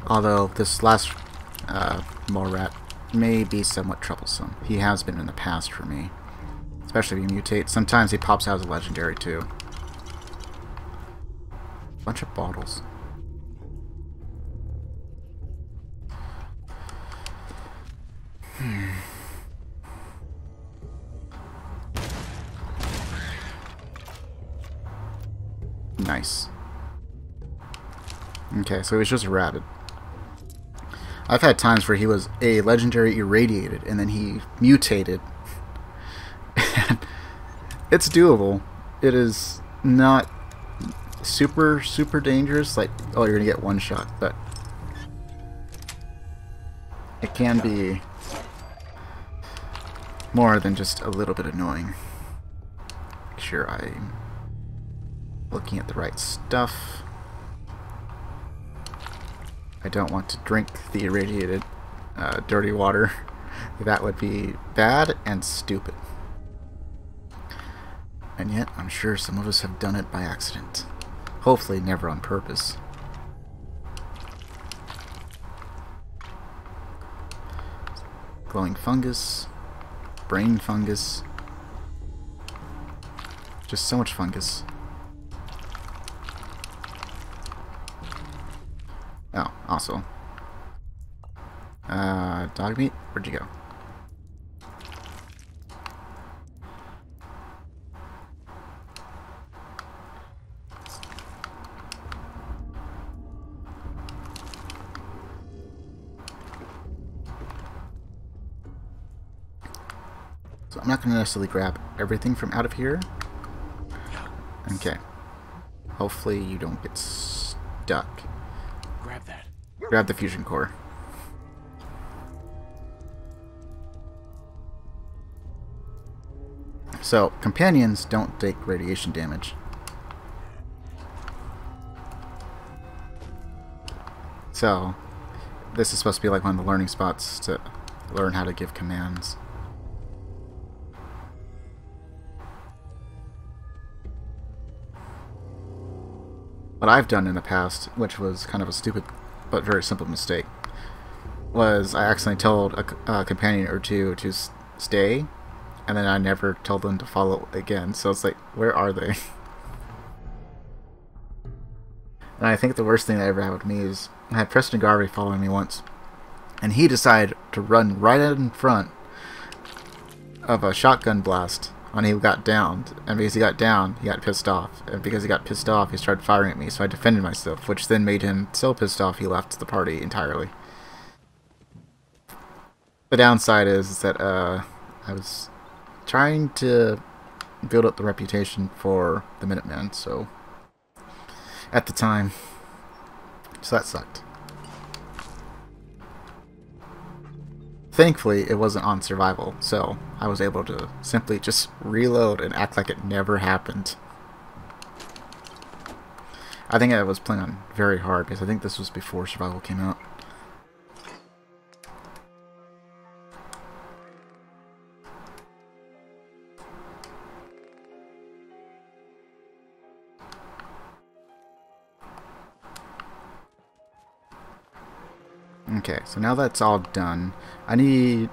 Although this last uh, mole rat may be somewhat troublesome. He has been in the past for me. Especially if you mutate. Sometimes he pops out as a legendary too. Bunch of bottles. Okay, so he's just rabid. I've had times where he was a legendary irradiated and then he mutated. it's doable. It is not super, super dangerous. Like, oh, you're gonna get one shot, but it can be more than just a little bit annoying. Make sure I'm looking at the right stuff. I don't want to drink the irradiated uh, dirty water. that would be bad and stupid. And yet, I'm sure some of us have done it by accident. Hopefully never on purpose. Glowing fungus. Brain fungus. Just so much fungus. Oh, also. Uh, Dogmeat? Where'd you go? So I'm not going to necessarily grab everything from out of here. Okay. Hopefully you don't get stuck. Grab the fusion core. So, companions don't take radiation damage. So, this is supposed to be like one of the learning spots to learn how to give commands. what I've done in the past, which was kind of a stupid but very simple mistake, was I accidentally told a, a companion or two to stay, and then I never told them to follow again. So it's like, where are they? and I think the worst thing that ever happened to me is I had Preston Garvey following me once, and he decided to run right in front of a shotgun blast when he got downed. And because he got down, he got pissed off. And because he got pissed off, he started firing at me, so I defended myself, which then made him so pissed off he left the party entirely. The downside is that uh, I was trying to build up the reputation for the Minutemen. So at the time, so that sucked. Thankfully, it wasn't on survival, so I was able to simply just reload and act like it never happened. I think I was playing on very hard because I think this was before survival came out. Okay, so now that's all done, I need...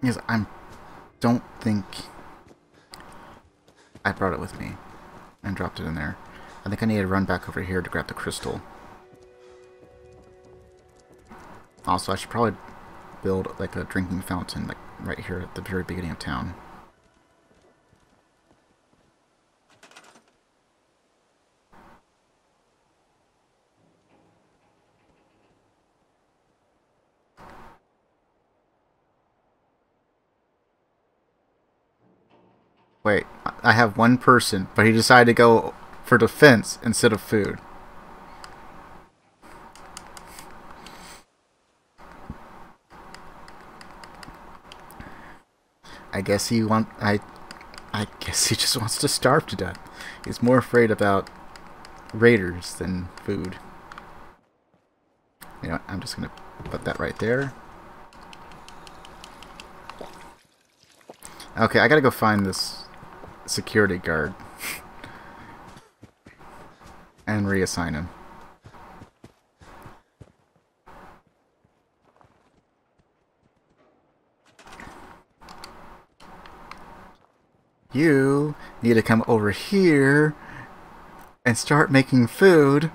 Because I don't think I brought it with me and dropped it in there. I think I need to run back over here to grab the crystal. Also, I should probably build like a drinking fountain like right here at the very beginning of town. Wait, I have one person, but he decided to go for defense instead of food. I guess he want I I guess he just wants to starve to death. He's more afraid about raiders than food. You know, I'm just gonna put that right there. Okay, I gotta go find this security guard and reassign him. You need to come over here and start making food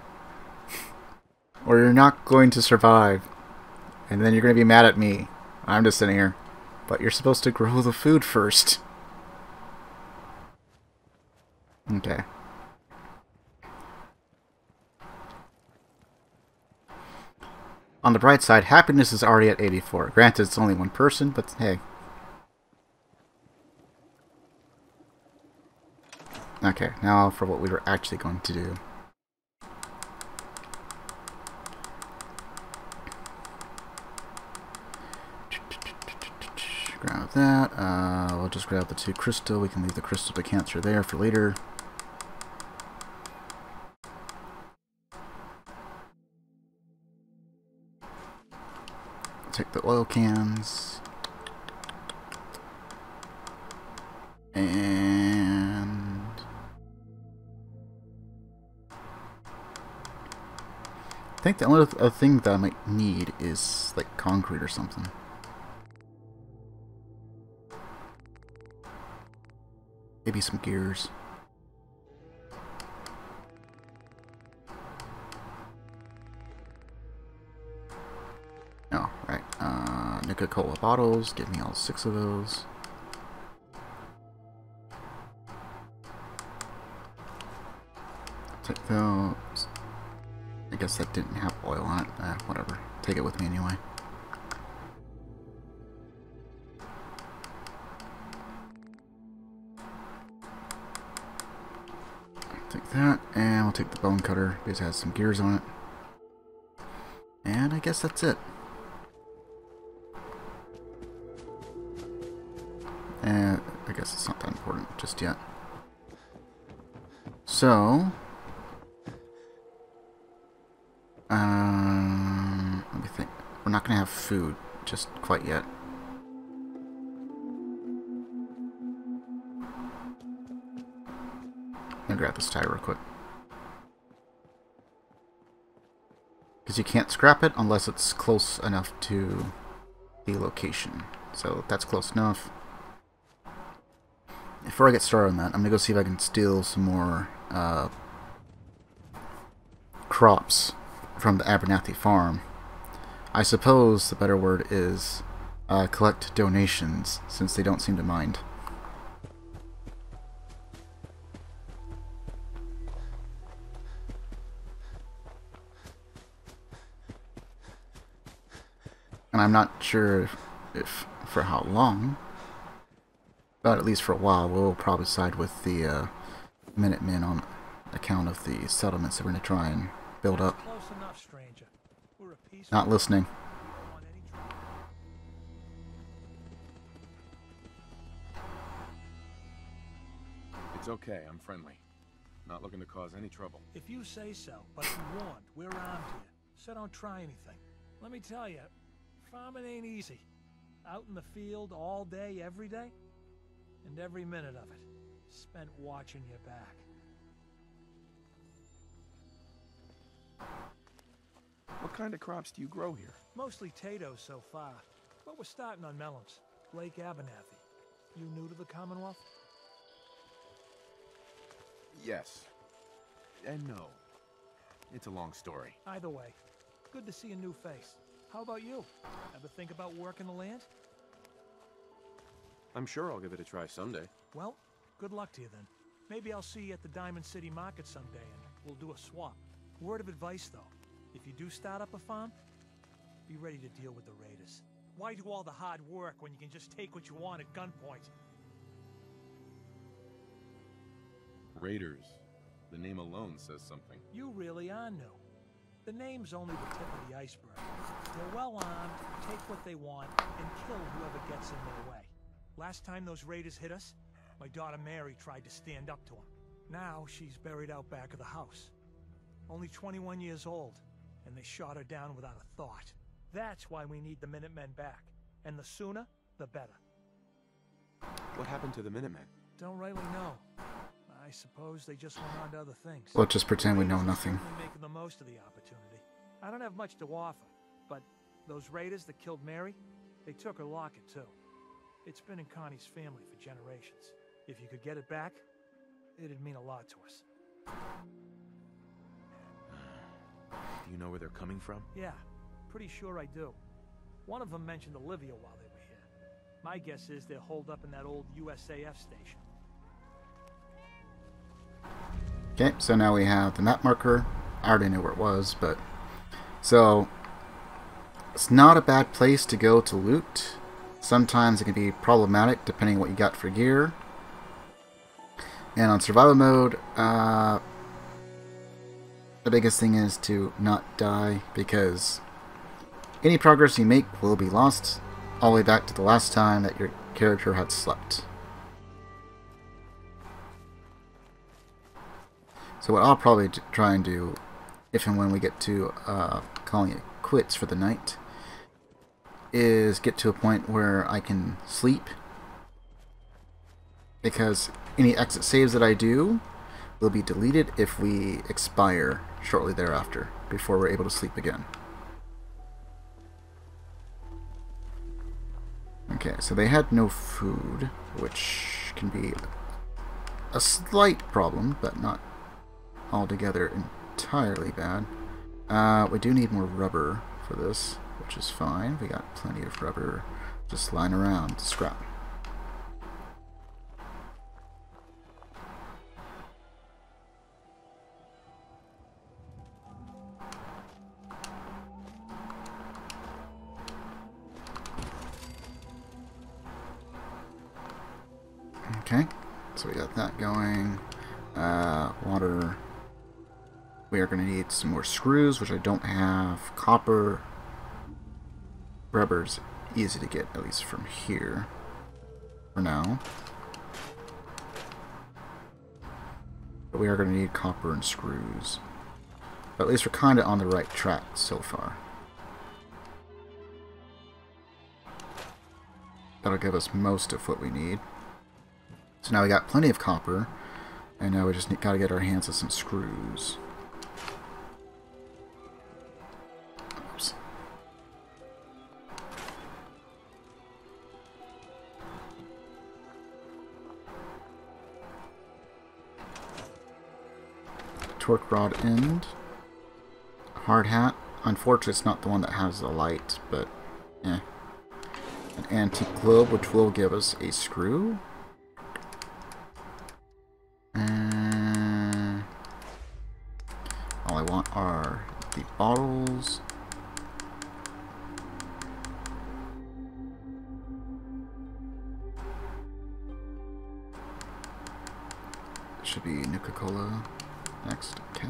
or you're not going to survive. And then you're going to be mad at me. I'm just sitting here. But you're supposed to grow the food first. Okay. On the bright side, happiness is already at 84. Granted, it's only one person, but hey. Okay, now for what we were actually going to do. Grab that. Uh, we'll just grab the two crystal. We can leave the crystal decanter there for later. Take the oil cans. And... I think the only other thing that I might need is like concrete or something. Maybe some gears. Nuka-Cola bottles. Give me all six of those. Take those. I guess that didn't have oil on it. Eh, whatever. Take it with me anyway. Take that, and we'll take the bone cutter. It has some gears on it. And I guess that's it. And I guess it's not that important just yet. So, um, let me think. We're not going to have food just quite yet. Me grab this tie real quick. Because you can't scrap it unless it's close enough to the location. So that's close enough before I get started on that, I'm going to go see if I can steal some more uh, crops from the Abernathy farm. I suppose the better word is uh, collect donations, since they don't seem to mind. And I'm not sure if, if for how long, But at least for a while, we'll probably side with the uh, Minutemen on account of the settlements that we're going to try and build up. Enough, stranger. We're a peaceful Not listening. It's okay, I'm friendly. Not looking to cause any trouble. If you say so, but be warned, we're armed here, so don't try anything. Let me tell you, farming ain't easy. Out in the field all day, every day, and every minute of it spent watching your back. What kind of crops do you grow here? Mostly potatoes so far, but we're starting on melons. Blake Abernathy. You new to the Commonwealth? Yes. And no. It's a long story. Either way, good to see a new face. How about you? Ever think about working the land? I'm sure I'll give it a try someday. Well, good luck to you then. Maybe I'll see you at the Diamond City Market someday and we'll do a swap. Word of advice though, if you do start up a farm, be ready to deal with the raiders. Why do all the hard work when you can just take what you want at gunpoint? Raiders. The name alone says something. You really are new. The name's only the tip of the iceberg. They're well armed, take what they want, and kill whoever gets in their way. Last time those raiders hit us, my daughter Mary tried to stand up to them. Now she's buried out back of the house. Only 21 years old, and they shot her down without a thought. That's why we need the Minutemen back. And the sooner, the better. What happened to the Minutemen? Don't rightly know. I suppose they just went on to other things. We'll just pretend we know nothing. Making the most of the opportunity. I don't have much to offer, but those raiders that killed Mary, they took her locket too. It's been in Connie's family for generations. If you could get it back, it'd mean a lot to us. Do you know where they're coming from? Yeah, pretty sure I do. One of them mentioned Olivia while they were here. My guess is they're holed up in that old USAF station. Okay, so now we have the map marker. I already knew where it was, but... So, it's not a bad place to go to loot. Sometimes it can be problematic depending what you got for gear. And on survival mode, uh, the biggest thing is to not die because any progress you make will be lost all the way back to the last time that your character had slept. So what I'll probably try and do, if and when we get to uh, calling it quits for the night, is get to a point where I can sleep. Because any exit saves that I do will be deleted if we expire shortly thereafter, before we're able to sleep again. Okay, so they had no food, which can be a slight problem, but not altogether entirely bad. Uh, we do need more rubber for this, which is fine. We got plenty of rubber just lying around to scrap. Okay, so we got that going. Uh, water. We are going to need some more screws, which I don't have. Copper. Rubber's easy to get, at least from here. For now. But we are going to need copper and screws. But at least we're kind of on the right track so far. That'll give us most of what we need. So now we got plenty of copper, and now we just got to get our hands on some screws. Torque rod end. Hard hat. Unfortunately, it's not the one that has the light, but eh. An antique globe, which will give us a screw. And all I want are the bottles. should be Nuka-Cola next. Okay.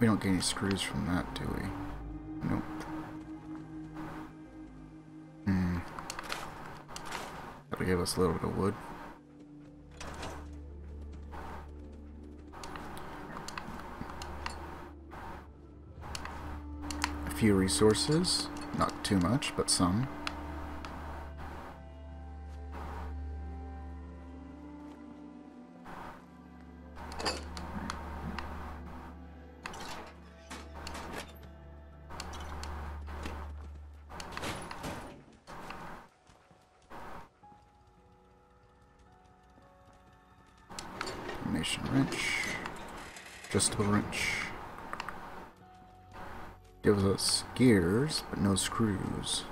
We don't get any screws from that, do we? Nope. Hmm. That'll give us a little bit of wood. Few resources. Not too much, but some. But no screws.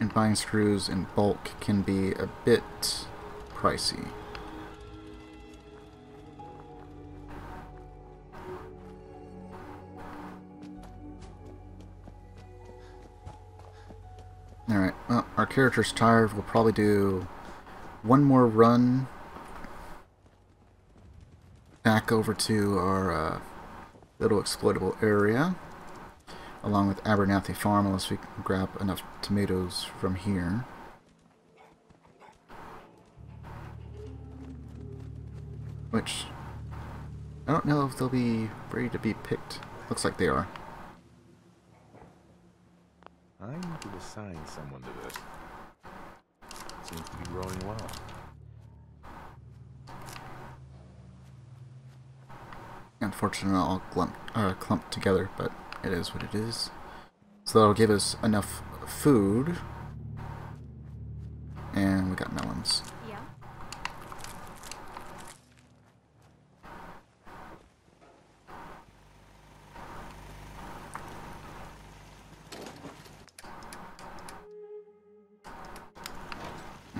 And buying screws in bulk can be a bit pricey. Alright, well, our character's tired. We'll probably do one more run over to our uh, little exploitable area along with Abernathy Farm unless we can grab enough tomatoes from here. Which, I don't know if they'll be ready to be picked. Looks like they are. I need to assign someone to this. Seems to be growing well. Unfortunately, all clump, uh, clumped together, but it is what it is. So that'll give us enough food. And we got melons. Yeah.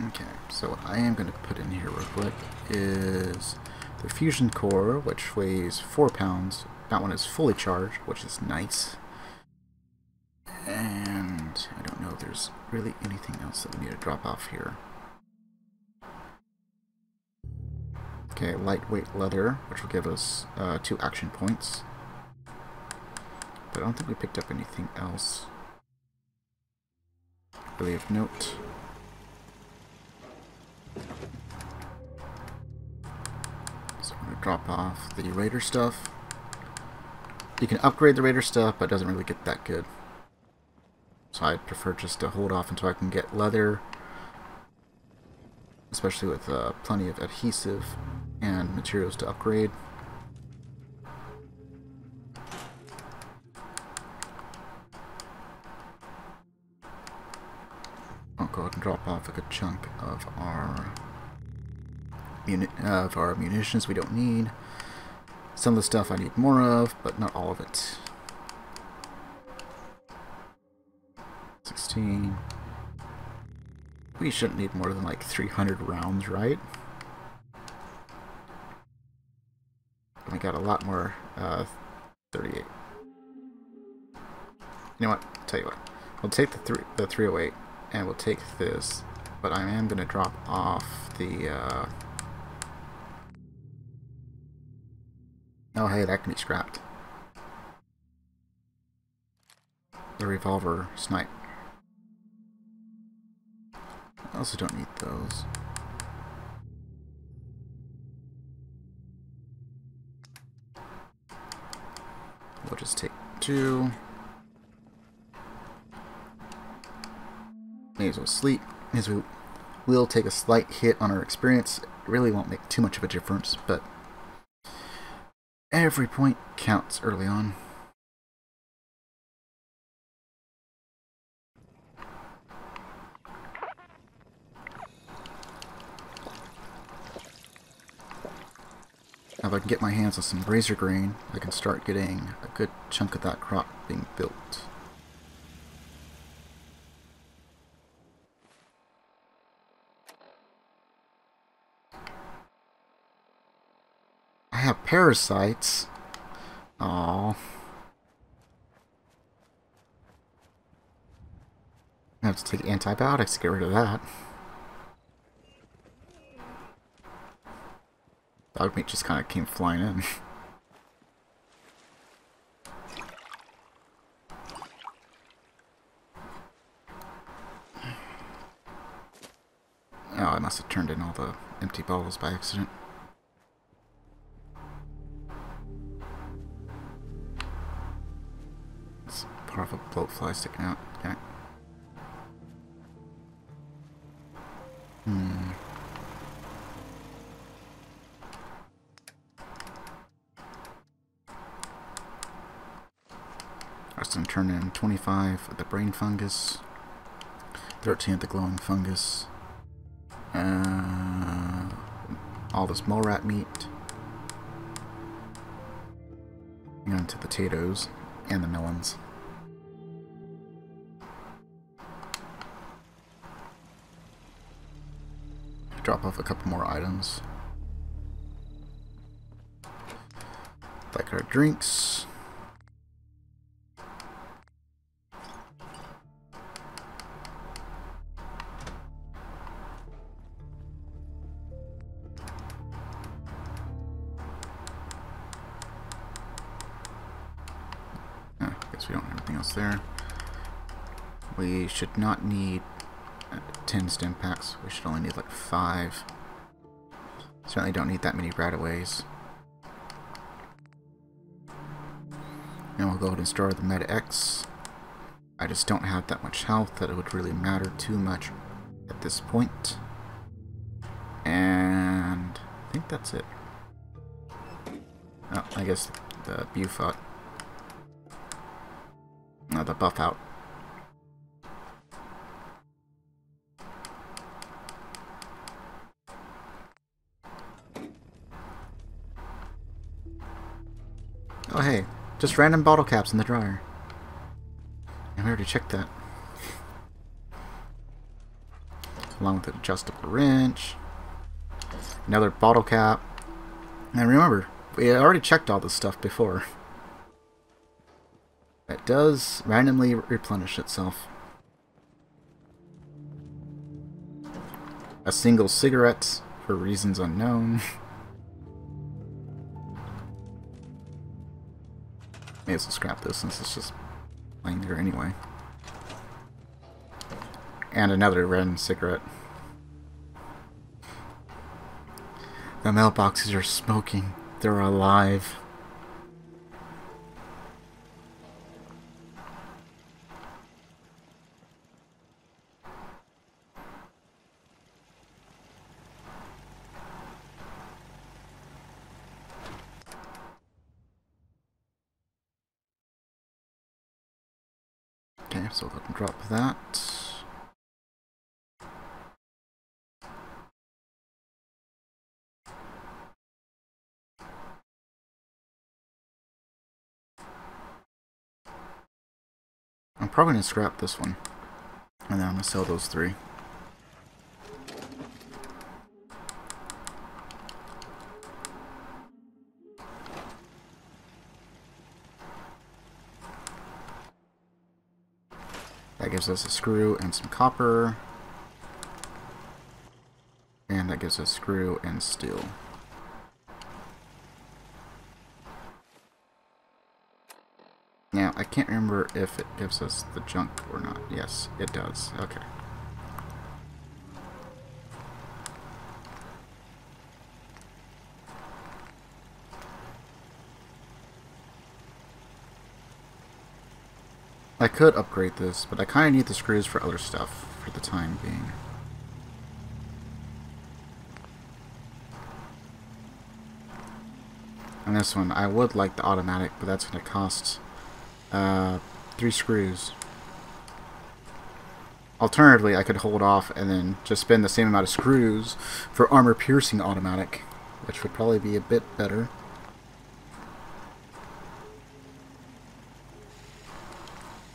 Okay, so what I am going to put in here real quick is the fusion core, which weighs 4 pounds. That one is fully charged, which is nice. And I don't know if there's really anything else that we need to drop off here. Okay, lightweight leather, which will give us uh, two action points. But I don't think we picked up anything else. Really of note. Drop off the Raider stuff. You can upgrade the Raider stuff, but it doesn't really get that good. So I prefer just to hold off until I can get leather, especially with uh, plenty of adhesive and materials to upgrade. I'll go ahead and drop off a good chunk of our of our munitions we don't need. Some of the stuff I need more of, but not all of it. 16. We shouldn't need more than like 300 rounds, right? And we got a lot more, uh, 38. You know what? I'll tell you what. We'll take the, three, the 308 and we'll take this, but I am going to drop off the, uh... Oh, hey, that can be scrapped. The revolver snipe. I also don't need those. We'll just take two. May as well sleep. As we will take a slight hit on our experience. It really won't make too much of a difference, but every point counts early on. Now if I can get my hands on some razorgrain, I can start getting a good chunk of that crop being built. have parasites. Oh. I have to take antibiotics to get rid of that. Dogmeat just kind of came flying in. Oh, I must have turned in all the empty bottles by accident. A bloatfly sticking out. Okay. Hmm. Austin turned in 25 of the brain fungus, 13 of the glowing fungus, uh, all this mole rat meat, and to potatoes and the melons. Drop off a couple more items. Like our drinks. Ah, guess we don't have anything else there. We should not need 10 Stimpaks. We should only need like 5. Certainly don't need that many Radaways. And we'll go ahead and store the Med-X. I just don't have that much health that it would really matter too much at this point. And I think that's it. Oh, I guess the Bufot. No, the Buffout. Just random bottle caps in the dryer. And we already checked that. Along with the adjustable wrench. Another bottle cap. And remember, we already checked all this stuff before. It does randomly replenish itself. A single cigarette for reasons unknown. May as well scrap this since it's just laying there anyway. And another red cigarette. The mailboxes are smoking. They're alive. Okay, so let me drop that. I'm probably going to scrap this one. And then I'm going to sell those three. That gives us a screw and some copper. And that gives us screw and steel. Now, I can't remember if it gives us the junk or not. Yes, it does. Okay. I could upgrade this, but I kind of need the screws for other stuff for the time being. And this one, I would like the automatic, but that's going to cost uh, three screws. Alternatively, I could hold off and then just spend the same amount of screws for armor piercing automatic, which would probably be a bit better.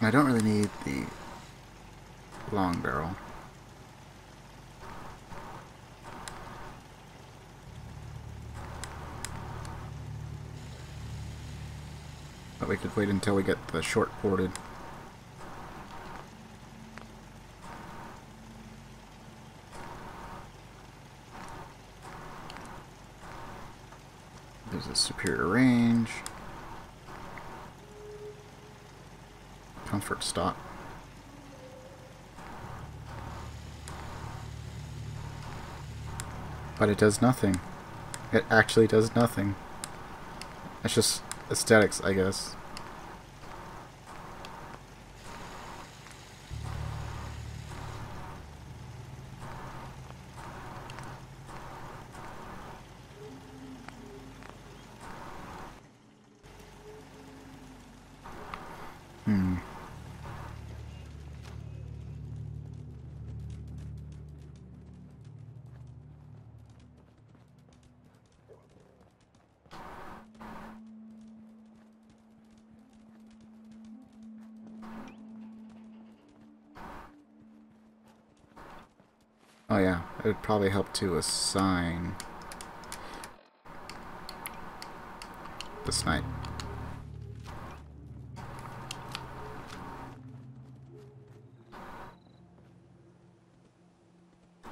I don't really need the long barrel. But we could wait until we get the short ported. There's a superior range. Comfort stock. But it does nothing. It actually does nothing. It's just aesthetics, I guess. Hmm. Oh yeah, it would probably help to assign the snipe.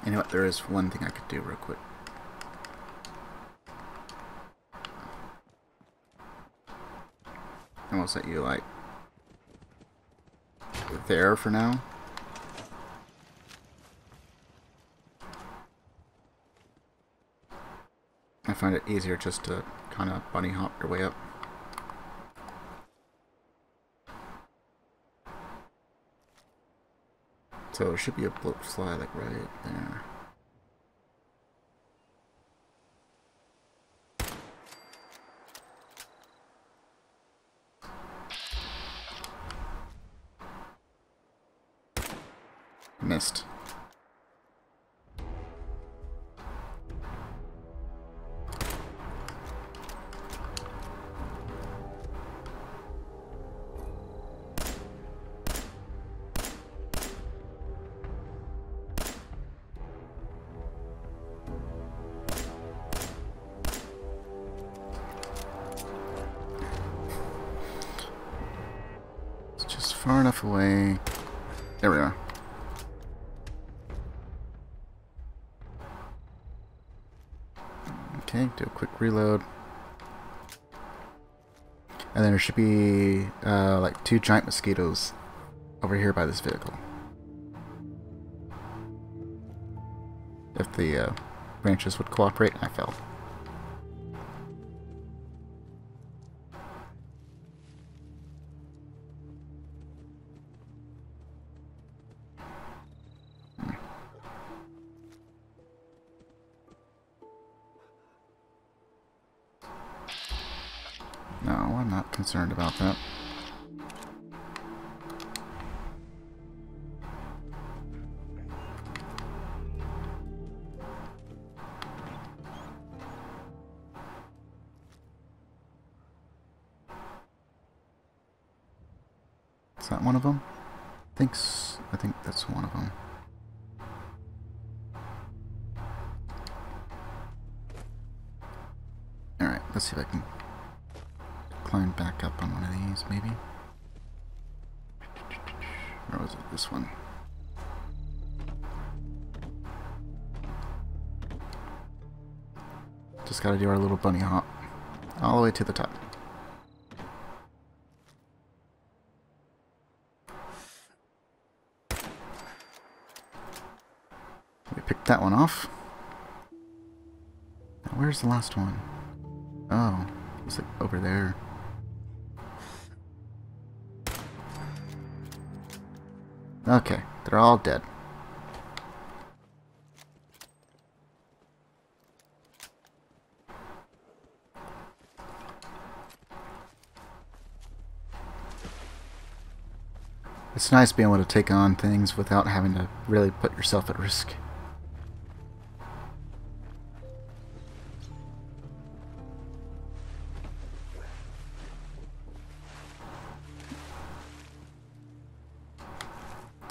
You know what, there is one thing I could do real quick. And we'll set you like there for now. Find it easier just to kind of bunny hop your way up. So there should be a blip slide like right there. Should be uh, like two giant mosquitoes over here by this vehicle. If the uh, branches would cooperate, I fell. Or was it this one? Just gotta do our little bunny hop all the way to the top. We picked that one off. Now, where's the last one? Oh, it's like over there. Okay, they're all dead. It's nice being able to take on things without having to really put yourself at risk.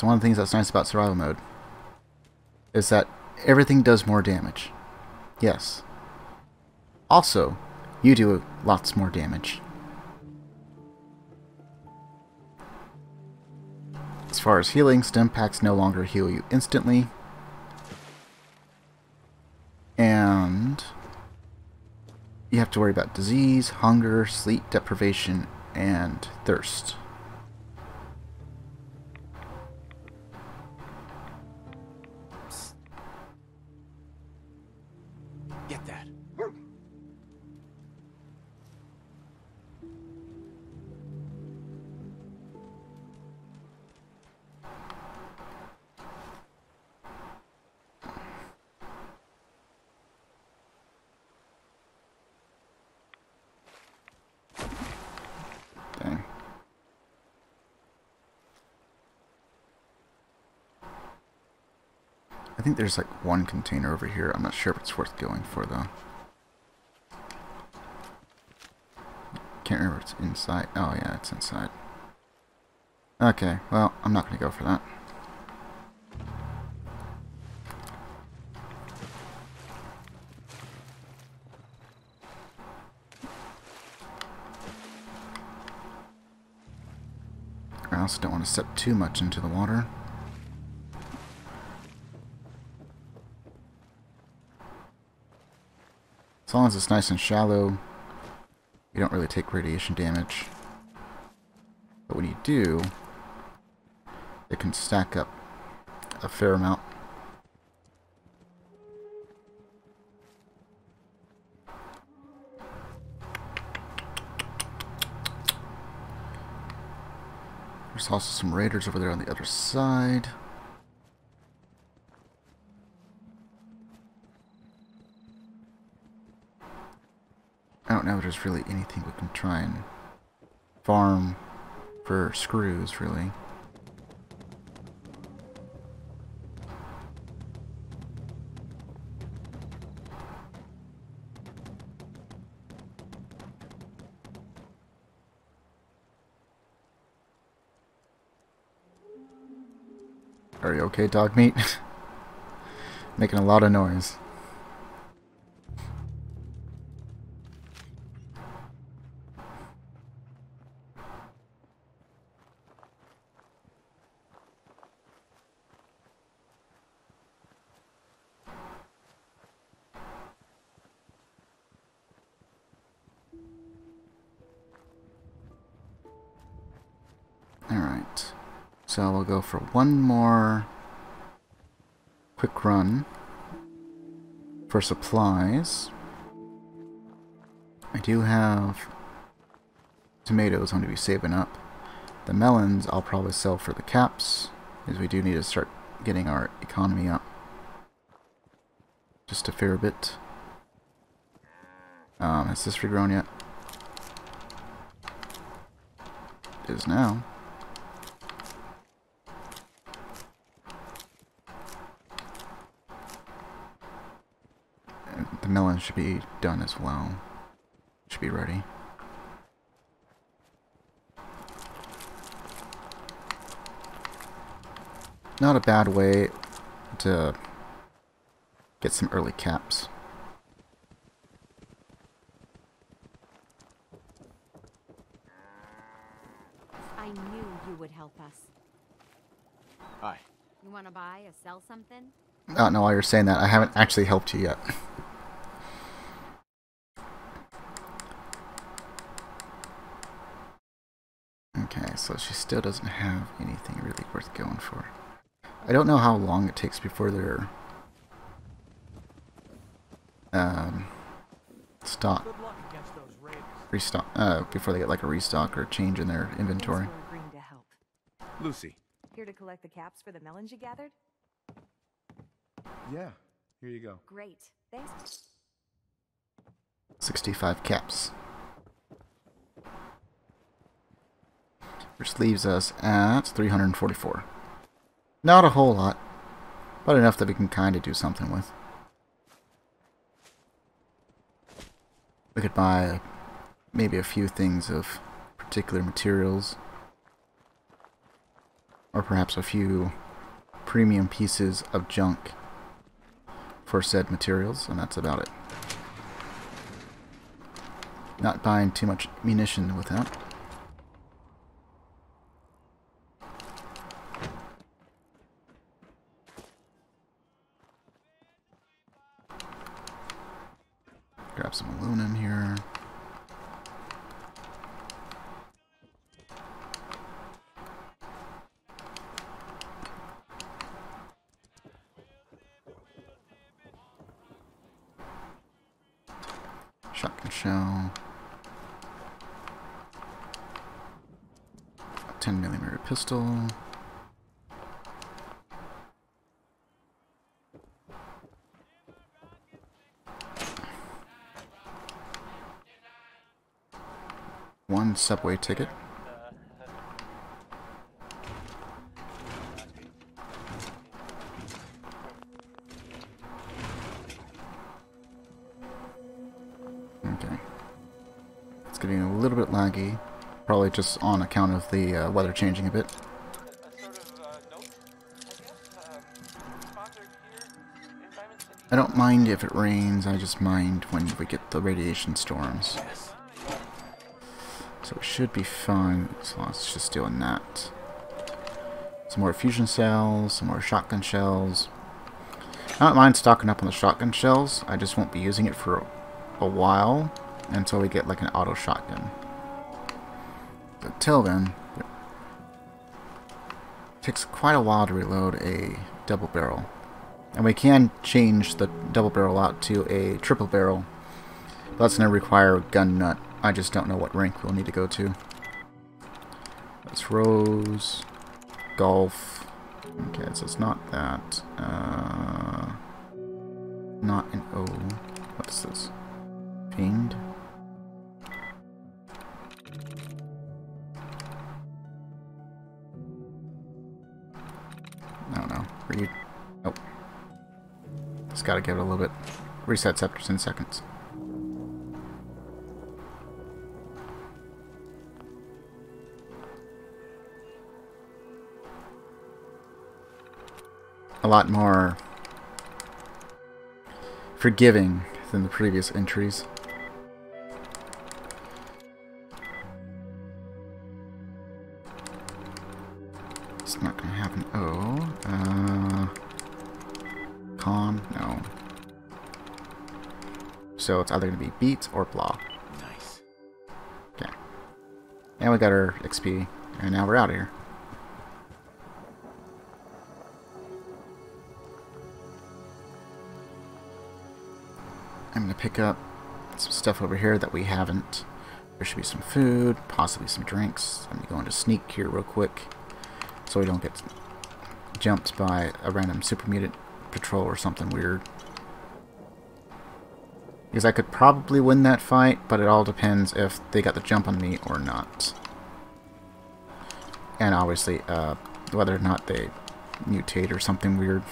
One of the things that's nice about survival mode. Is that everything does more damage. Yes. Also, you do lots more damage. As far as healing, Stimpaks no longer heal you instantly. And you have to worry about disease, hunger, sleep deprivation, and thirst. There's like one container over here. I'm not sure if it's worth going for though. Can't remember if it's inside. Oh yeah, it's inside. Okay, well, I'm not going to go for that. I also don't want to step too much into the water. As long as it's nice and shallow, you don't really take radiation damage. But when you do, it can stack up a fair amount. There's also some raiders over there on the other side. I don't know if there's really anything we can try and farm for screws, really. Are you okay, Dogmeat? Making a lot of noise. One more quick run for supplies. I do have tomatoes I'm going to be saving up. The melons I'll probably sell for the caps, as we do need to start getting our economy up. Just a fair bit. Um, has this regrown yet? It is now. And melon should be done as well. Should be ready. Not a bad way to get some early caps. I knew you would help us. Hi. You want to buy or sell something? Uh, I don't know why you're saying that. I haven't actually helped you yet. Okay, so she still doesn't have anything really worth going for. I don't know how long it takes before they're um, stock restock uh, before they get like a restock or change in their inventory. Agreeing to help. Lucy. Here to collect the caps for the melons you gathered? Yeah, here you go. Great. Thanks. 65 caps. Which leaves us at 344. Not a whole lot, but enough that we can kind of do something with. We could buy maybe a few things of particular materials, or perhaps a few premium pieces of junk for said materials, and that's about it. Not buying too much munition with that. Some aluminum here. Shotgun shell. 10 millimeter pistol. One subway ticket. Okay. It's getting a little bit laggy. Probably just on account of the uh, weather changing a bit. I don't mind if it rains, I just mind when we get the radiation storms. So it should be fine as it's just doing that. Some more fusion cells, some more shotgun shells. I don't mind stocking up on the shotgun shells, I just won't be using it for a while until we get like an auto shotgun. But till then, it takes quite a while to reload a double barrel. And we can change the double barrel out to a triple barrel. But that's going to require a gun nut. I just don't know what rank we'll need to go to. That's Rose, Golf. Okay, so it's not that. Uh, not an O. What's this? Fiend? I don't know. Read. Oh. Just gotta give it a little bit. Resets after 10 seconds. Lot more forgiving than the previous entries. It's not going to have an O. Uh, con? No. So it's either going to be beat or blah. Nice. Okay. And we got our XP. And now we're out of here. Pick up some stuff over here that we haven't. There should be some food, possibly some drinks. Let me go into sneak here real quick so we don't get jumped by a random super mutant patrol or something weird. Because I could probably win that fight, but it all depends if they got the jump on me or not. And obviously, uh, whether or not they mutate or something weird.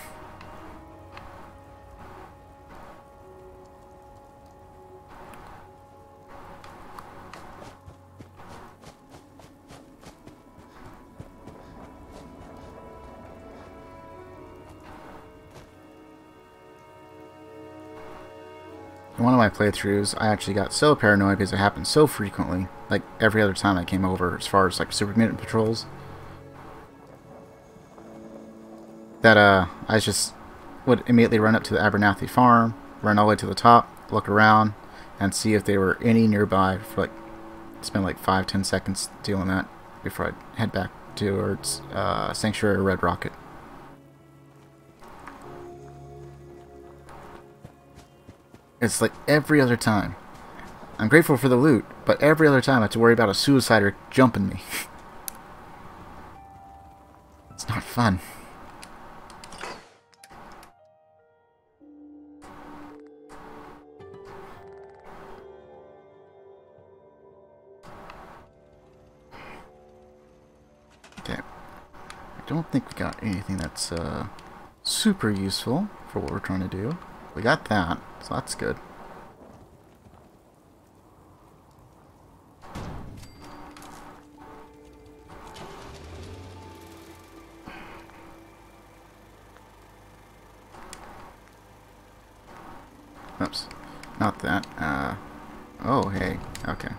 In one of my playthroughs, I actually got so paranoid because it happened so frequently, like every other time I came over, as far as like Super Mutant Patrols, that uh, I just would immediately run up to the Abernathy farm, run all the way to the top, look around, and see if there were any nearby for like, spend like 5-10 seconds doing that before I head back towards uh, Sanctuary Red Rocket. It's like every other time. I'm grateful for the loot, but every other time I have to worry about a suicider jumping me. it's not fun. Okay. I don't think we got anything that's uh, super useful for what we're trying to do. We got that, so that's good. Oops. Not that. Uh, oh, hey. Okay.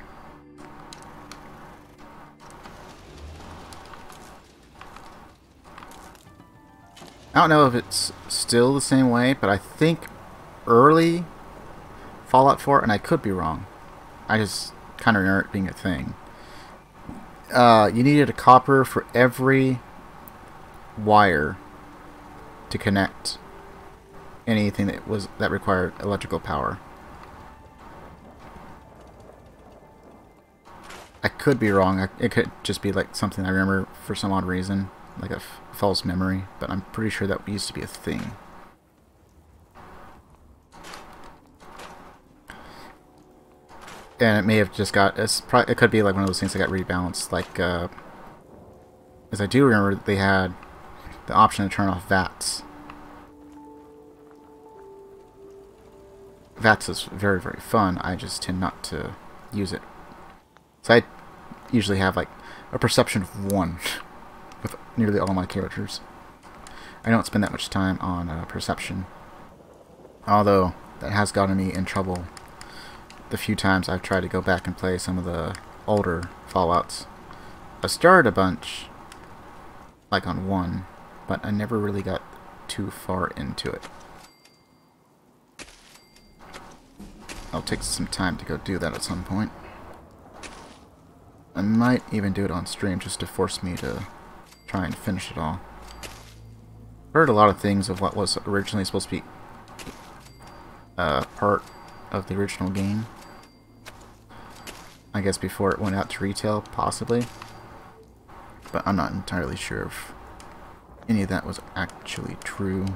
I don't know if it's still the same way, but I think early Fallout 4, and I could be wrong. I just kind of remember it being a thing. Uh, you needed a copper for every wire to connect anything that was that required electrical power. I could be wrong. I, it could just be like something I remember for some odd reason, like a false memory, but I'm pretty sure that used to be a thing. And it may have just got, it's probably, it could be like one of those things that got rebalanced, like, uh, as I do remember, they had the option to turn off VATS. VATS is very, very fun, I just tend not to use it. So I usually have like a perception of one with nearly all my characters. I don't spend that much time on uh, perception. Although, that has gotten me in trouble the few times I've tried to go back and play some of the older Fallouts. I started a bunch, like on one, but I never really got too far into it. I'll take some time to go do that at some point. I might even do it on stream just to force me to try and finish it all. Heard a lot of things of what was originally supposed to be uh, part of the original game. I guess before it went out to retail, possibly. But I'm not entirely sure if any of that was actually true.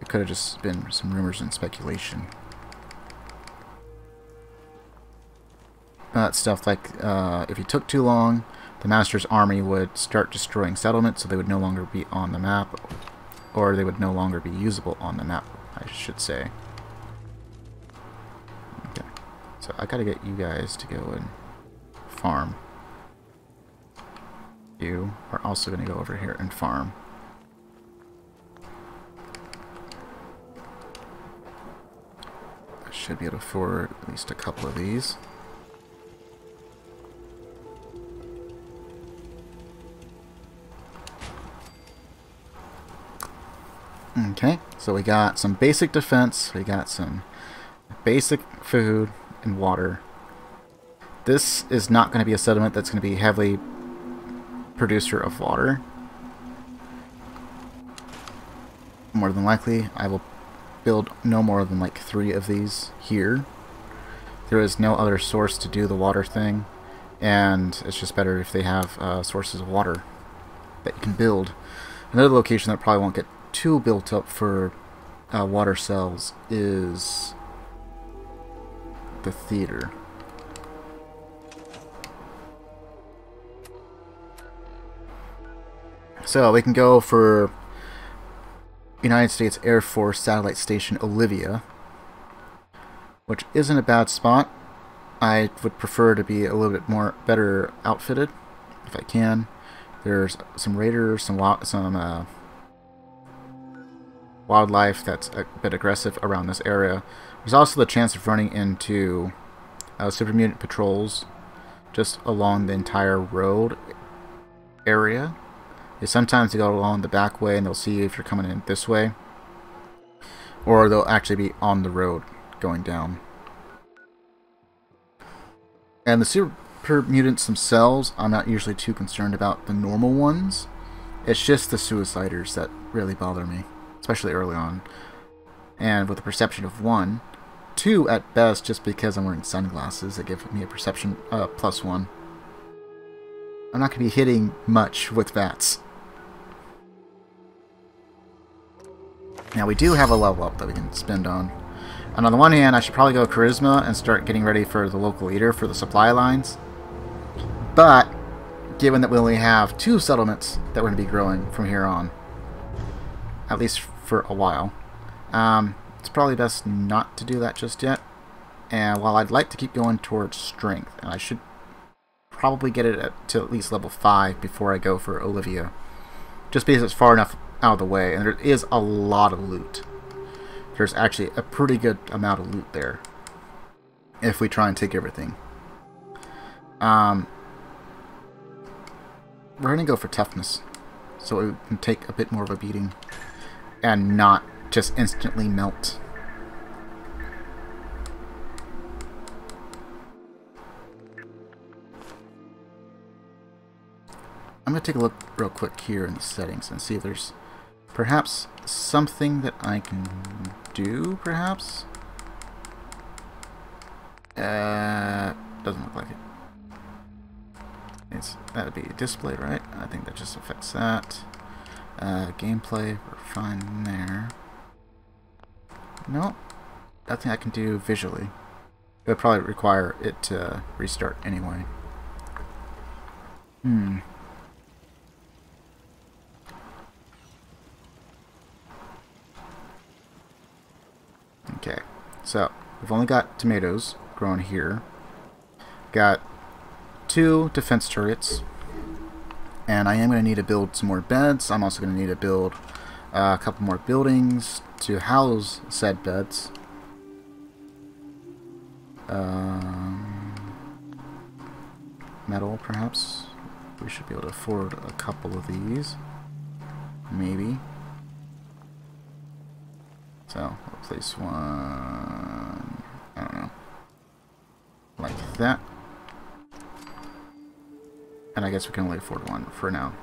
It could have just been some rumors and speculation. That stuff like uh, if you took too long, the Master's army would start destroying settlements, so they would no longer be on the map, or they would no longer be usable on the map, I should say. So I gotta get you guys to go and farm. You are also gonna go over here and farm. I should be able to afford at least a couple of these. Okay, so we got some basic defense, we got some basic food, and water. This is not going to be a sediment that's going to be heavily producer of water. More than likely, I will build no more than like three of these here. There is no other source to do the water thing, and it's just better if they have uh, sources of water that you can build. Another location that probably won't get too built up for uh, water cells is the theater. So we can go for United States Air Force Satellite Station Olivia, which isn't a bad spot. I would prefer to be a little bit more better outfitted, if I can. There's some raiders, some some uh, wildlife that's a bit aggressive around this area. There's also the chance of running into uh, super mutant patrols just along the entire road area. Sometimes They go along the back way and they'll see you if you're coming in this way. Or they'll actually be on the road going down. And the super mutants themselves, I'm not usually too concerned about the normal ones. It's just the suiciders that really bother me especially early on. And with the perception of 1, 2 at best just because I'm wearing sunglasses that give me a perception uh, plus 1. I'm not going to be hitting much with VATS. Now we do have a level up that we can spend on. And on the one hand, I should probably go Charisma and start getting ready for the local leader for the supply lines. But, given that we only have two settlements that we're going to be growing from here on, at least for a while. Um, it's probably best not to do that just yet. And while I'd like to keep going towards strength, and I should probably get it at, to at least level 5 before I go for Olivia. Just because it's far enough out of the way, and there is a lot of loot. There's actually a pretty good amount of loot there. If we try and take everything. Um, we're going to go for toughness. So we can take a bit more of a beating and not just instantly melt. I'm going to take a look real quick here in the settings and see if there's perhaps something that I can do, perhaps? Uh, doesn't look like it. It's, that'd be display, right? I think that just affects that. Uh, gameplay, we're fine there. No, nothing I can do visually. It would probably require it to restart anyway. Hmm. Okay, so we've only got tomatoes grown here. Got two defense turrets, and I am going to need to build some more beds. I'm also going to need to build uh, a couple more buildings to house said beds. Um, metal, perhaps. We should be able to afford a couple of these. Maybe. So, we'll place one... I don't know. Like that. And I guess we can only afford one for now.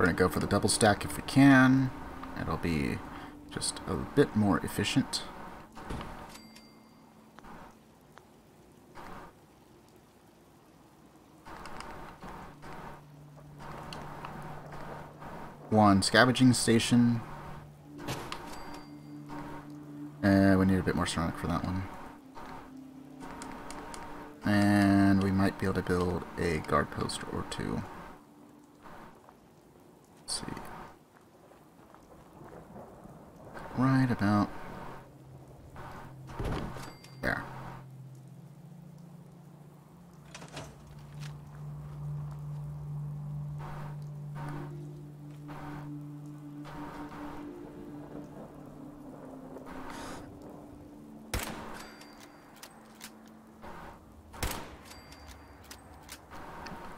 We're going to go for the double stack if we can. It'll be just a bit more efficient. One scavenging station. And we need a bit more ceramic for that one. And we might be able to build a guard post or two. Let's see. Right about there.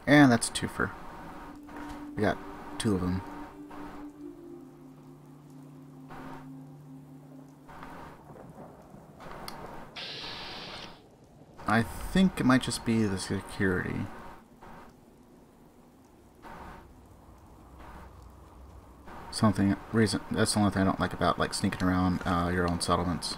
And that's a twofer. We got two of them. I think it might just be the security. Something reason that's the only thing I don't like about like sneaking around uh, your own settlements.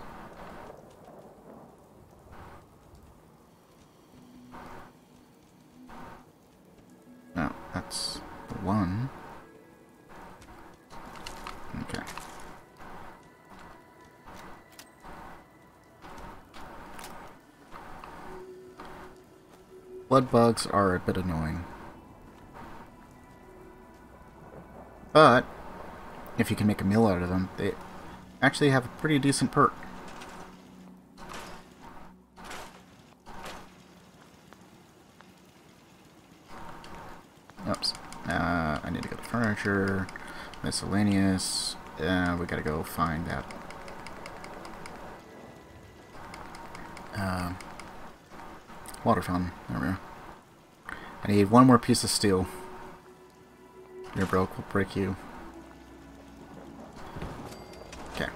Blood bugs are a bit annoying. But, if you can make a meal out of them, they actually have a pretty decent perk. Oops. Uh, I need to go to furniture, miscellaneous. Uh, we gotta go find that. Uh, water fountain. There we go. I need one more piece of steel. You're broke. We'll break you. Okay.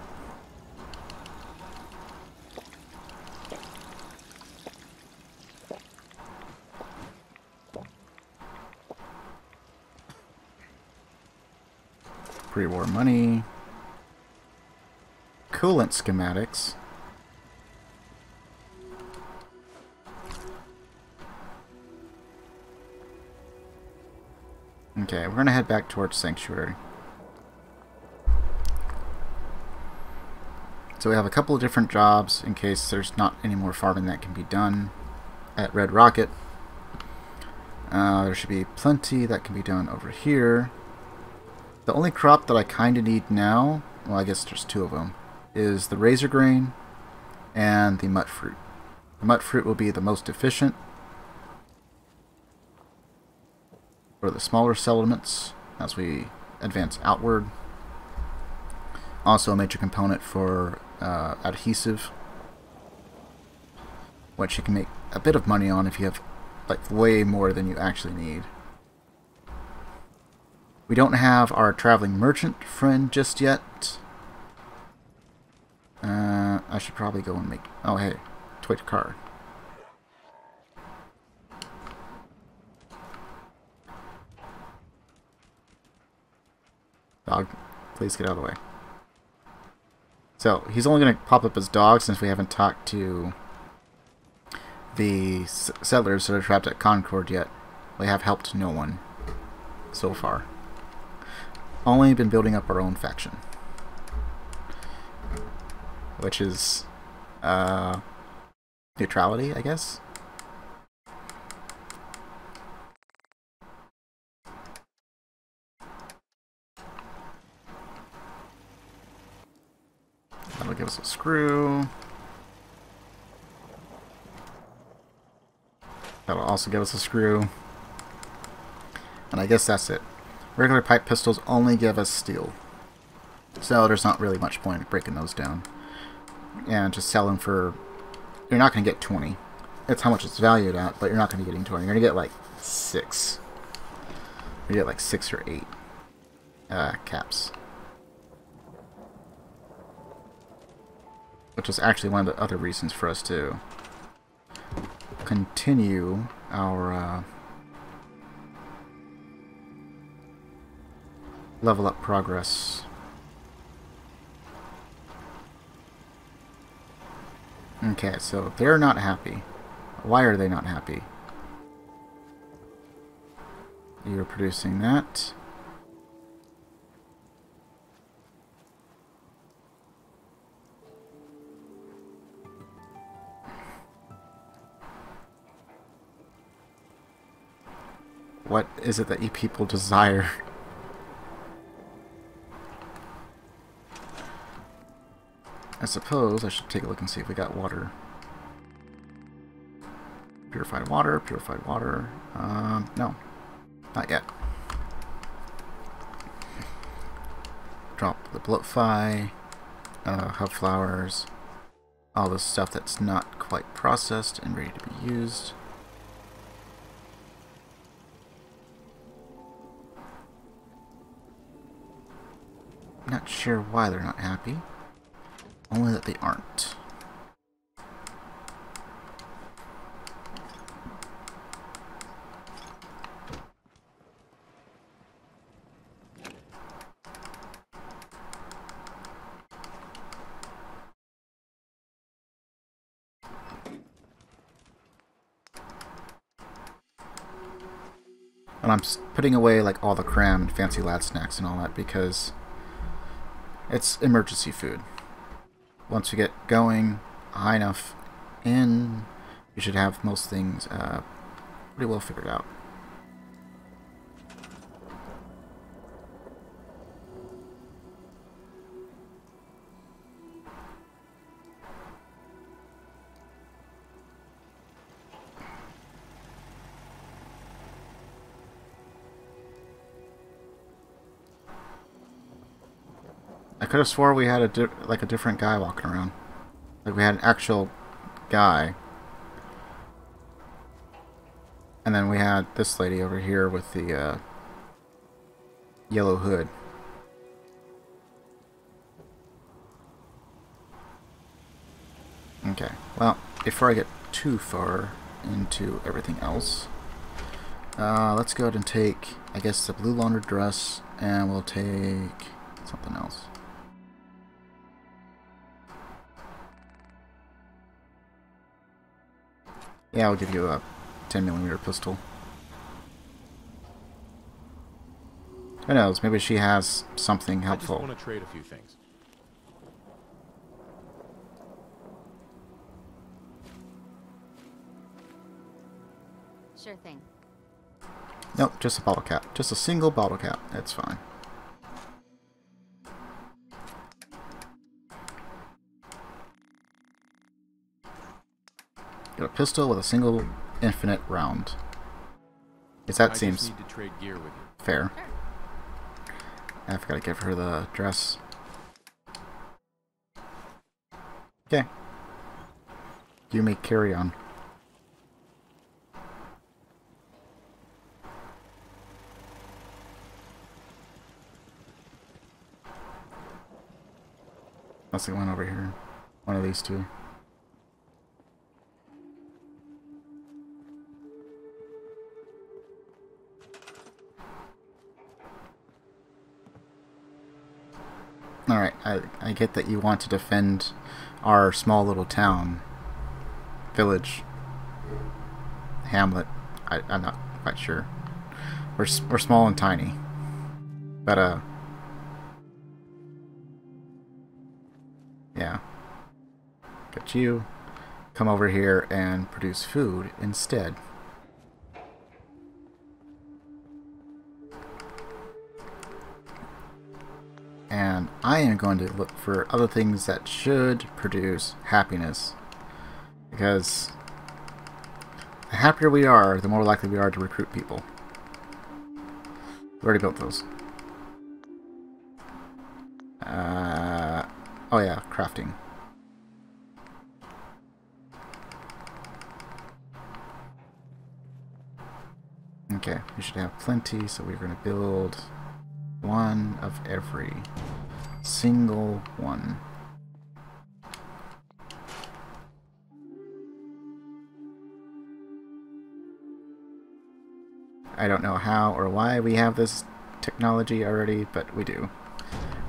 Pre-war money. Coolant schematics. Okay, we're gonna head back towards Sanctuary. So we have a couple of different jobs in case there's not any more farming that can be done at Red Rocket. Uh, there should be plenty that can be done over here. The only crop that I kind of need now, well I guess there's two of them, is the razorgrain and the mutfruit. The mutfruit will be the most efficient for the smaller settlements as we advance outward. Also a major component for uh, adhesive, which you can make a bit of money on if you have like way more than you actually need. We don't have our traveling merchant friend just yet. Uh, I should probably go and make... Oh, hey. Toy car. Dog, please get out of the way. So, he's only going to pop up as dog since we haven't talked to the settlers that are trapped at Concord yet. We have helped no one so far. Only been building up our own faction. Which is, uh, neutrality, I guess? That'll give us a screw. That'll also give us a screw. And I guess that's it. Regular pipe pistols only give us steel. So there's not really much point in breaking those down. And just sell them for... You're not going to get 20. That's how much it's valued at, but you're not going to get 20. You're going to get like 6. You get like 6 or 8 uh, caps. Which is actually one of the other reasons for us to continue our... Uh, level up progress. Okay, so they're not happy. Why are they not happy? You're producing that. What is it that you people desire? I suppose I should take a look and see if we got water. Purified water, purified water. Um, no, not yet. Drop the bloatfly, uh, Hubflowers, all the stuff that's not quite processed and ready to be used. Not sure why they're not happy. Only that they aren't. And I'm putting away like all the cram and fancy lad snacks and all that because it's emergency food once you get going high enough in, you should have most things uh, pretty well figured out. Could have swore we had a like a different guy walking around. Like we had an actual guy. And then we had this lady over here with the uh, yellow hood. Okay, well, before I get too far into everything else, uh, let's go ahead and take, I guess, the blue laundered dress, and we'll take something else. Yeah, I'll give you a 10 millimeter pistol. Who knows? Maybe she has something helpful. I just want to trade a few things. Sure thing. Nope, just a bottle cap. Just a single bottle cap. That's fine. You have a pistol with a single infinite round. Because that I seems fair. I forgot to give her the dress. Okay. You may carry on. That's the one over here. One of these two. I, get that you want to defend our small little town, village, hamlet. I, I'm not quite sure. We're, we're small and tiny. But, uh... Yeah. But you come over here and produce food instead. And I am going to look for other things that should produce happiness. Because the happier we are, the more likely we are to recruit people. We already built those. Uh, oh yeah, crafting. Okay, we should have plenty, so we're going to build one of every single one. I don't know how or why we have this technology already, but we do.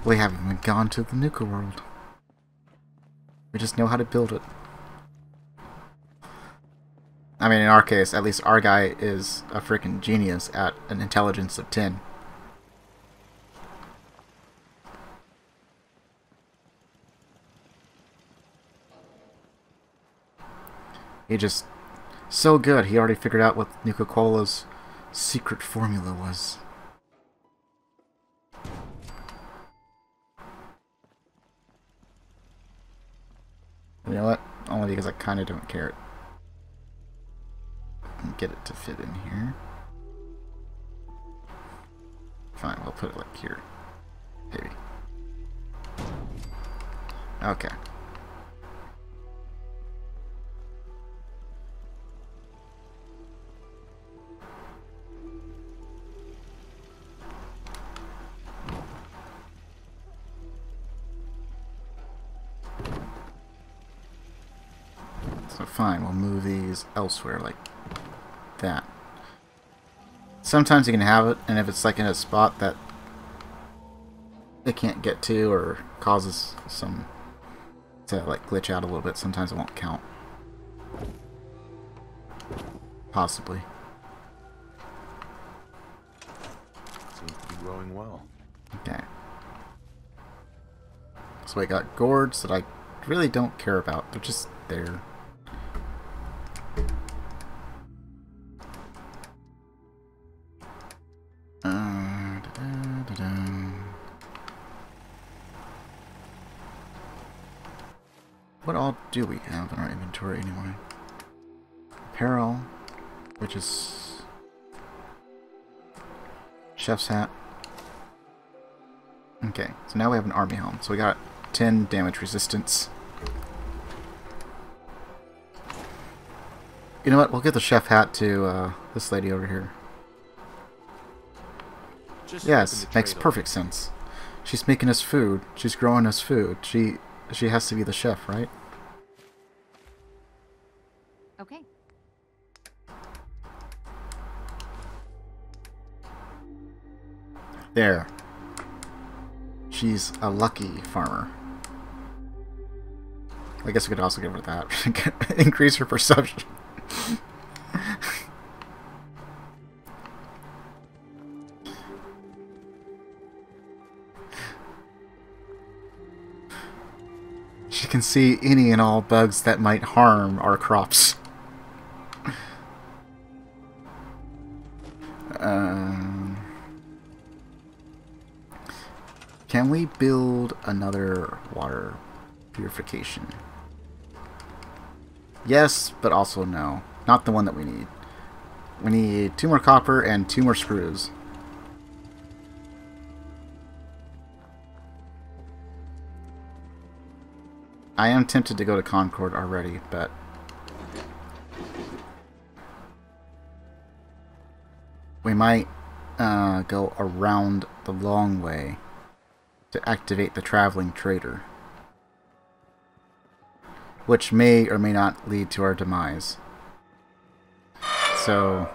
We haven't even gone to the Nuka world. We just know how to build it. I mean, in our case, at least our guy is a freaking genius at an intelligence of 10. He just so good. He already figured out what Nuka Cola's secret formula was. You know what? Only because I kind of don't care. Get it to fit in here. Fine, we'll put it like here. Maybe. Okay. Elsewhere like that. Sometimes you can have it, and if it's like in a spot that it can't get to or causes some to like glitch out a little bit, sometimes it won't count. Possibly. Seems to be growing well. Okay. So I got gourds that I really don't care about. They're just there. Inventory anyway? Apparel, which is chef's hat. Okay, so now we have an army helm. So we got 10 damage resistance. You know what? We'll give the chef hat to uh, this lady over here. Just yes, makes perfect sense. She's making us food. She's growing us food. She she has to be the chef, right? There. She's a lucky farmer. I guess we could also give her that. Increase her perception. she can see any and all bugs that might harm our crops. Another water purification? Yes, but also no. Not the one that we need. We need two more copper and two more screws. I am tempted to go to Concord already, but we might uh, go around the long way to activate the traveling trader. which may or may not lead to our demise. So,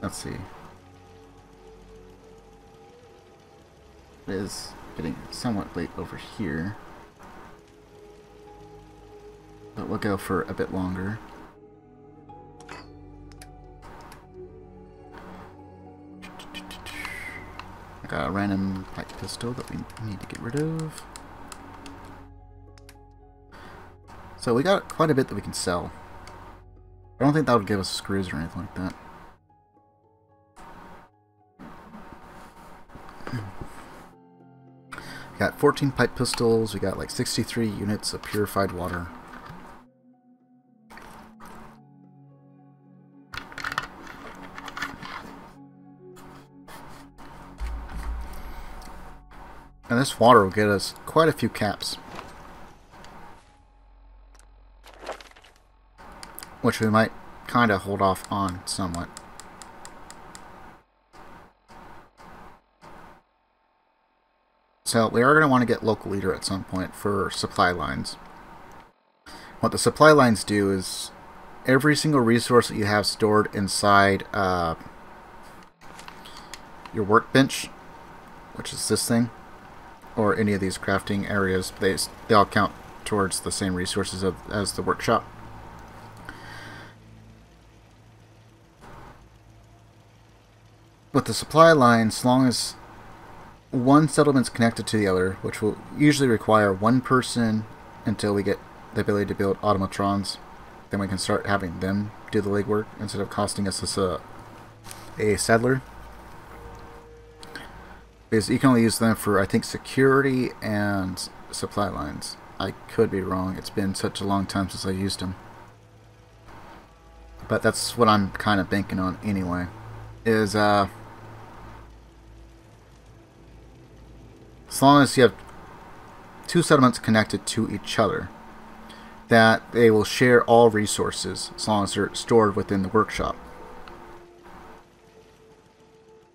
let's see. It is getting somewhat late over here. But we'll go for a bit longer. A random pipe pistol that we need to get rid of. So we got quite a bit that we can sell. I don't think that would give us screws or anything like that. We got 14 pipe pistols, we got like 63 units of purified water. This water will get us quite a few caps. Which we might kind of hold off on somewhat. So we are going to want to get local leader at some point for supply lines. What the supply lines do is every single resource that you have stored inside uh, your workbench, which is this thing, or any of these crafting areas, they, they all count towards the same resources of, as the workshop. With the supply line, as long as one settlement's connected to the other, which will usually require one person until we get the ability to build automatrons, then we can start having them do the legwork instead of costing us a, a settler is you can only use them for I think security and supply lines. I could be wrong. It's been such a long time since I used them. But that's what I'm kind of banking on anyway. Is uh as long as you have two settlements connected to each other, that they will share all resources as long as they're stored within the workshop.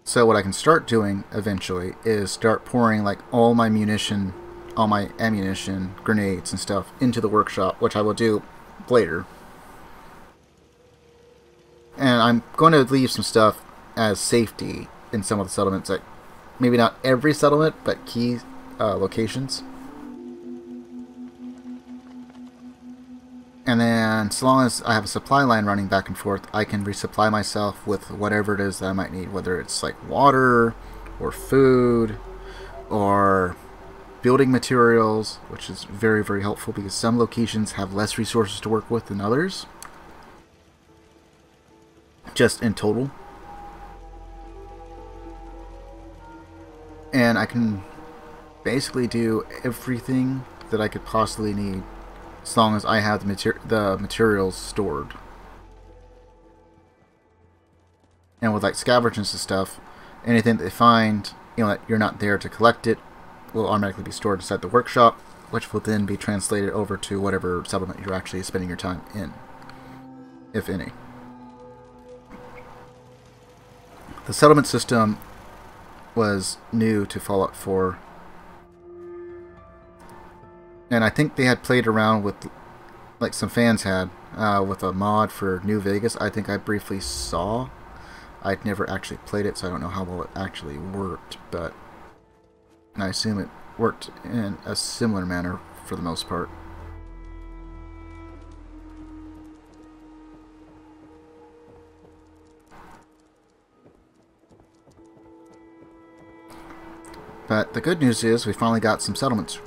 So what I can start doing eventually is start pouring like all my munition, all my ammunition, grenades and stuff into the workshop, which I will do later. And I'm going to leave some stuff as safety in some of the settlements. Like maybe not every settlement, but key uh, locations. And then, so long as I have a supply line running back and forth, I can resupply myself with whatever it is that I might need, whether it's like water, or food, or building materials, which is very, very helpful because some locations have less resources to work with than others. Just in total. And I can basically do everything that I could possibly need as long as I have the, mater the materials stored. And with like scavengers and stuff, anything that they find, you know, that you're not there to collect it, will automatically be stored inside the workshop, which will then be translated over to whatever settlement you're actually spending your time in, if any. The settlement system was new to Fallout 4 and I think they had played around with, like some fans had, uh, with a mod for New Vegas. I think I briefly saw. I'd never actually played it, so I don't know how well it actually worked, but I assume it worked in a similar manner for the most part. But the good news is we finally got some settlements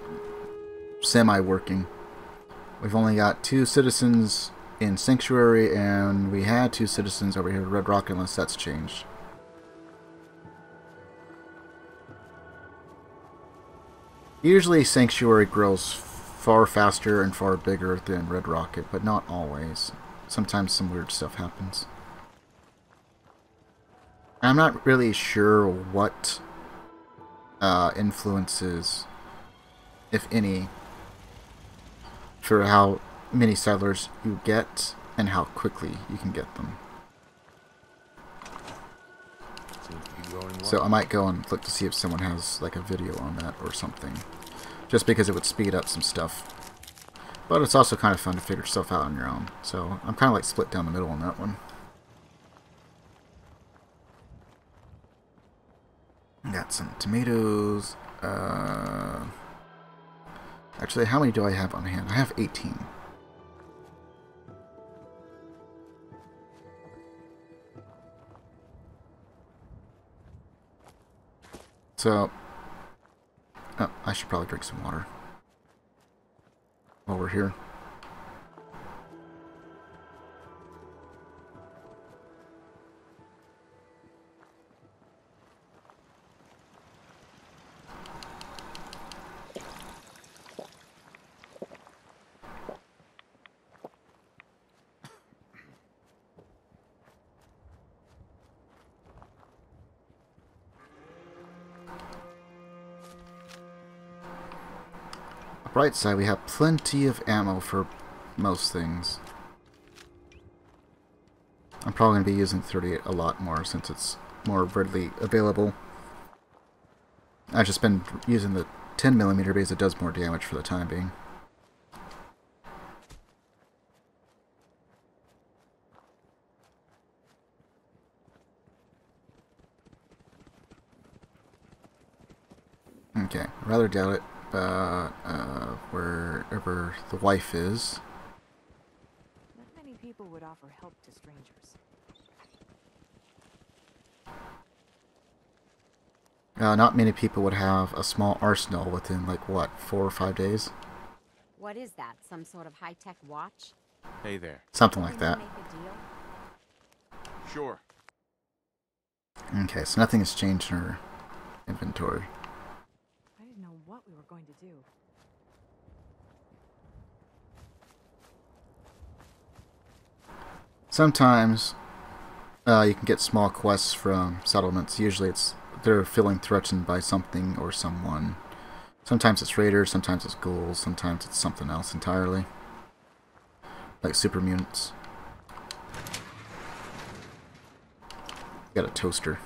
semi-working. We've only got two citizens in Sanctuary, and we had two citizens over here at Red Rock, unless that's changed. Usually Sanctuary grows far faster and far bigger than Red Rocket, but not always. Sometimes some weird stuff happens. I'm not really sure what uh, influences, if any, for how many settlers you get and how quickly you can get them. So I might go and look to see if someone has like a video on that or something. just because it would speed up some stuff. But it's also kind of fun to figure stuff out on your own. So I'm kind of like split down the middle on that one. Got some tomatoes. Uh, actually, how many do I have on hand? I have 18. So, oh, I should probably drink some water while we're here. Bright side, we have plenty of ammo for most things. I'm probably going to be using 38 a lot more since it's more readily available. I've just been using the 10mm because it does more damage for the time being. Okay, rather doubt it uh, uh, wherever the wife is. Not many people would offer help to strangers. Uh, not many people would have a small arsenal within, like, what, four or five days? What is that? Some sort of high-tech watch? Hey there. Something like that. Sure. Okay, so nothing has changed in her inventory. I didn't know what we were going to do. Sometimes uh, you can get small quests from settlements. Usually it's they're feeling threatened by something or someone. Sometimes it's raiders, sometimes it's ghouls, sometimes it's something else entirely. Like super mutants. Got a toaster.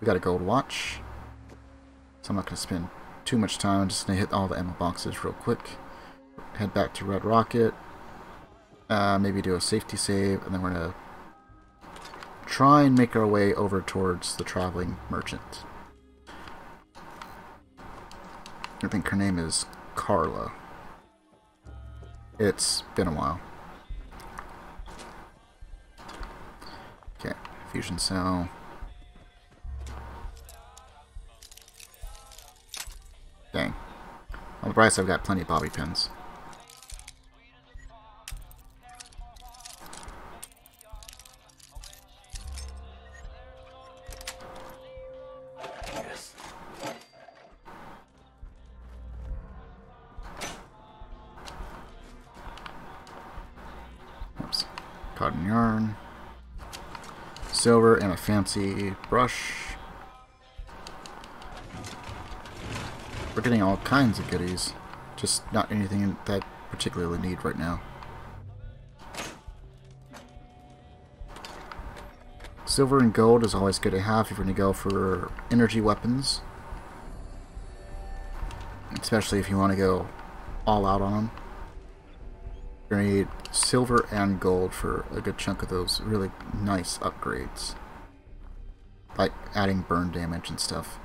We got a gold watch. So I'm not going to spend too much time. I'm just going to hit all the ammo boxes real quick. Head back to Red Rocket. Uh, maybe do a safety save, and then we're going to try and make our way over towards the traveling merchant. I think her name is Carla. It's been a while. Okay, fusion cell. Dang. On the bright side, I've got plenty of bobby pins. Oops. Cotton yarn. Silver and a fancy brush. We're getting all kinds of goodies. Just not anything that I particularly need right now. Silver and gold is always good to have if you're going to go for energy weapons. Especially if you want to go all out on them. You're going to need silver and gold for a good chunk of those really nice upgrades. Like adding burn damage and stuff.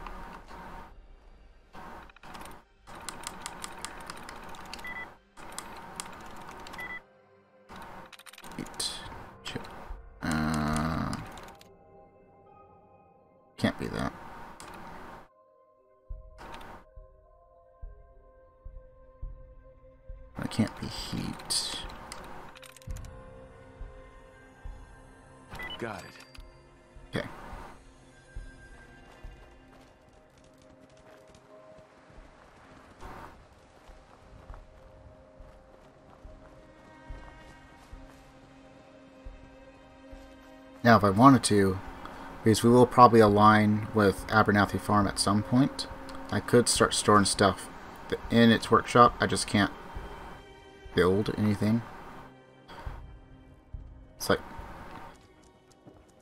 if I wanted to, because we will probably align with Abernathy Farm at some point. I could start storing stuff in its workshop, I just can't build anything. It's like,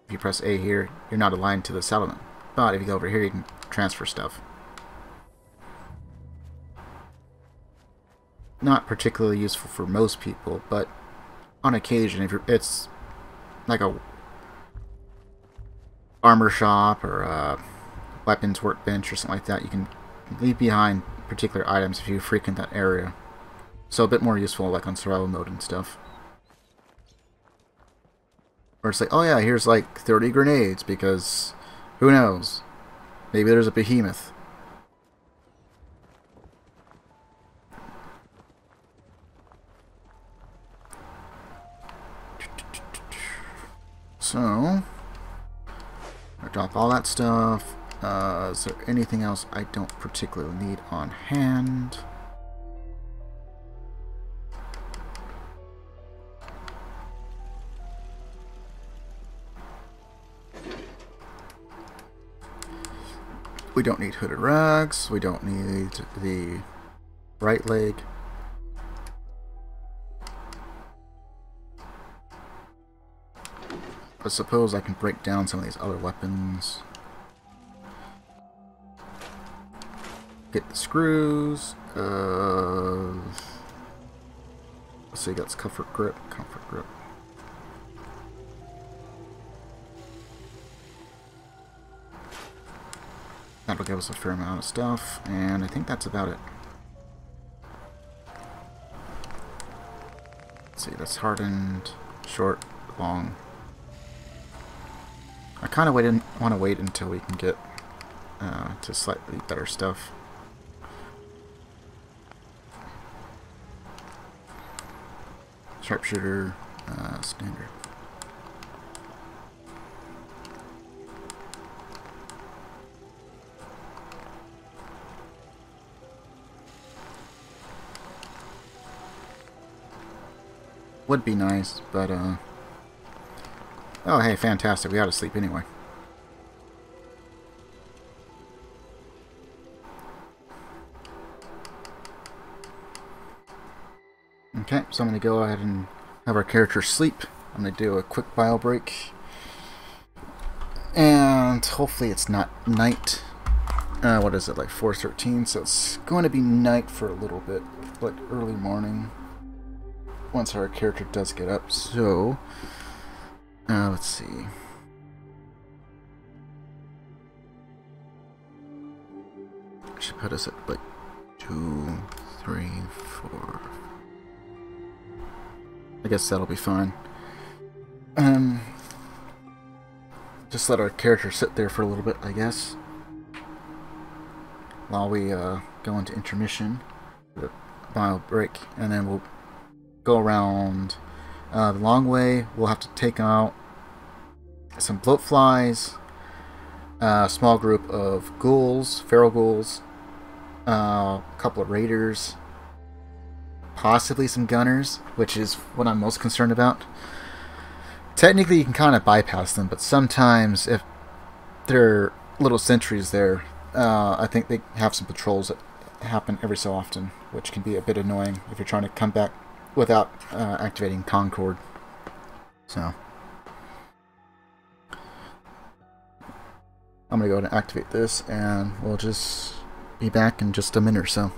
if you press A here, you're not aligned to the settlement. But if you go over here, you can transfer stuff. Not particularly useful for most people, but on occasion, if you're, it's like a armor shop or a weapons workbench or something like that, you can leave behind particular items if you frequent that area. So a bit more useful like on survival mode and stuff. Or it's like, oh yeah, here's like 30 grenades because who knows? Maybe there's a behemoth. Drop all that stuff. Uh, is there anything else I don't particularly need on hand? We don't need hooded rags. We don't need the right leg. I suppose I can break down some of these other weapons. Get the screws. Uh, let's see, that's comfort grip. Comfort grip. That'll give us a fair amount of stuff, and I think that's about it. Let's see, that's hardened, short, long. I kind of want to wait until we can get uh, to slightly better stuff. Sharpshooter, uh, standard. Would be nice, but uh, Oh, hey, fantastic. We ought to sleep anyway. Okay, so I'm going to go ahead and have our character sleep. I'm going to do a quick bio break. And hopefully it's not night. Uh, what is it, like 4.13? So it's going to be night for a little bit, but early morning once our character does get up. So, uh, let's see. Should put us at like two, three, four. I guess that'll be fine. Um, just let our character sit there for a little bit, I guess, while we uh, go into intermission, the bio break, and then we'll go around uh, the long way, we'll have to take out some bloatflies, a small group of ghouls, feral ghouls, uh, a couple of raiders, possibly some gunners, which is what I'm most concerned about. Technically, you can kind of bypass them, but sometimes if there are little sentries there, uh, I think they have some patrols that happen every so often, which can be a bit annoying if you're trying to come back without uh, activating Concord. So I'm gonna go ahead and activate this and we'll just be back in just a minute or so.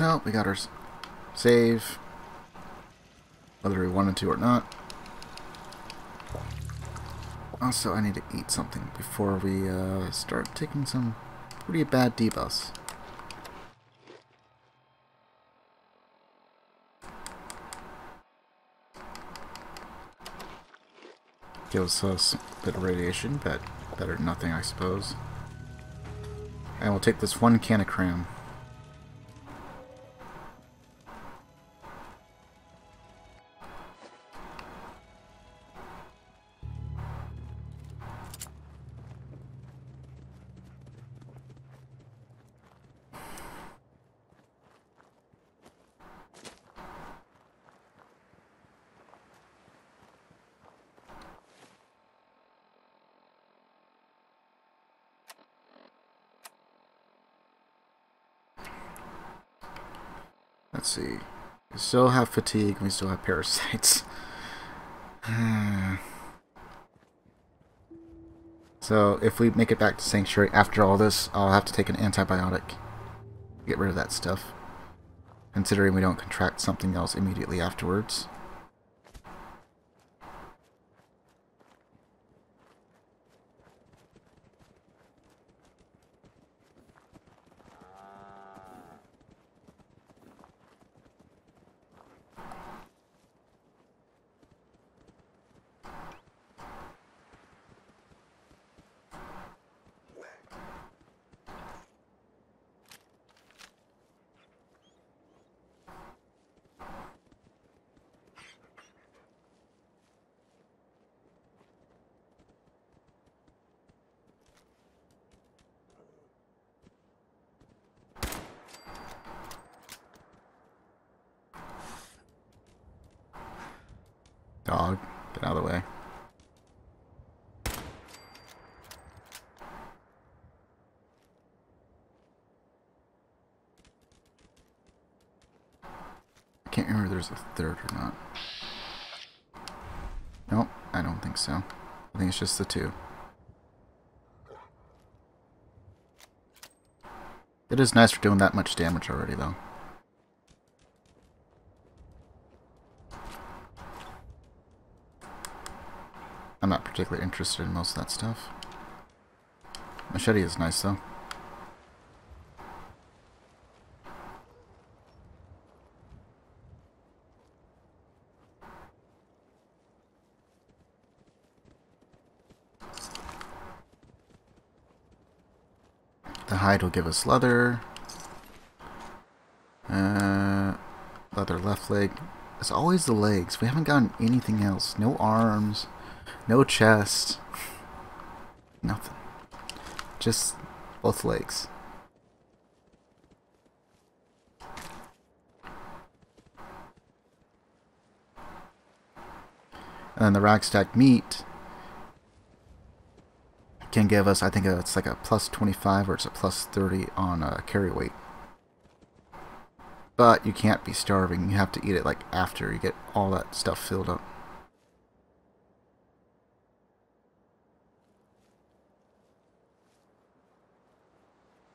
So, we got our save. Whether we wanted to or not. Also, I need to eat something before we uh, start taking some pretty bad debuffs. Gives us a bit of radiation, but better than nothing, I suppose. And we'll take this one can of cram. See. We still have fatigue, we still have parasites. so, if we make it back to Sanctuary after all this, I'll have to take an antibiotic. Get rid of that stuff. Considering we don't contract something else immediately afterwards. Dog, get out of the way. I can't remember if there's a third or not. Nope, I don't think so. I think it's just the two. It is nice for doing that much damage already, though. I'm not particularly interested in most of that stuff. Machete is nice, though. The hide will give us leather. Uh, leather left leg. It's always the legs. We haven't gotten anything else. No arms. No chest. Nothing. Just both legs. And then the radstag meat can give us, I think it's like a plus 25 or it's a plus 30 on uh, carry weight. But you can't be starving. You have to eat it like after you get all that stuff filled up.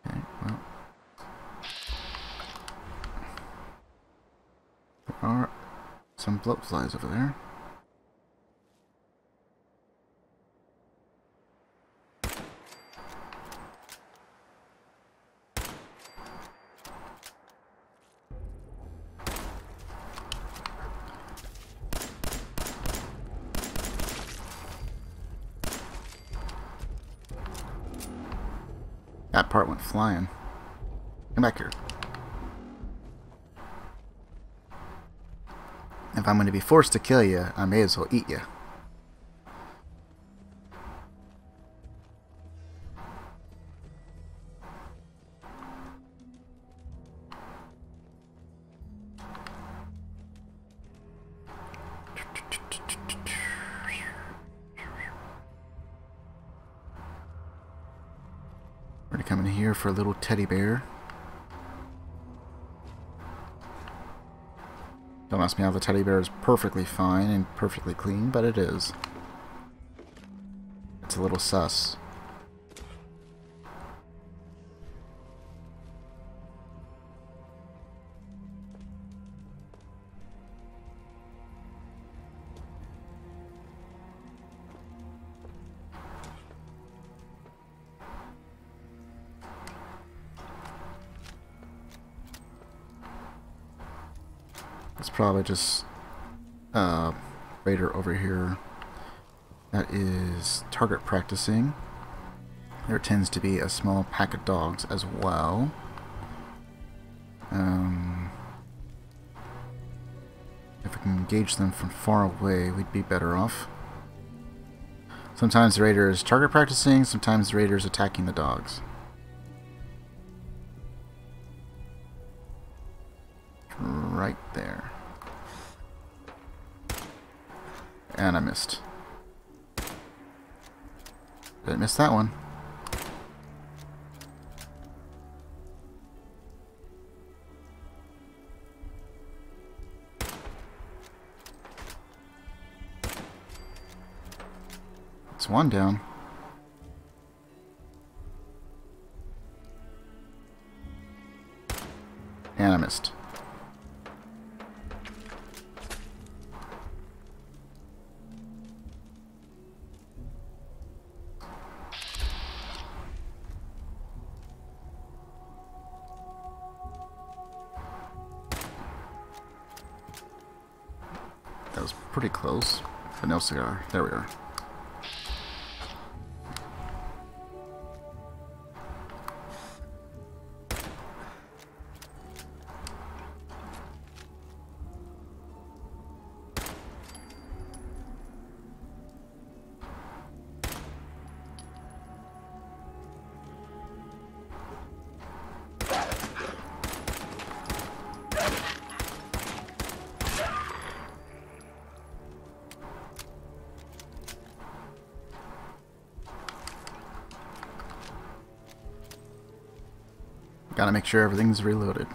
Okay, well. There are some bloatflies over there. Forced to kill you, I may as well eat you. We're gonna come in here for a little teddy bear. Ask me how the teddy bear is perfectly fine and perfectly clean, but it is. It's a little sus. Probably just uh, Raider over here. That is target practicing. There tends to be a small pack of dogs as well. Um, if we can engage them from far away, we'd be better off. Sometimes the raider is target practicing, sometimes the raider is attacking the dogs. Didn't miss that one. It's one down. And I missed. Pretty close. But no cigar. There we are. Sure everything's reloaded.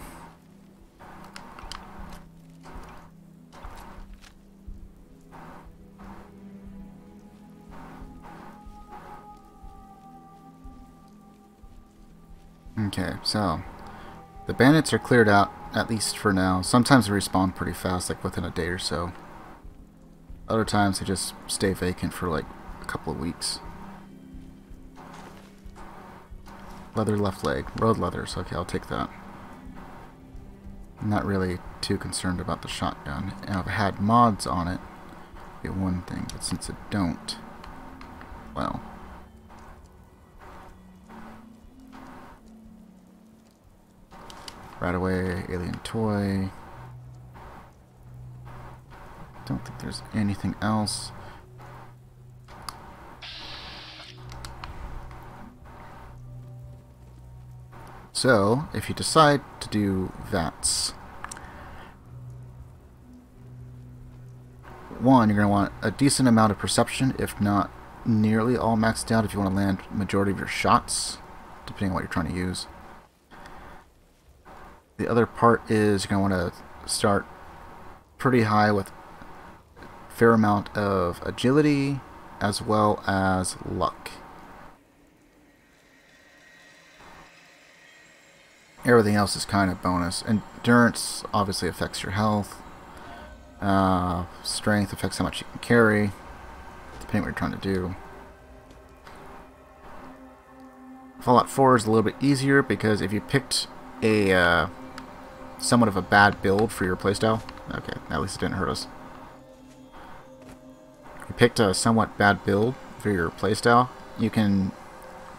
Okay, so the bandits are cleared out, at least for now. Sometimes they respawn pretty fast, like within a day or so. Other times they just stay vacant for like a couple of weeks. Leather left leg. Road leathers. Okay, I'll take that. Not really too concerned about the shotgun. And if I had mods on it, be one thing. But since it don't, well. Right away, alien toy. Don't think there's anything else. So, if you decide to do VATS, one, you're going to want a decent amount of perception, if not nearly all maxed out if you want to land majority of your shots, depending on what you're trying to use. The other part is you're going to want to start pretty high with fair amount of agility as well as luck. Everything else is kind of bonus. Endurance obviously affects your health. Uh, strength affects how much you can carry, depending what you're trying to do. Fallout 4 is a little bit easier because if you picked a uh, somewhat of a bad build for your playstyle, okay, at least it didn't hurt us. If you picked a somewhat bad build for your playstyle, you can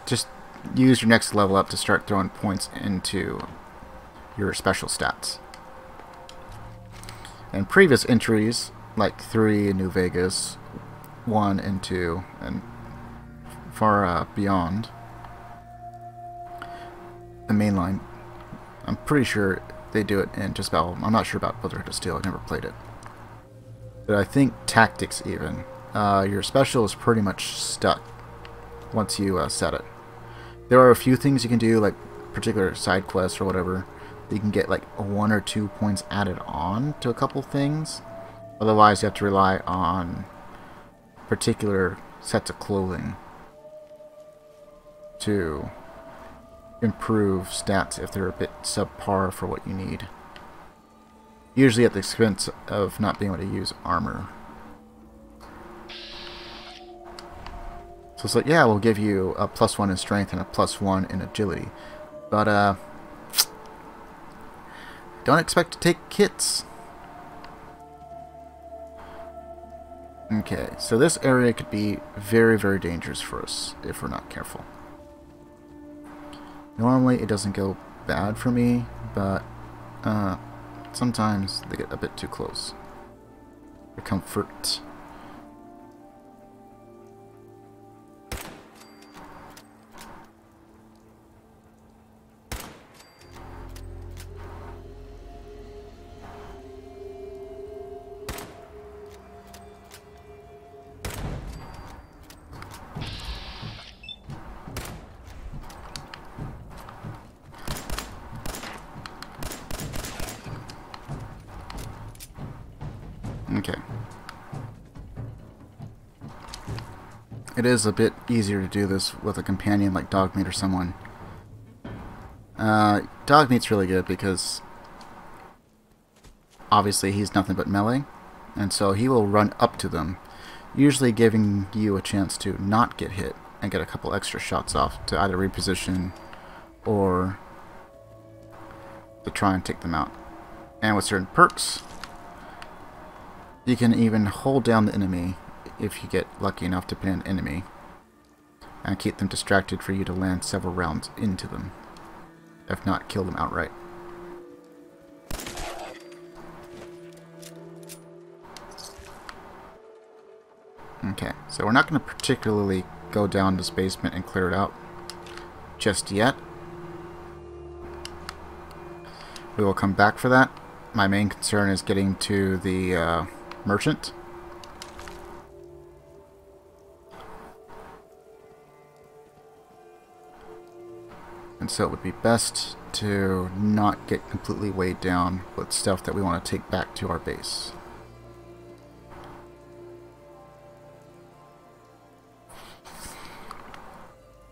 just use your next level up to start throwing points into your special stats. And previous entries, like 3 in New Vegas, 1 and 2, and far uh, beyond, the mainline, I'm pretty sure they do it in just about, I'm not sure about Brotherhood of Steel, I've never played it. But I think Tactics even, uh, your special is pretty much stuck once you uh, set it. There are a few things you can do, like particular side quests or whatever. that You can get like one or two points added on to a couple things. Otherwise, you have to rely on particular sets of clothing to improve stats if they're a bit subpar for what you need. Usually at the expense of not being able to use armor. So it's like, yeah, we'll give you a plus one in strength and a plus one in agility. But, uh, don't expect to take kits. Okay, so this area could be very, very dangerous for us if we're not careful. Normally it doesn't go bad for me, but uh, sometimes they get a bit too close. For comfort. It is a bit easier to do this with a companion like Dogmeat or someone. Uh, Dogmeat's really good because obviously he's nothing but melee, and so he will run up to them, usually giving you a chance to not get hit and get a couple extra shots off to either reposition or to try and take them out. And with certain perks, you can even hold down the enemy if you get lucky enough to pin an enemy and keep them distracted for you to land several rounds into them, if not kill them outright. Okay, so we're not going to particularly go down this basement and clear it out just yet. We will come back for that. My main concern is getting to the uh, merchant. And so it would be best to not get completely weighed down with stuff that we want to take back to our base.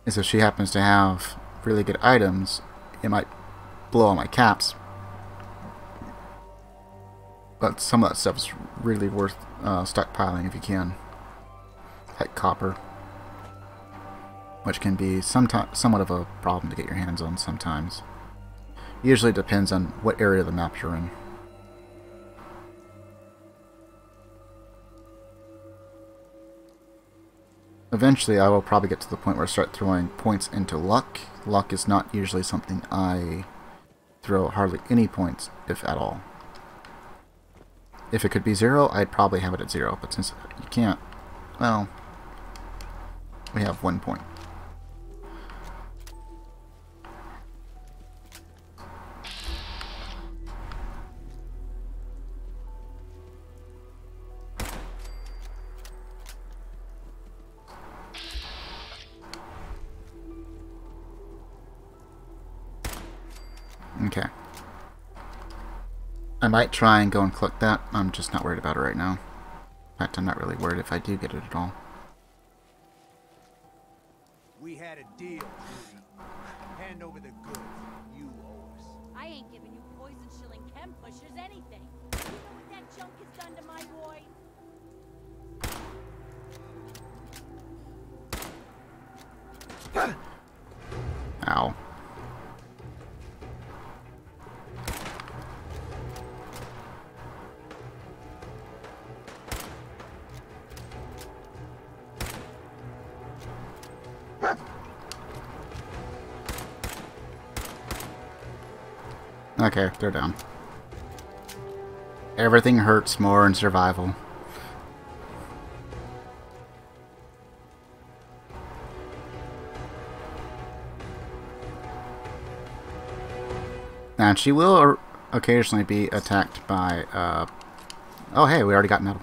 And so she happens to have really good items, it might blow all my caps, but some of that stuff is really worth uh, stockpiling if you can. Like copper. Which can be somewhat of a problem to get your hands on sometimes. Usually depends on what area of the map you're in. Eventually I will probably get to the point where I start throwing points into luck. Luck is not usually something I throw hardly any points, if at all. If it could be zero, I'd probably have it at zero, but since you can't, well, we have one point. Okay. I might try and go and collect that. I'm just not worried about it right now. In fact, I'm not really worried if I do get it at all. We had a deal, Hand over the goods. You owe us. I ain't giving you poison shilling chem pushers anything. You know what that junk has done to my boy? Ow. Okay, they're down. Everything hurts more in survival. And she will occasionally be attacked by, uh... Oh, hey, we already got metal.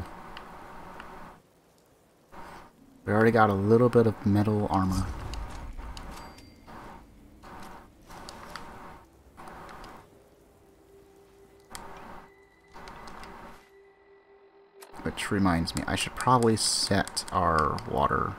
We already got a little bit of metal armor. Which reminds me, I should probably set our water.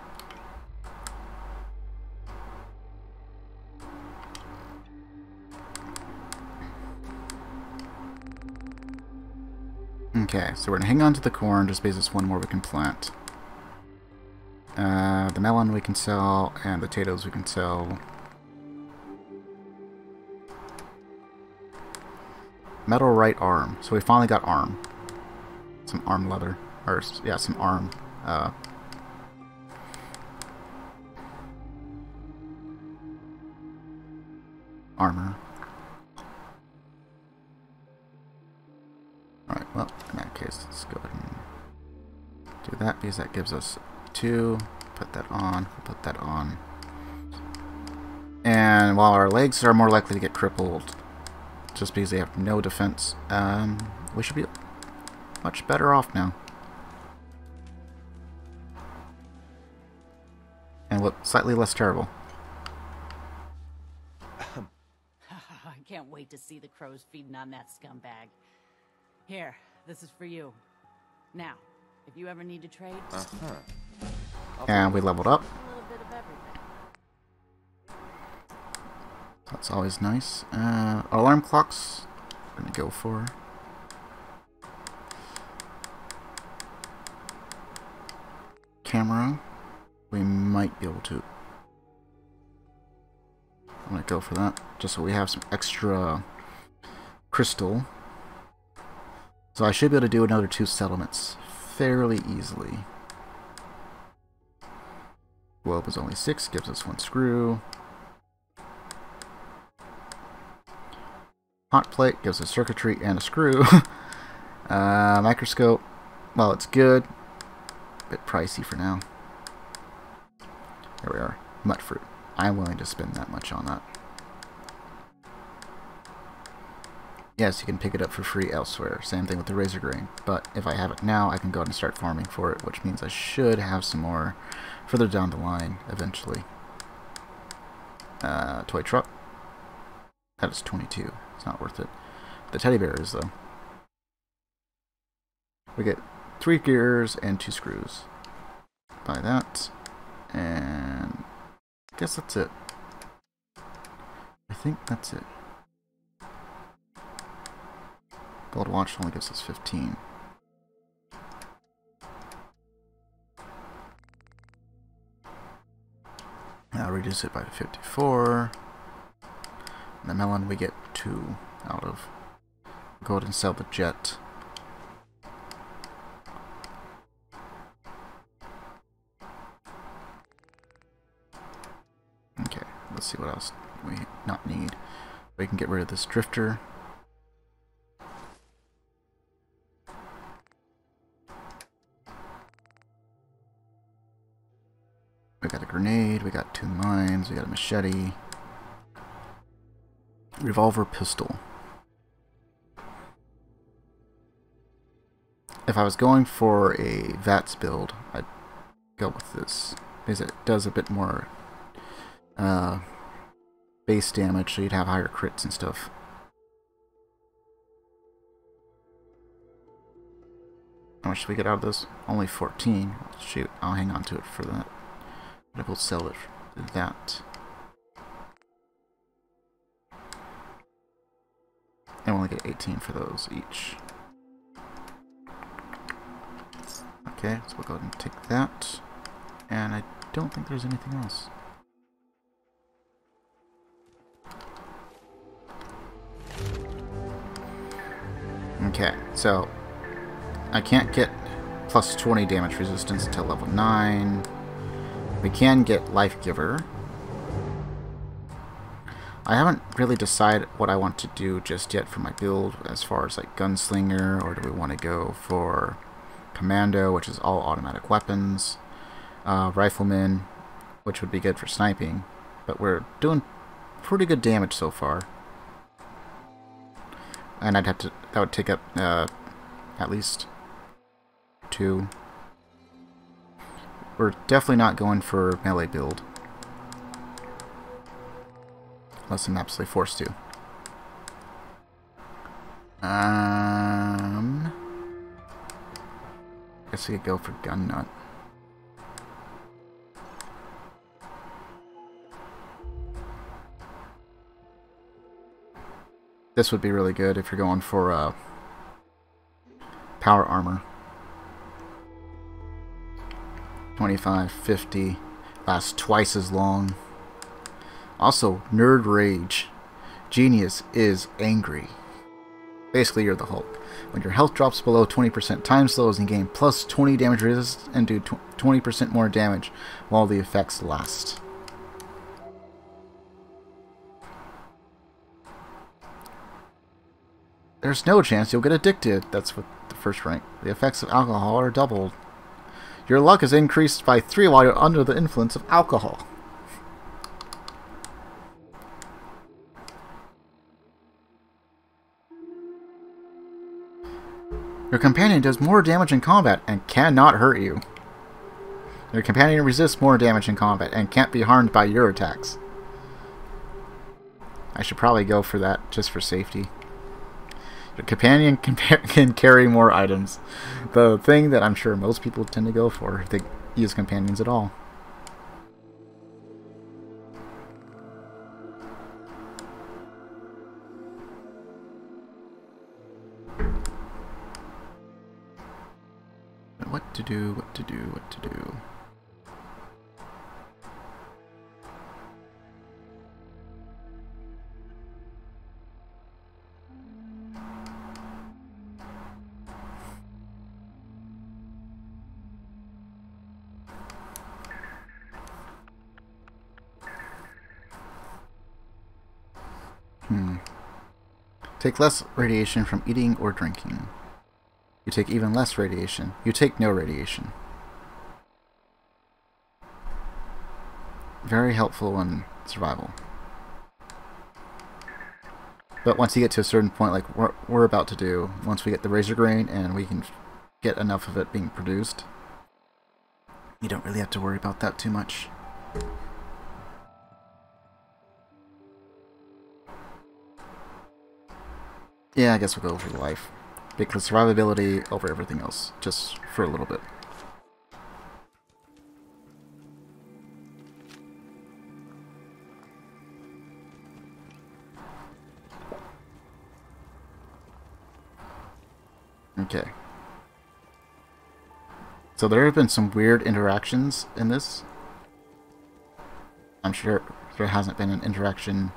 Okay, so we're gonna hang on to the corn just because it's one more we can plant. Uh, the melon we can sell, and potatoes we can sell. Metal right arm. So we finally got arm some arm leather, or yeah, some arm uh, armor. Alright, well, in that case, let's go ahead and do that because that gives us two. Put that on, put that on. And while our legs are more likely to get crippled just because they have no defense, um, we should be much better off now. And look slightly less terrible. I can't wait to see the crows feeding on that scumbag. Here, this is for you. Now, if you ever need to trade, Uh-huh. And we leveled up. a little bit of everything. That's always nice. Uh, alarm clocks. We're gonna go for. Camera. We might be able to. I'm gonna go for that, just so we have some extra crystal. So I should be able to do another two settlements fairly easily. Globe is only six, gives us one screw. Hot plate gives us circuitry and a screw. uh, microscope, well, it's good. Bit pricey for now. There we are. Mutfruit. I'm willing to spend that much on that. Yes, you can pick it up for free elsewhere. Same thing with the razorgrain. But if I have it now, I can go ahead and start farming for it, which means I should have some more further down the line eventually. Uh, toy truck. That is 22. It's not worth it. The teddy bear is, though. We get three gears and two screws. Buy that. And I guess that's it. I think that's it. Gold watch only gives us 15. Now reduce it by 54. And the melon we get 2 out of. Go ahead and sell the jet. Let's see what else we not need. We can get rid of this drifter. We got a grenade, we got two mines, we got a machete. Revolver pistol. If I was going for a VATS build, I'd go with this. Because it does a bit more uh, base damage, so you'd have higher crits and stuff. How much did we get out of this? Only 14. Shoot, I'll hang on to it for that. But I will sell it for that. And we'll only get 18 for those each. Okay, so we'll go ahead and take that. And I don't think there's anything else. Okay, so I can't get plus 20 damage resistance until level 9. We can get Lifegiver. I haven't really decided what I want to do just yet for my build as far as like Gunslinger or do we want to go for Commando which is all automatic weapons, uh, Rifleman which would be good for sniping but we're doing pretty good damage so far and I'd have to that would take up uh, at least two we're definitely not going for melee build Unless I'm absolutely forced to. Um, guess we could go for gun nut. This would be really good if you're going for uh, power armor. 25, 50, lasts twice as long. Also, Nerd Rage. Genius is angry. Basically, you're the Hulk. When your health drops below 20%, time slows and gain plus 20 damage resist and do 20% more damage while the effects last. There's no chance you'll get addicted. That's what the first rank. The effects of alcohol are doubled. Your luck is increased by 3 while you're under the influence of alcohol. Your companion does more damage in combat and cannot hurt you. Your companion resists more damage in combat and can't be harmed by your attacks. I should probably go for that just for safety. Your companion can, can carry more items. The thing that I'm sure most people tend to go for if they use companions at all. What to do, what to do, what to do. Take less radiation from eating or drinking. You take even less radiation. You take no radiation. Very helpful in survival. But once you get to a certain point, like what we're about to do, once we get the razorgrain and we can get enough of it being produced, you don't really have to worry about that too much. Yeah, I guess we'll go for life. Because survivability over everything else, just for a little bit. Okay. So there have been some weird interactions in this. I'm sure there hasn't been an interaction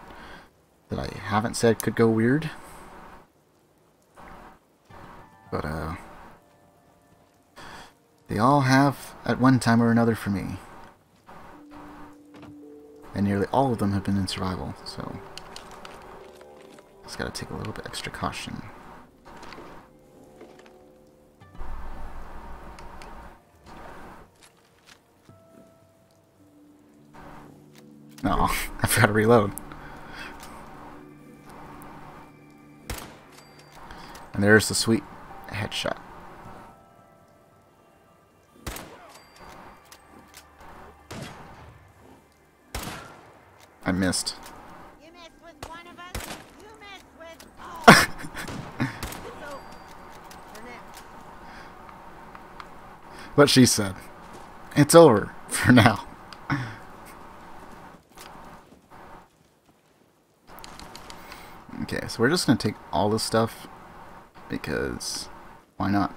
that I haven't said could go weird. But, uh... They all have, at one time or another, for me. And nearly all of them have been in survival, so... Just gotta take a little bit extra caution. Oh, I forgot to reload. And there's the sweet headshot. I missed. what she said. It's over for now. Okay, so we're just going to take all this stuff because why not?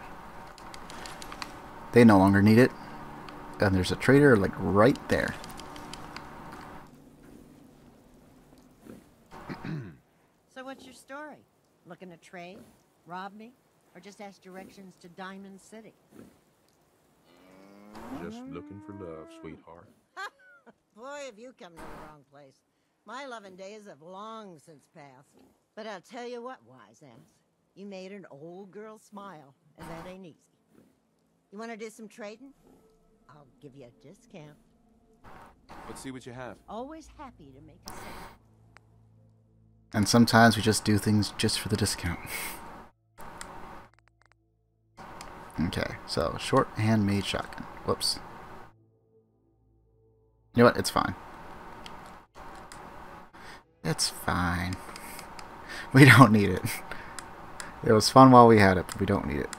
They no longer need it. And there's a trader like right there. so what's your story? Looking to trade? Rob me? Or just ask directions to Diamond City? Just looking for love, sweetheart. Boy, have you come to the wrong place. My loving days have long since passed. But I'll tell you what, wise ass. You made an old girl smile, and that ain't easy. You want to do some trading? I'll give you a discount. Let's see what you have. Always happy to make a sale. And sometimes we just do things just for the discount. okay, so short handmade shotgun. Whoops. You know what? It's fine. It's fine. We don't need it. It was fun while we had it, but we don't need it.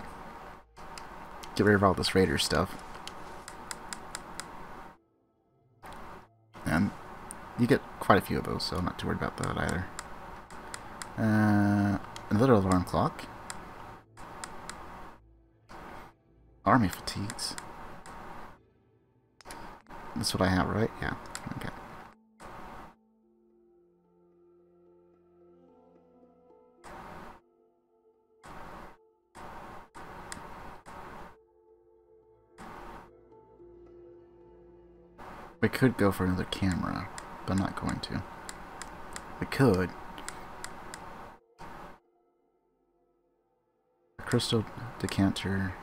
Get rid of all this Raider stuff. And you get quite a few of those, so I'm not too worried about that either. Uh, another alarm clock. Army fatigues. That's what I have, right? Yeah. Okay. We could go for another camera, but I'm not going to. I could. Crystal decanter.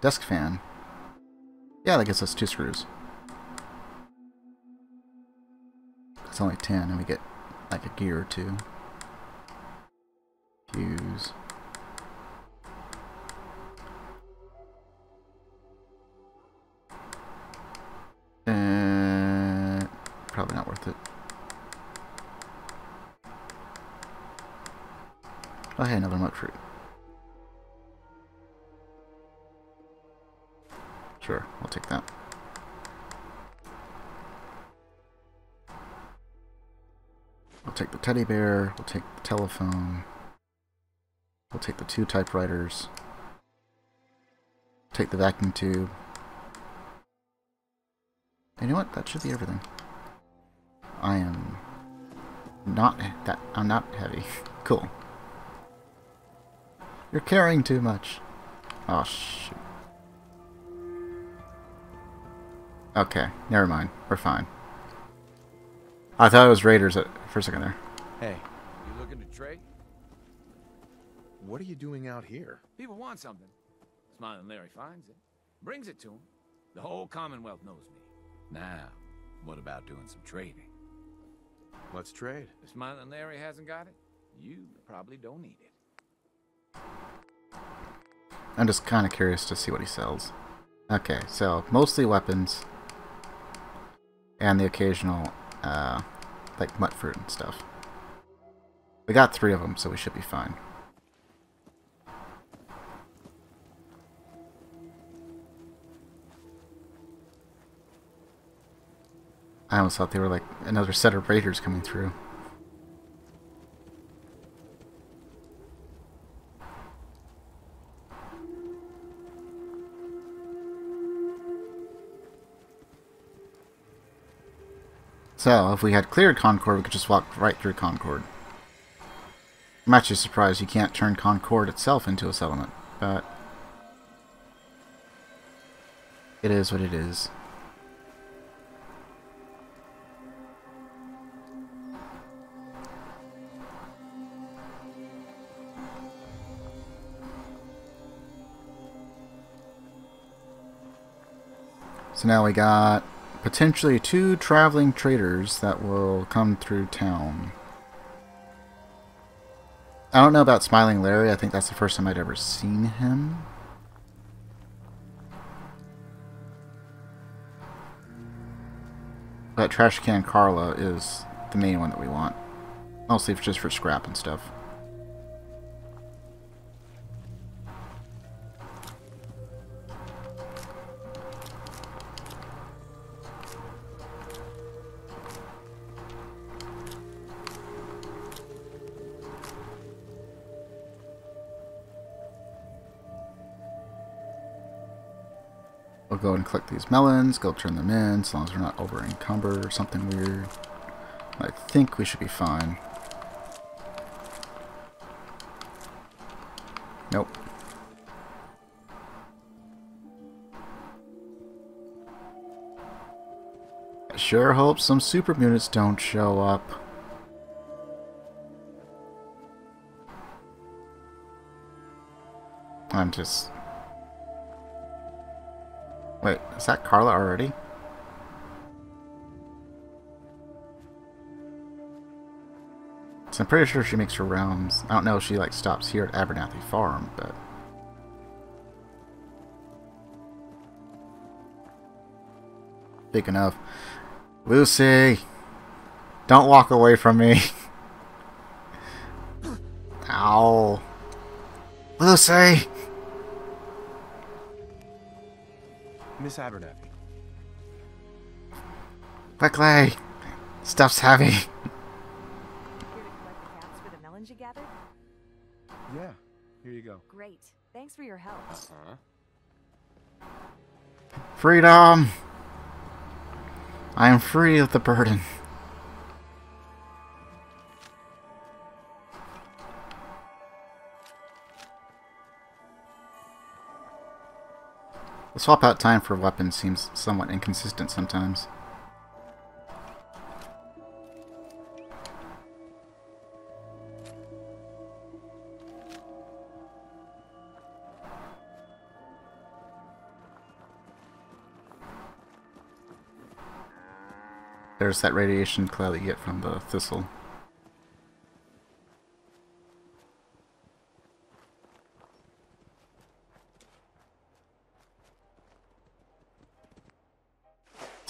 Desk fan. Yeah, that gets us two screws. It's only 10, and we get like a gear or two. Fuse. Uh, probably not worth it. Oh, hey, another mutfruit. Sure, I'll take that. We'll take the teddy bear, we'll take the telephone, we'll take the two typewriters, take the vacuum tube. You know what? That should be everything. I am not that I'm not heavy. cool. You're carrying too much. Oh shoot. Okay, never mind. We're fine. I thought it was Raiders at, for a second there. Hey, You looking to trade? what are you doing out here? People want something. Smiling Larry finds it, brings it to him. The whole Commonwealth knows me. Now, what about doing some trading? Let's trade. If Smiling Larry hasn't got it, you probably don't need it. I'm just kind of curious to see what he sells. Okay, so mostly weapons and the occasional, uh, like mutfruit and stuff. We got three of them, so we should be fine. I almost thought they were like another set of raiders coming through. So, if we had cleared Concord, we could just walk right through Concord. I'm actually surprised you can't turn Concord itself into a settlement, but... It is what it is. So now we got potentially two traveling traders that will come through town. I don't know about Smiling Larry. I think that's the first time I'd ever seen him. But Trash Can Carla is the main one that we want. Mostly just for scrap and stuff. Collect these melons, go turn them in, as long as we're not over encumbered or something weird. I think we should be fine. Nope. Sure hope some super mutants don't show up. I'm just... Wait, is that Carla already? So I'm pretty sure she makes her rounds. I don't know if she like stops here at Abernathy Farm, but... Big enough. Lucy! Don't walk away from me. Ow. Lucy! Miss Abernathy. Quickly! Stuff's heavy. Here to collect caps for the melons you gathered? Yeah, here you go. Great. Thanks for your help. Uh-huh. Freedom! I am free of the burden. Swap out time for weapons seems somewhat inconsistent sometimes. There's that radiation cloud that you get from the thistle.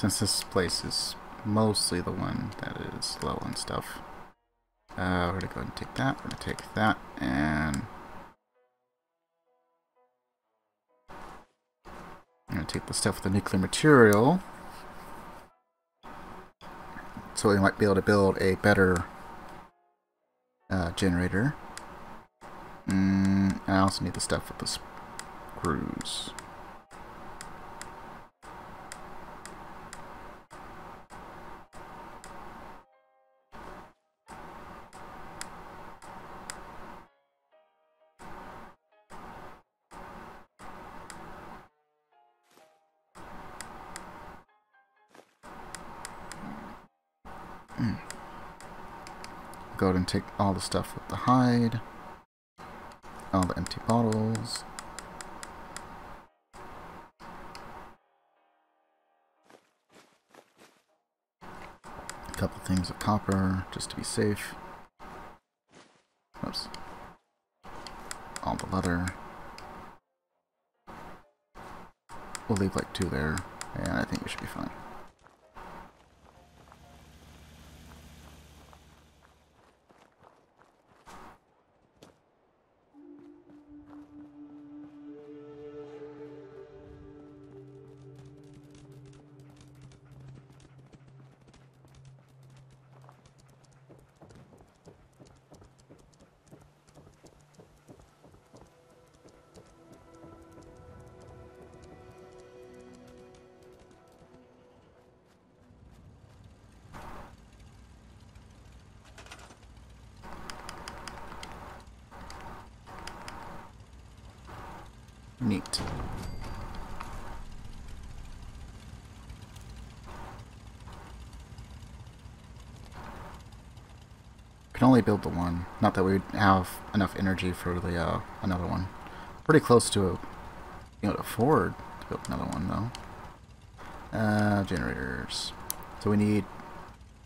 Since this place is mostly the one that is low and stuff. Uh, we're gonna go ahead and take that, we're gonna take that, and... I'm gonna take the stuff with the nuclear material. So we might be able to build a better uh, generator. Mm, I also need the stuff with the screws. And take all the stuff with the hide. All the empty bottles. A couple things of copper, just to be safe. Oops. All the leather. We'll leave like two there, and I think we should be fine. Only build the one. Not that we have enough energy for the uh, another one. Pretty close to you know to afford to build another one though. Uh, generators. So we need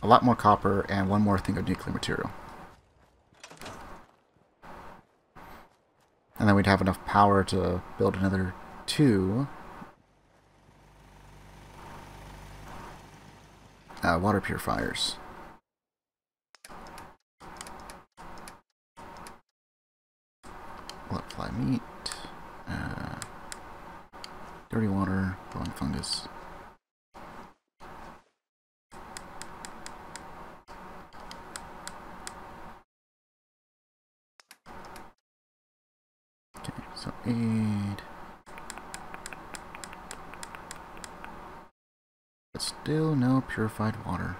a lot more copper and one more thing of nuclear material. And then we'd have enough power to build another two uh, water purifiers. Bloatfly meat, uh, dirty water, growing fungus. Okay, so aid. But still no purified water.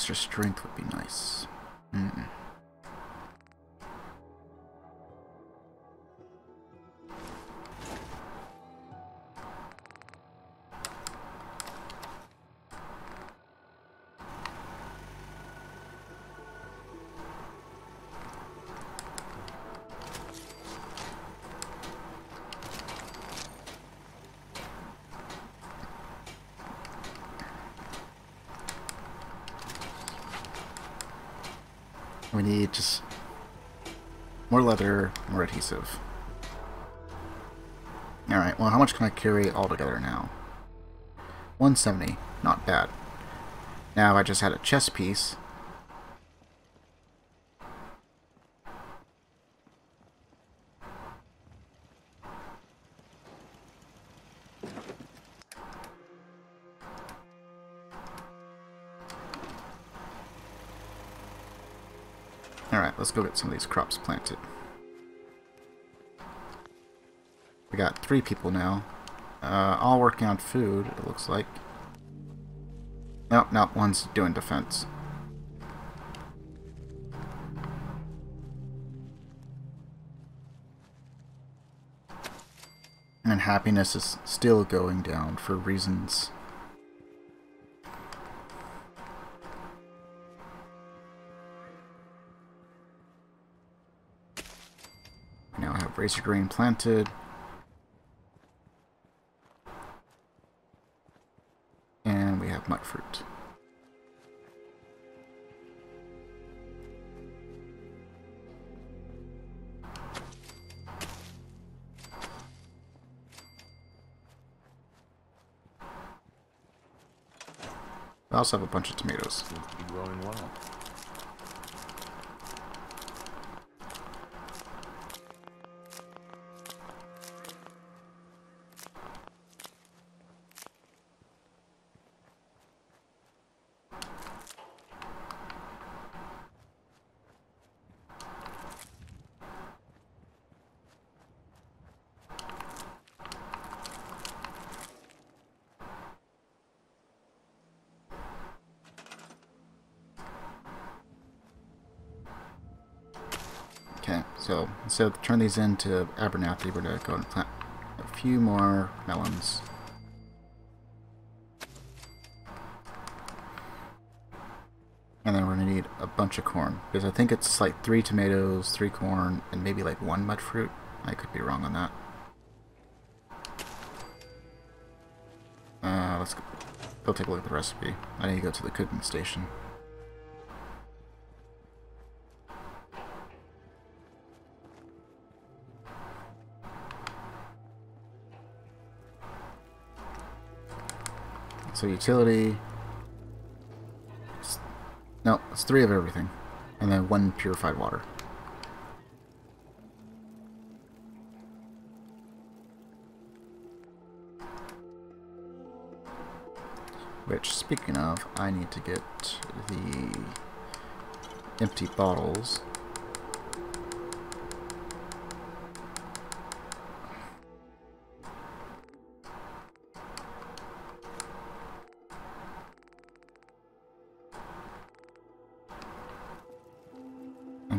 Extra strength would be nice. More leather, more adhesive. Alright, well how much can I carry all together now? 170, not bad. Now I just had a chest piece. Alright, let's go get some of these crops planted. Got three people now. Uh, all working on food, it looks like. Nope, nope, one's doing defense. And happiness is still going down for reasons now I have razorgrain planted. Also have a bunch of tomatoes. Seems to be growing well. Okay, so instead of turn these into Abernathy, we're gonna go and plant a few more melons. And then we're gonna need a bunch of corn. Because I think it's like three tomatoes, three corn, and maybe like one mutfruit. I could be wrong on that. Uh, let's go take a look at the recipe. I need to go to the cooking station. So utility. it's- No, it's three of everything, and then one purified water. Which, speaking of, I need to get the empty bottles.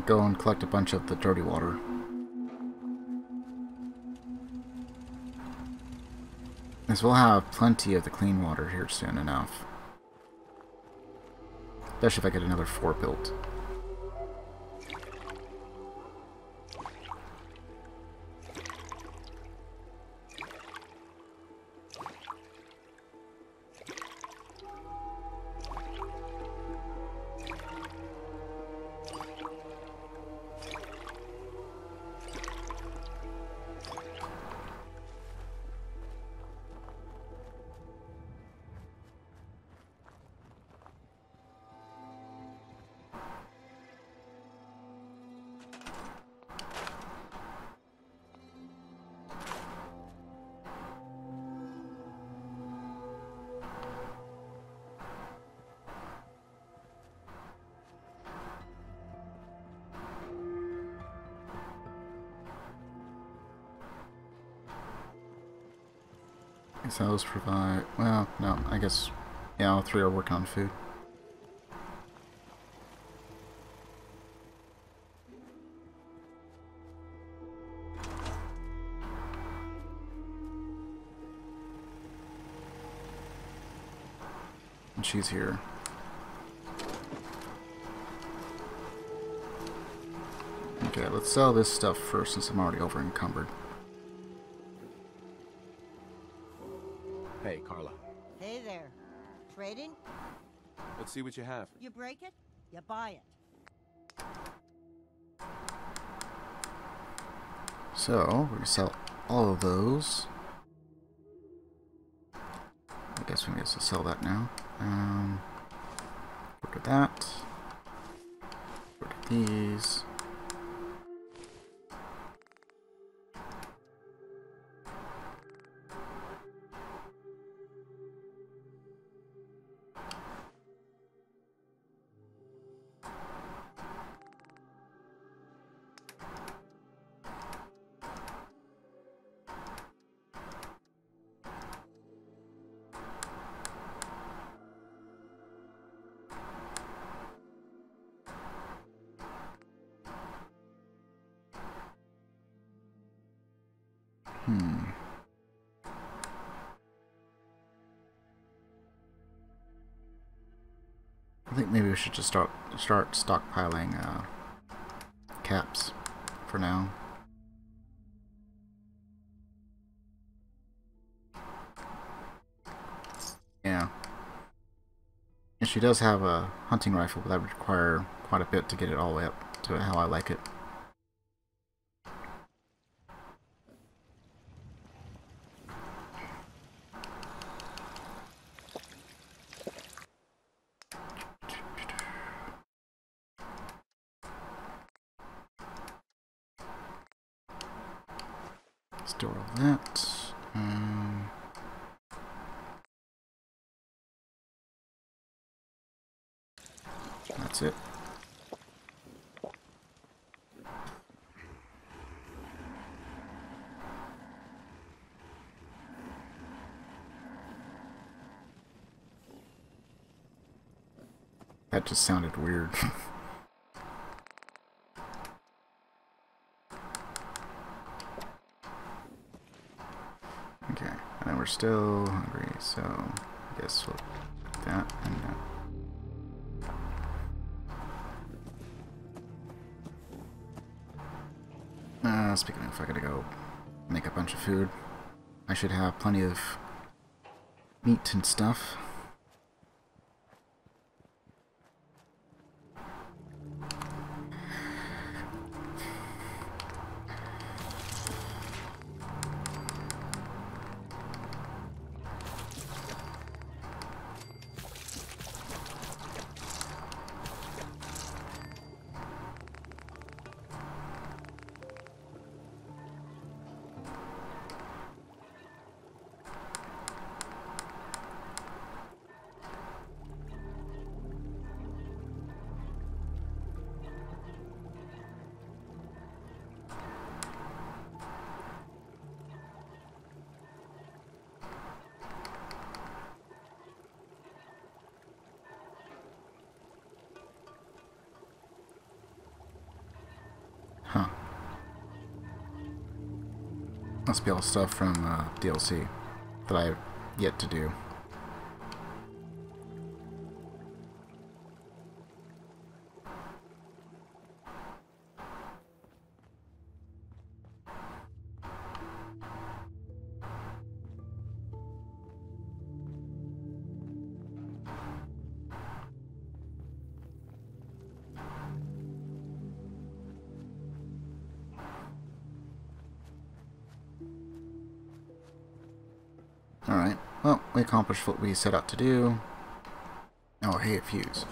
Go and collect a bunch of the dirty water. As we'll have plenty of the clean water here soon enough. Especially if I get another four built. Food. And she's here. Okay, let's sell this stuff first since I'm already over encumbered. See what you have. You break it, you buy it. So, we're gonna sell all of those. I guess we need to sell that now. Um, order that. Order these. Should just start start stockpiling uh, caps for now. Yeah. And she does have a hunting rifle, but that would require quite a bit to get it all the way up to how I like it. Plenty of meat and stuff. All stuff from uh, DLC that I have yet to do. We accomplished what we set out to do. Oh, hey, a fuse.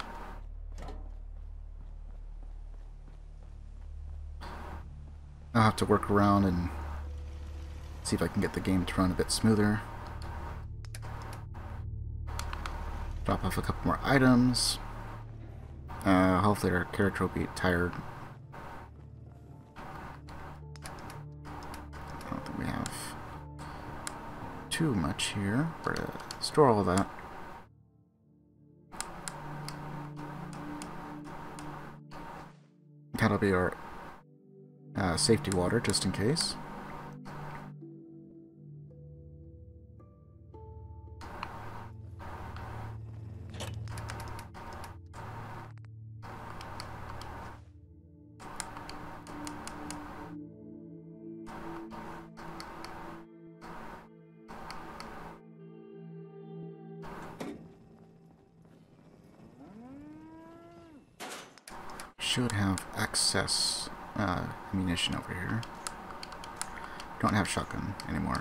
I'll have to work around and see if I can get the game to run a bit smoother. Drop off a couple more items. Uh, hopefully our character will be tired. Much here. We're gonna store all of that. That'll be our uh, safety water, just in case.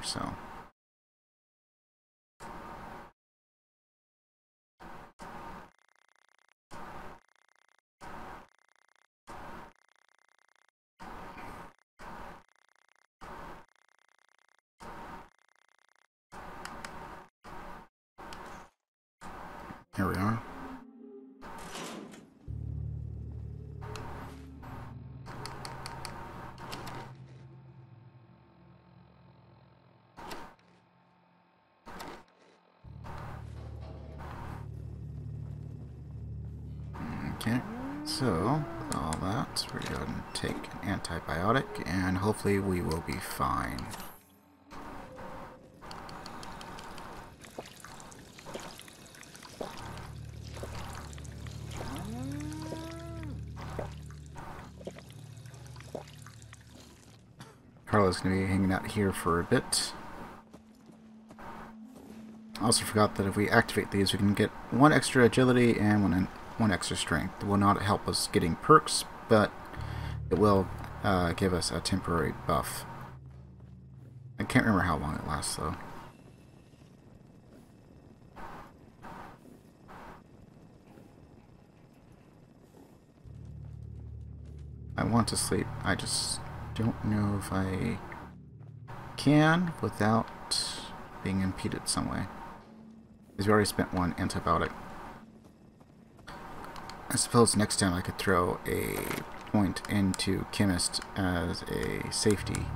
So. Hopefully we will be fine. Carla's going to be hanging out here for a bit. I also forgot that if we activate these, we can get one extra agility and one one extra strength. It will not help us getting perks, but it will uh, give us a temporary buff. I can't remember how long it lasts, though. I want to sleep. I just don't know if I can without being impeded some way. Because we already spent one antibiotic. I suppose next time I could throw a point into Chemist as a safety.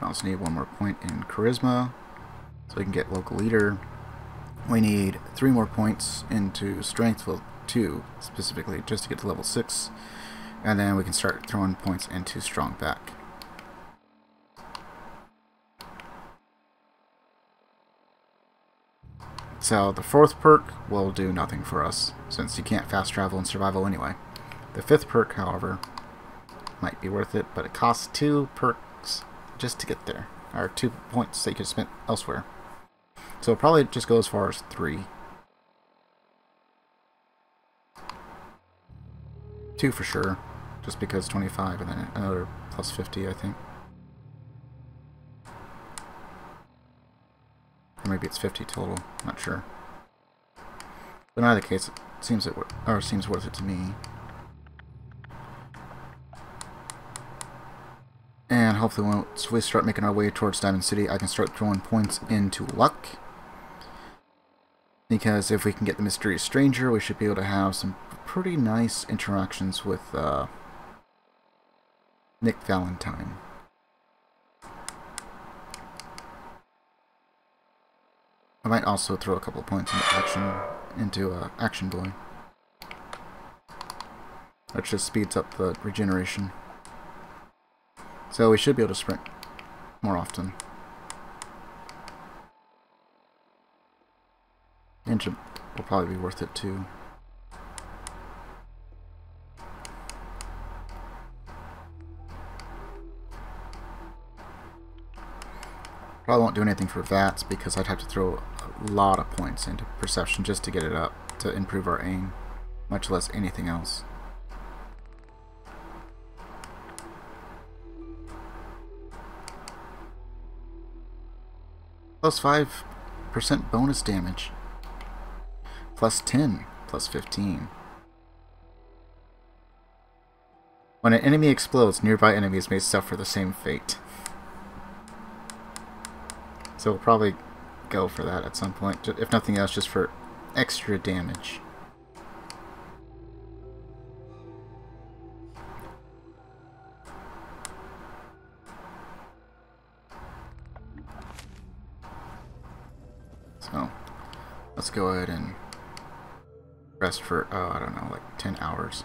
I also need one more point in Charisma so we can get Local Leader. We need three more points into Strength, well, two specifically, just to get to level 6. And then we can start throwing points into Strong Back. So the fourth perk will do nothing for us, since you can't fast travel in survival anyway. The fifth perk, however, might be worth it, but it costs two perks just to get there, or two points that you could spend elsewhere. So probably just go as far as three. Two for sure, just because 25 and then another plus 50, I think. Or maybe it's 50 total, I'm not sure. But in either case, it seems it or seems worth it to me. And hopefully once we start making our way towards Diamond City, I can start throwing points into luck. Because if we can get the Mysterious Stranger, we should be able to have some pretty nice interactions with uh, Nick Valentine. I might also throw a couple points into action into uh, Action Boy. That just speeds up the regeneration. So we should be able to sprint more often. Engine will probably be worth it too. Probably won't do anything for VATS because I'd have to throw a lot of points into Perception just to get it up to improve our aim, much less anything else. Plus 5% bonus damage. Plus 10, plus 15. When an enemy explodes, nearby enemies may suffer the same fate. So we'll probably go for that at some point, if nothing else, just for extra damage. So, let's go ahead and rest for, oh, I don't know, like 10 hours.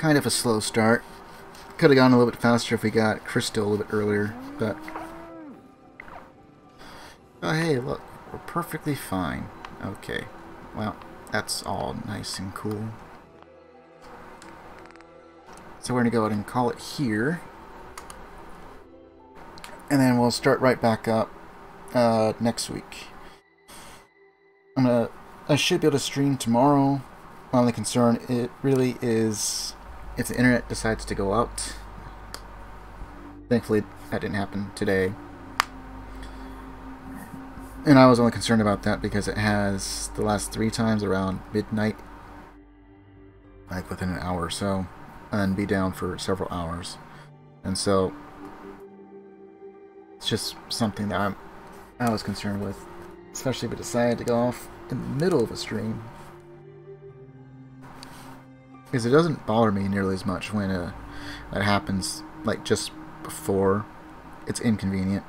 Kind of a slow start. Could have gone a little bit faster if we got Crystal a little bit earlier, but... Oh, hey, look. We're perfectly fine. Okay. Well, that's all nice and cool. So we're going to go ahead and call it here. And then we'll start right back up uh, next week. I'm gonna, I should be able to stream tomorrow. My only concern it really is if the internet decides to go out. Thankfully, that didn't happen today. And I was only concerned about that because it has the last three times around midnight, like within an hour or so, and be down for several hours. And so, it's just something that I'm, I was concerned with, especially if it decided to go off in the middle of a stream. Because it doesn't bother me nearly as much when uh, that happens, like just before it's inconvenient.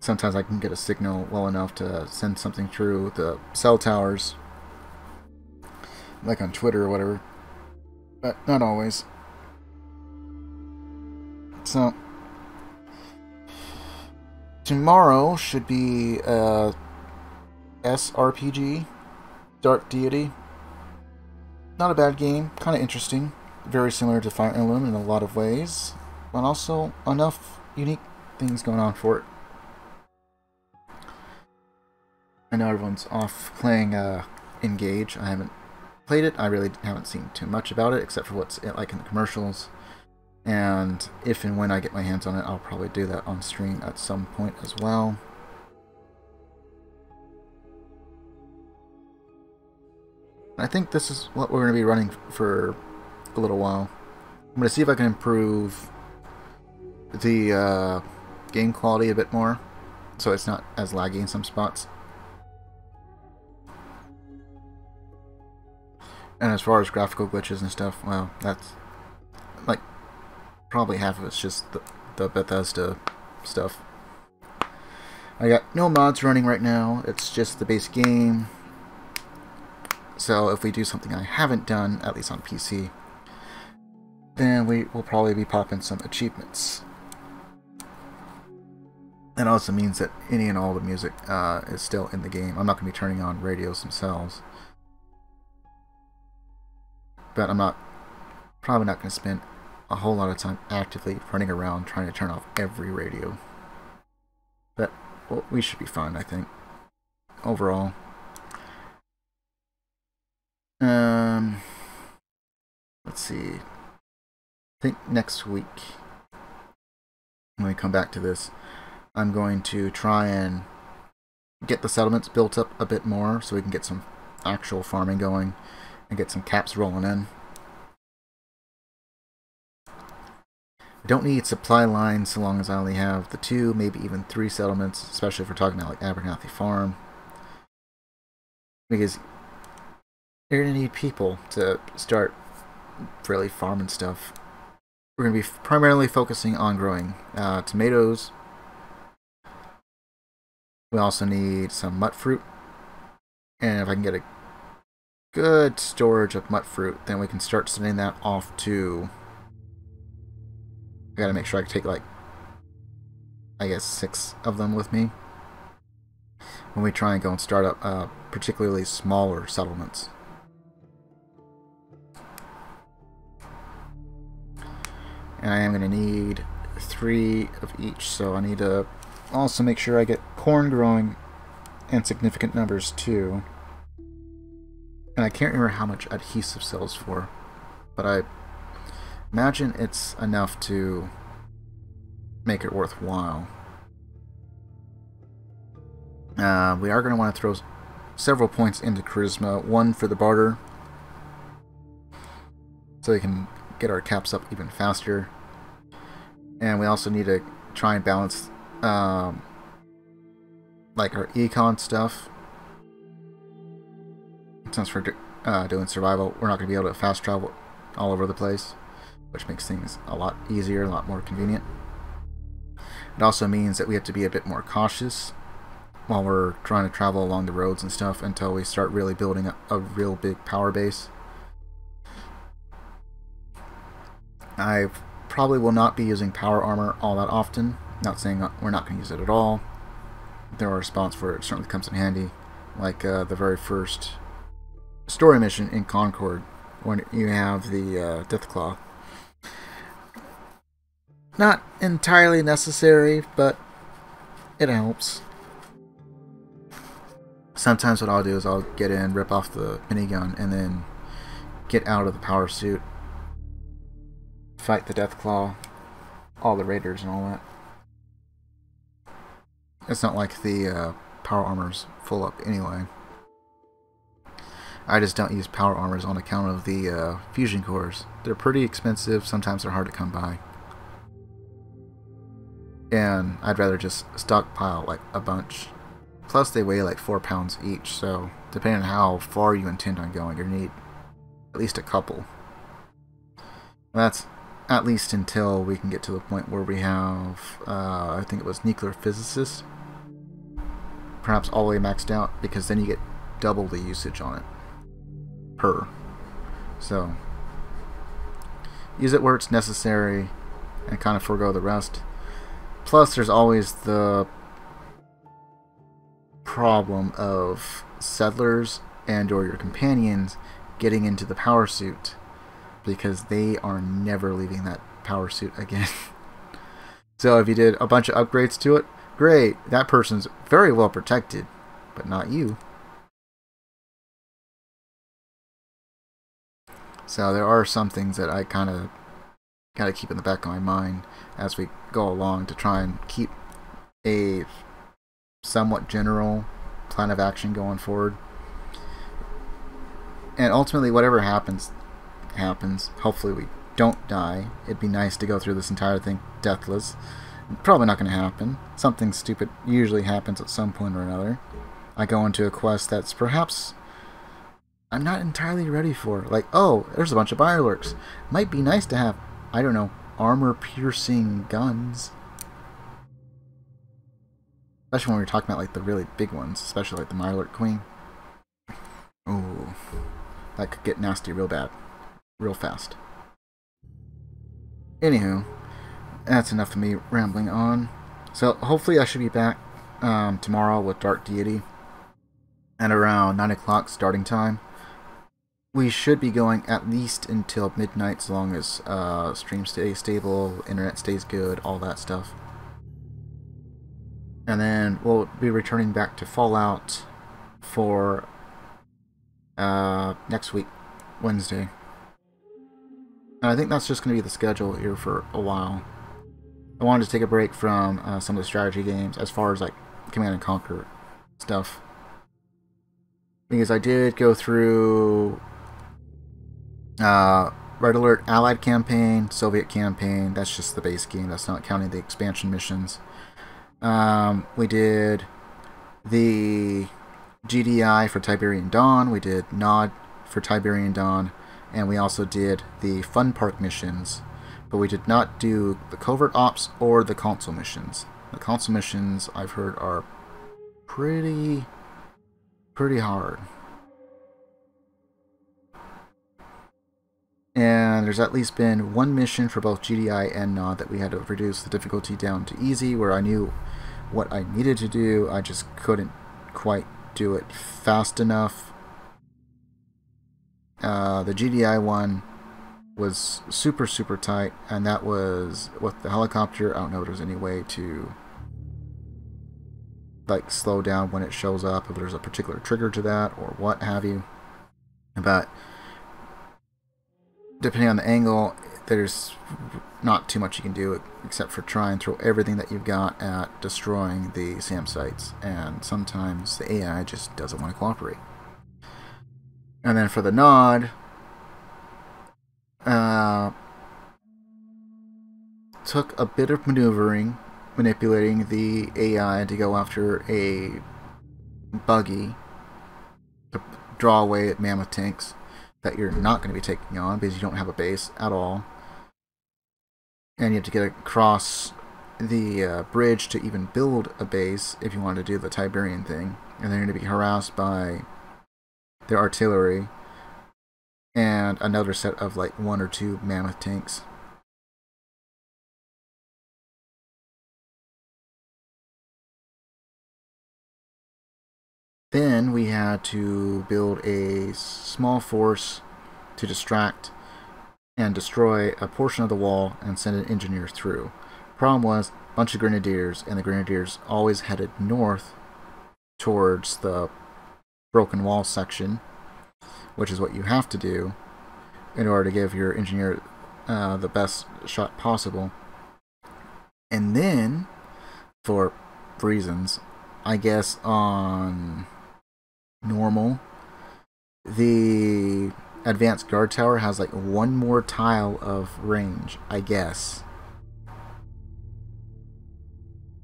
Sometimes I can get a signal well enough to send something through the cell towers, like on Twitter or whatever, but not always. So, tomorrow should be uh, SRPG, Dark Deity. Not a bad game, kind of interesting. Very similar to Fire Emblem in a lot of ways, but also enough unique things going on for it. I know everyone's off playing uh, Engage. I haven't played it. I really haven't seen too much about it, except for what's like in the commercials. And if and when I get my hands on it, I'll probably do that on stream at some point as well. I think this is what we're going to be running for a little while. I'm going to see if I can improve the uh, game quality a bit more, so it's not as laggy in some spots. And as far as graphical glitches and stuff, well, that's like probably half of it's just the, the Bethesda stuff. I got no mods running right now, it's just the base game. So if we do something I haven't done, at least on PC, then we will probably be popping some achievements. That also means that any and all the music uh, is still in the game. I'm not going to be turning on radios themselves. But I'm not probably not going to spend a whole lot of time actively running around trying to turn off every radio. But well, we should be fine, I think. Overall. Um, let's see. I think next week, when we come back to this, I'm going to try and get the settlements built up a bit more so we can get some actual farming going and get some caps rolling in. I don't need supply lines so long as I only have the two, maybe even three settlements, especially if we're talking about like Abernathy Farm. Because you're going to need people to start really farming stuff. We're going to be primarily focusing on growing uh, tomatoes. We also need some mutfruit. And if I can get a good storage of mutfruit, then we can start sending that off to... I gotta make sure I take like, I guess six of them with me. When we try and go and start up uh, particularly smaller settlements. And I am going to need three of each, so I need to also make sure I get corn growing in significant numbers too. And I can't remember how much adhesive sells for, but I imagine it's enough to make it worthwhile. Uh, we are going to want to throw several points into charisma. One for the barter, so we can get our caps up even faster. And we also need to try and balance um, like our econ stuff. Since we're uh, doing survival, we're not going to be able to fast travel all over the place, which makes things a lot easier, a lot more convenient. It also means that we have to be a bit more cautious while we're trying to travel along the roads and stuff until we start really building a, a real big power base. I've probably will not be using power armor all that often. Not saying we're not going to use it at all. There are spots where it certainly comes in handy, like uh, the very first story mission in Concord, when you have the uh, Deathclaw. Not entirely necessary, but it helps. Sometimes what I'll do is I'll get in, rip off the minigun, and then get out of the power suit, fight the Deathclaw, all the raiders and all that. It's not like the uh, power armor's full up anyway. I just don't use power armors on account of the uh, fusion cores. They're pretty expensive, sometimes they're hard to come by. And I'd rather just stockpile like a bunch. Plus they weigh like 4 pounds each, so depending on how far you intend on going, you need at least a couple. That's at least until we can get to the point where we have, uh, I think it was nuclear physicists, perhaps all the way maxed out, because then you get double the usage on it per. So, use it where it's necessary and kind of forego the rest. Plus, there's always the problem of settlers and or your companions getting into the power suit because they are never leaving that power suit again. so if you did a bunch of upgrades to it, great, that person's very well protected, but not you. So there are some things that I kind of got to keep in the back of my mind as we go along to try and keep a somewhat general plan of action going forward. And ultimately, whatever happens, happens. Hopefully, we don't die. It'd be nice to go through this entire thing deathless. Probably not going to happen. Something stupid usually happens at some point or another. I go into a quest that's perhaps I'm not entirely ready for. Like, oh, there's a bunch of fireworks. Might be nice to have, I don't know, armor-piercing guns. Especially when we're talking about like the really big ones, especially like the Mirelurk Queen. Ooh, that could get nasty real bad, real fast. Anywho, that's enough of me rambling on. So hopefully I should be back um, tomorrow with Dark Deity at around 9 o'clock starting time. We should be going at least until midnight as long as uh, stream stays stable, internet stays good, all that stuff. And then we'll be returning back to Fallout for uh, next week, Wednesday. And I think that's just going to be the schedule here for a while. I wanted to take a break from uh, some of the strategy games as far as like Command and Conquer stuff. Because I did go through uh, Red Alert Allied campaign, Soviet campaign. That's just the base game. That's not counting the expansion missions. Um, we did the GDI for Tiberian Dawn. We did Nod for Tiberian Dawn. And we also did the Fun Park missions. But we did not do the Covert Ops or the console missions. The console missions, I've heard, are pretty, pretty hard. And there's at least been one mission for both GDI and Nod that we had to reduce the difficulty down to easy, where I knew what I needed to do, I just couldn't quite do it fast enough. Uh, the GDI one was super, super tight, and that was with the helicopter. I don't know if there's any way to like slow down when it shows up, if there's a particular trigger to that, or what have you. But depending on the angle, there's not too much you can do except for try and throw everything that you've got at destroying the SAM sites. And sometimes the AI just doesn't want to cooperate. And then for the nod, uh, took a bit of maneuvering, manipulating the AI to go after a buggy to draw away at mammoth tanks that you're not going to be taking on because you don't have a base at all. And you have to get across the uh, bridge to even build a base if you want to do the Tiberian thing. And then you're going to be harassed by their artillery, and another set of like one or two mammoth tanks. Then we had to build a small force to distract and destroy a portion of the wall and send an engineer through. Problem was, bunch of grenadiers, and the grenadiers always headed north towards the broken wall section, which is what you have to do in order to give your engineer uh, the best shot possible. And then, for reasons, I guess on normal, the advanced guard tower has like one more tile of range, I guess.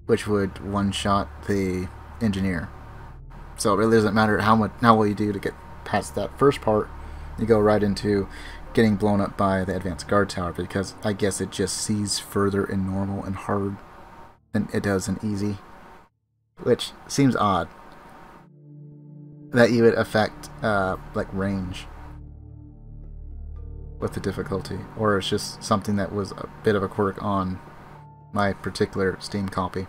Which would one shot the engineer. So it really doesn't matter how much how well you do to get past that first part. You go right into getting blown up by the advanced guard tower because I guess it just sees further in normal and hard than it does in easy. Which seems odd. That you would affect uh, like range with the difficulty, or it's just something that was a bit of a quirk on my particular Steam copy.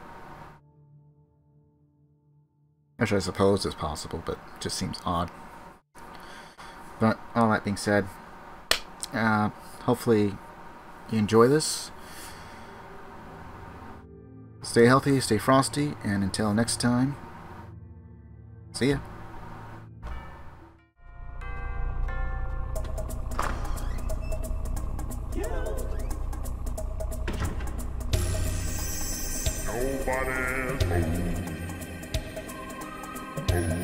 Which I suppose is possible, but just seems odd. But all that being said, uh, hopefully you enjoy this. Stay healthy, stay frosty, and until next time, see ya. Nobody's Home.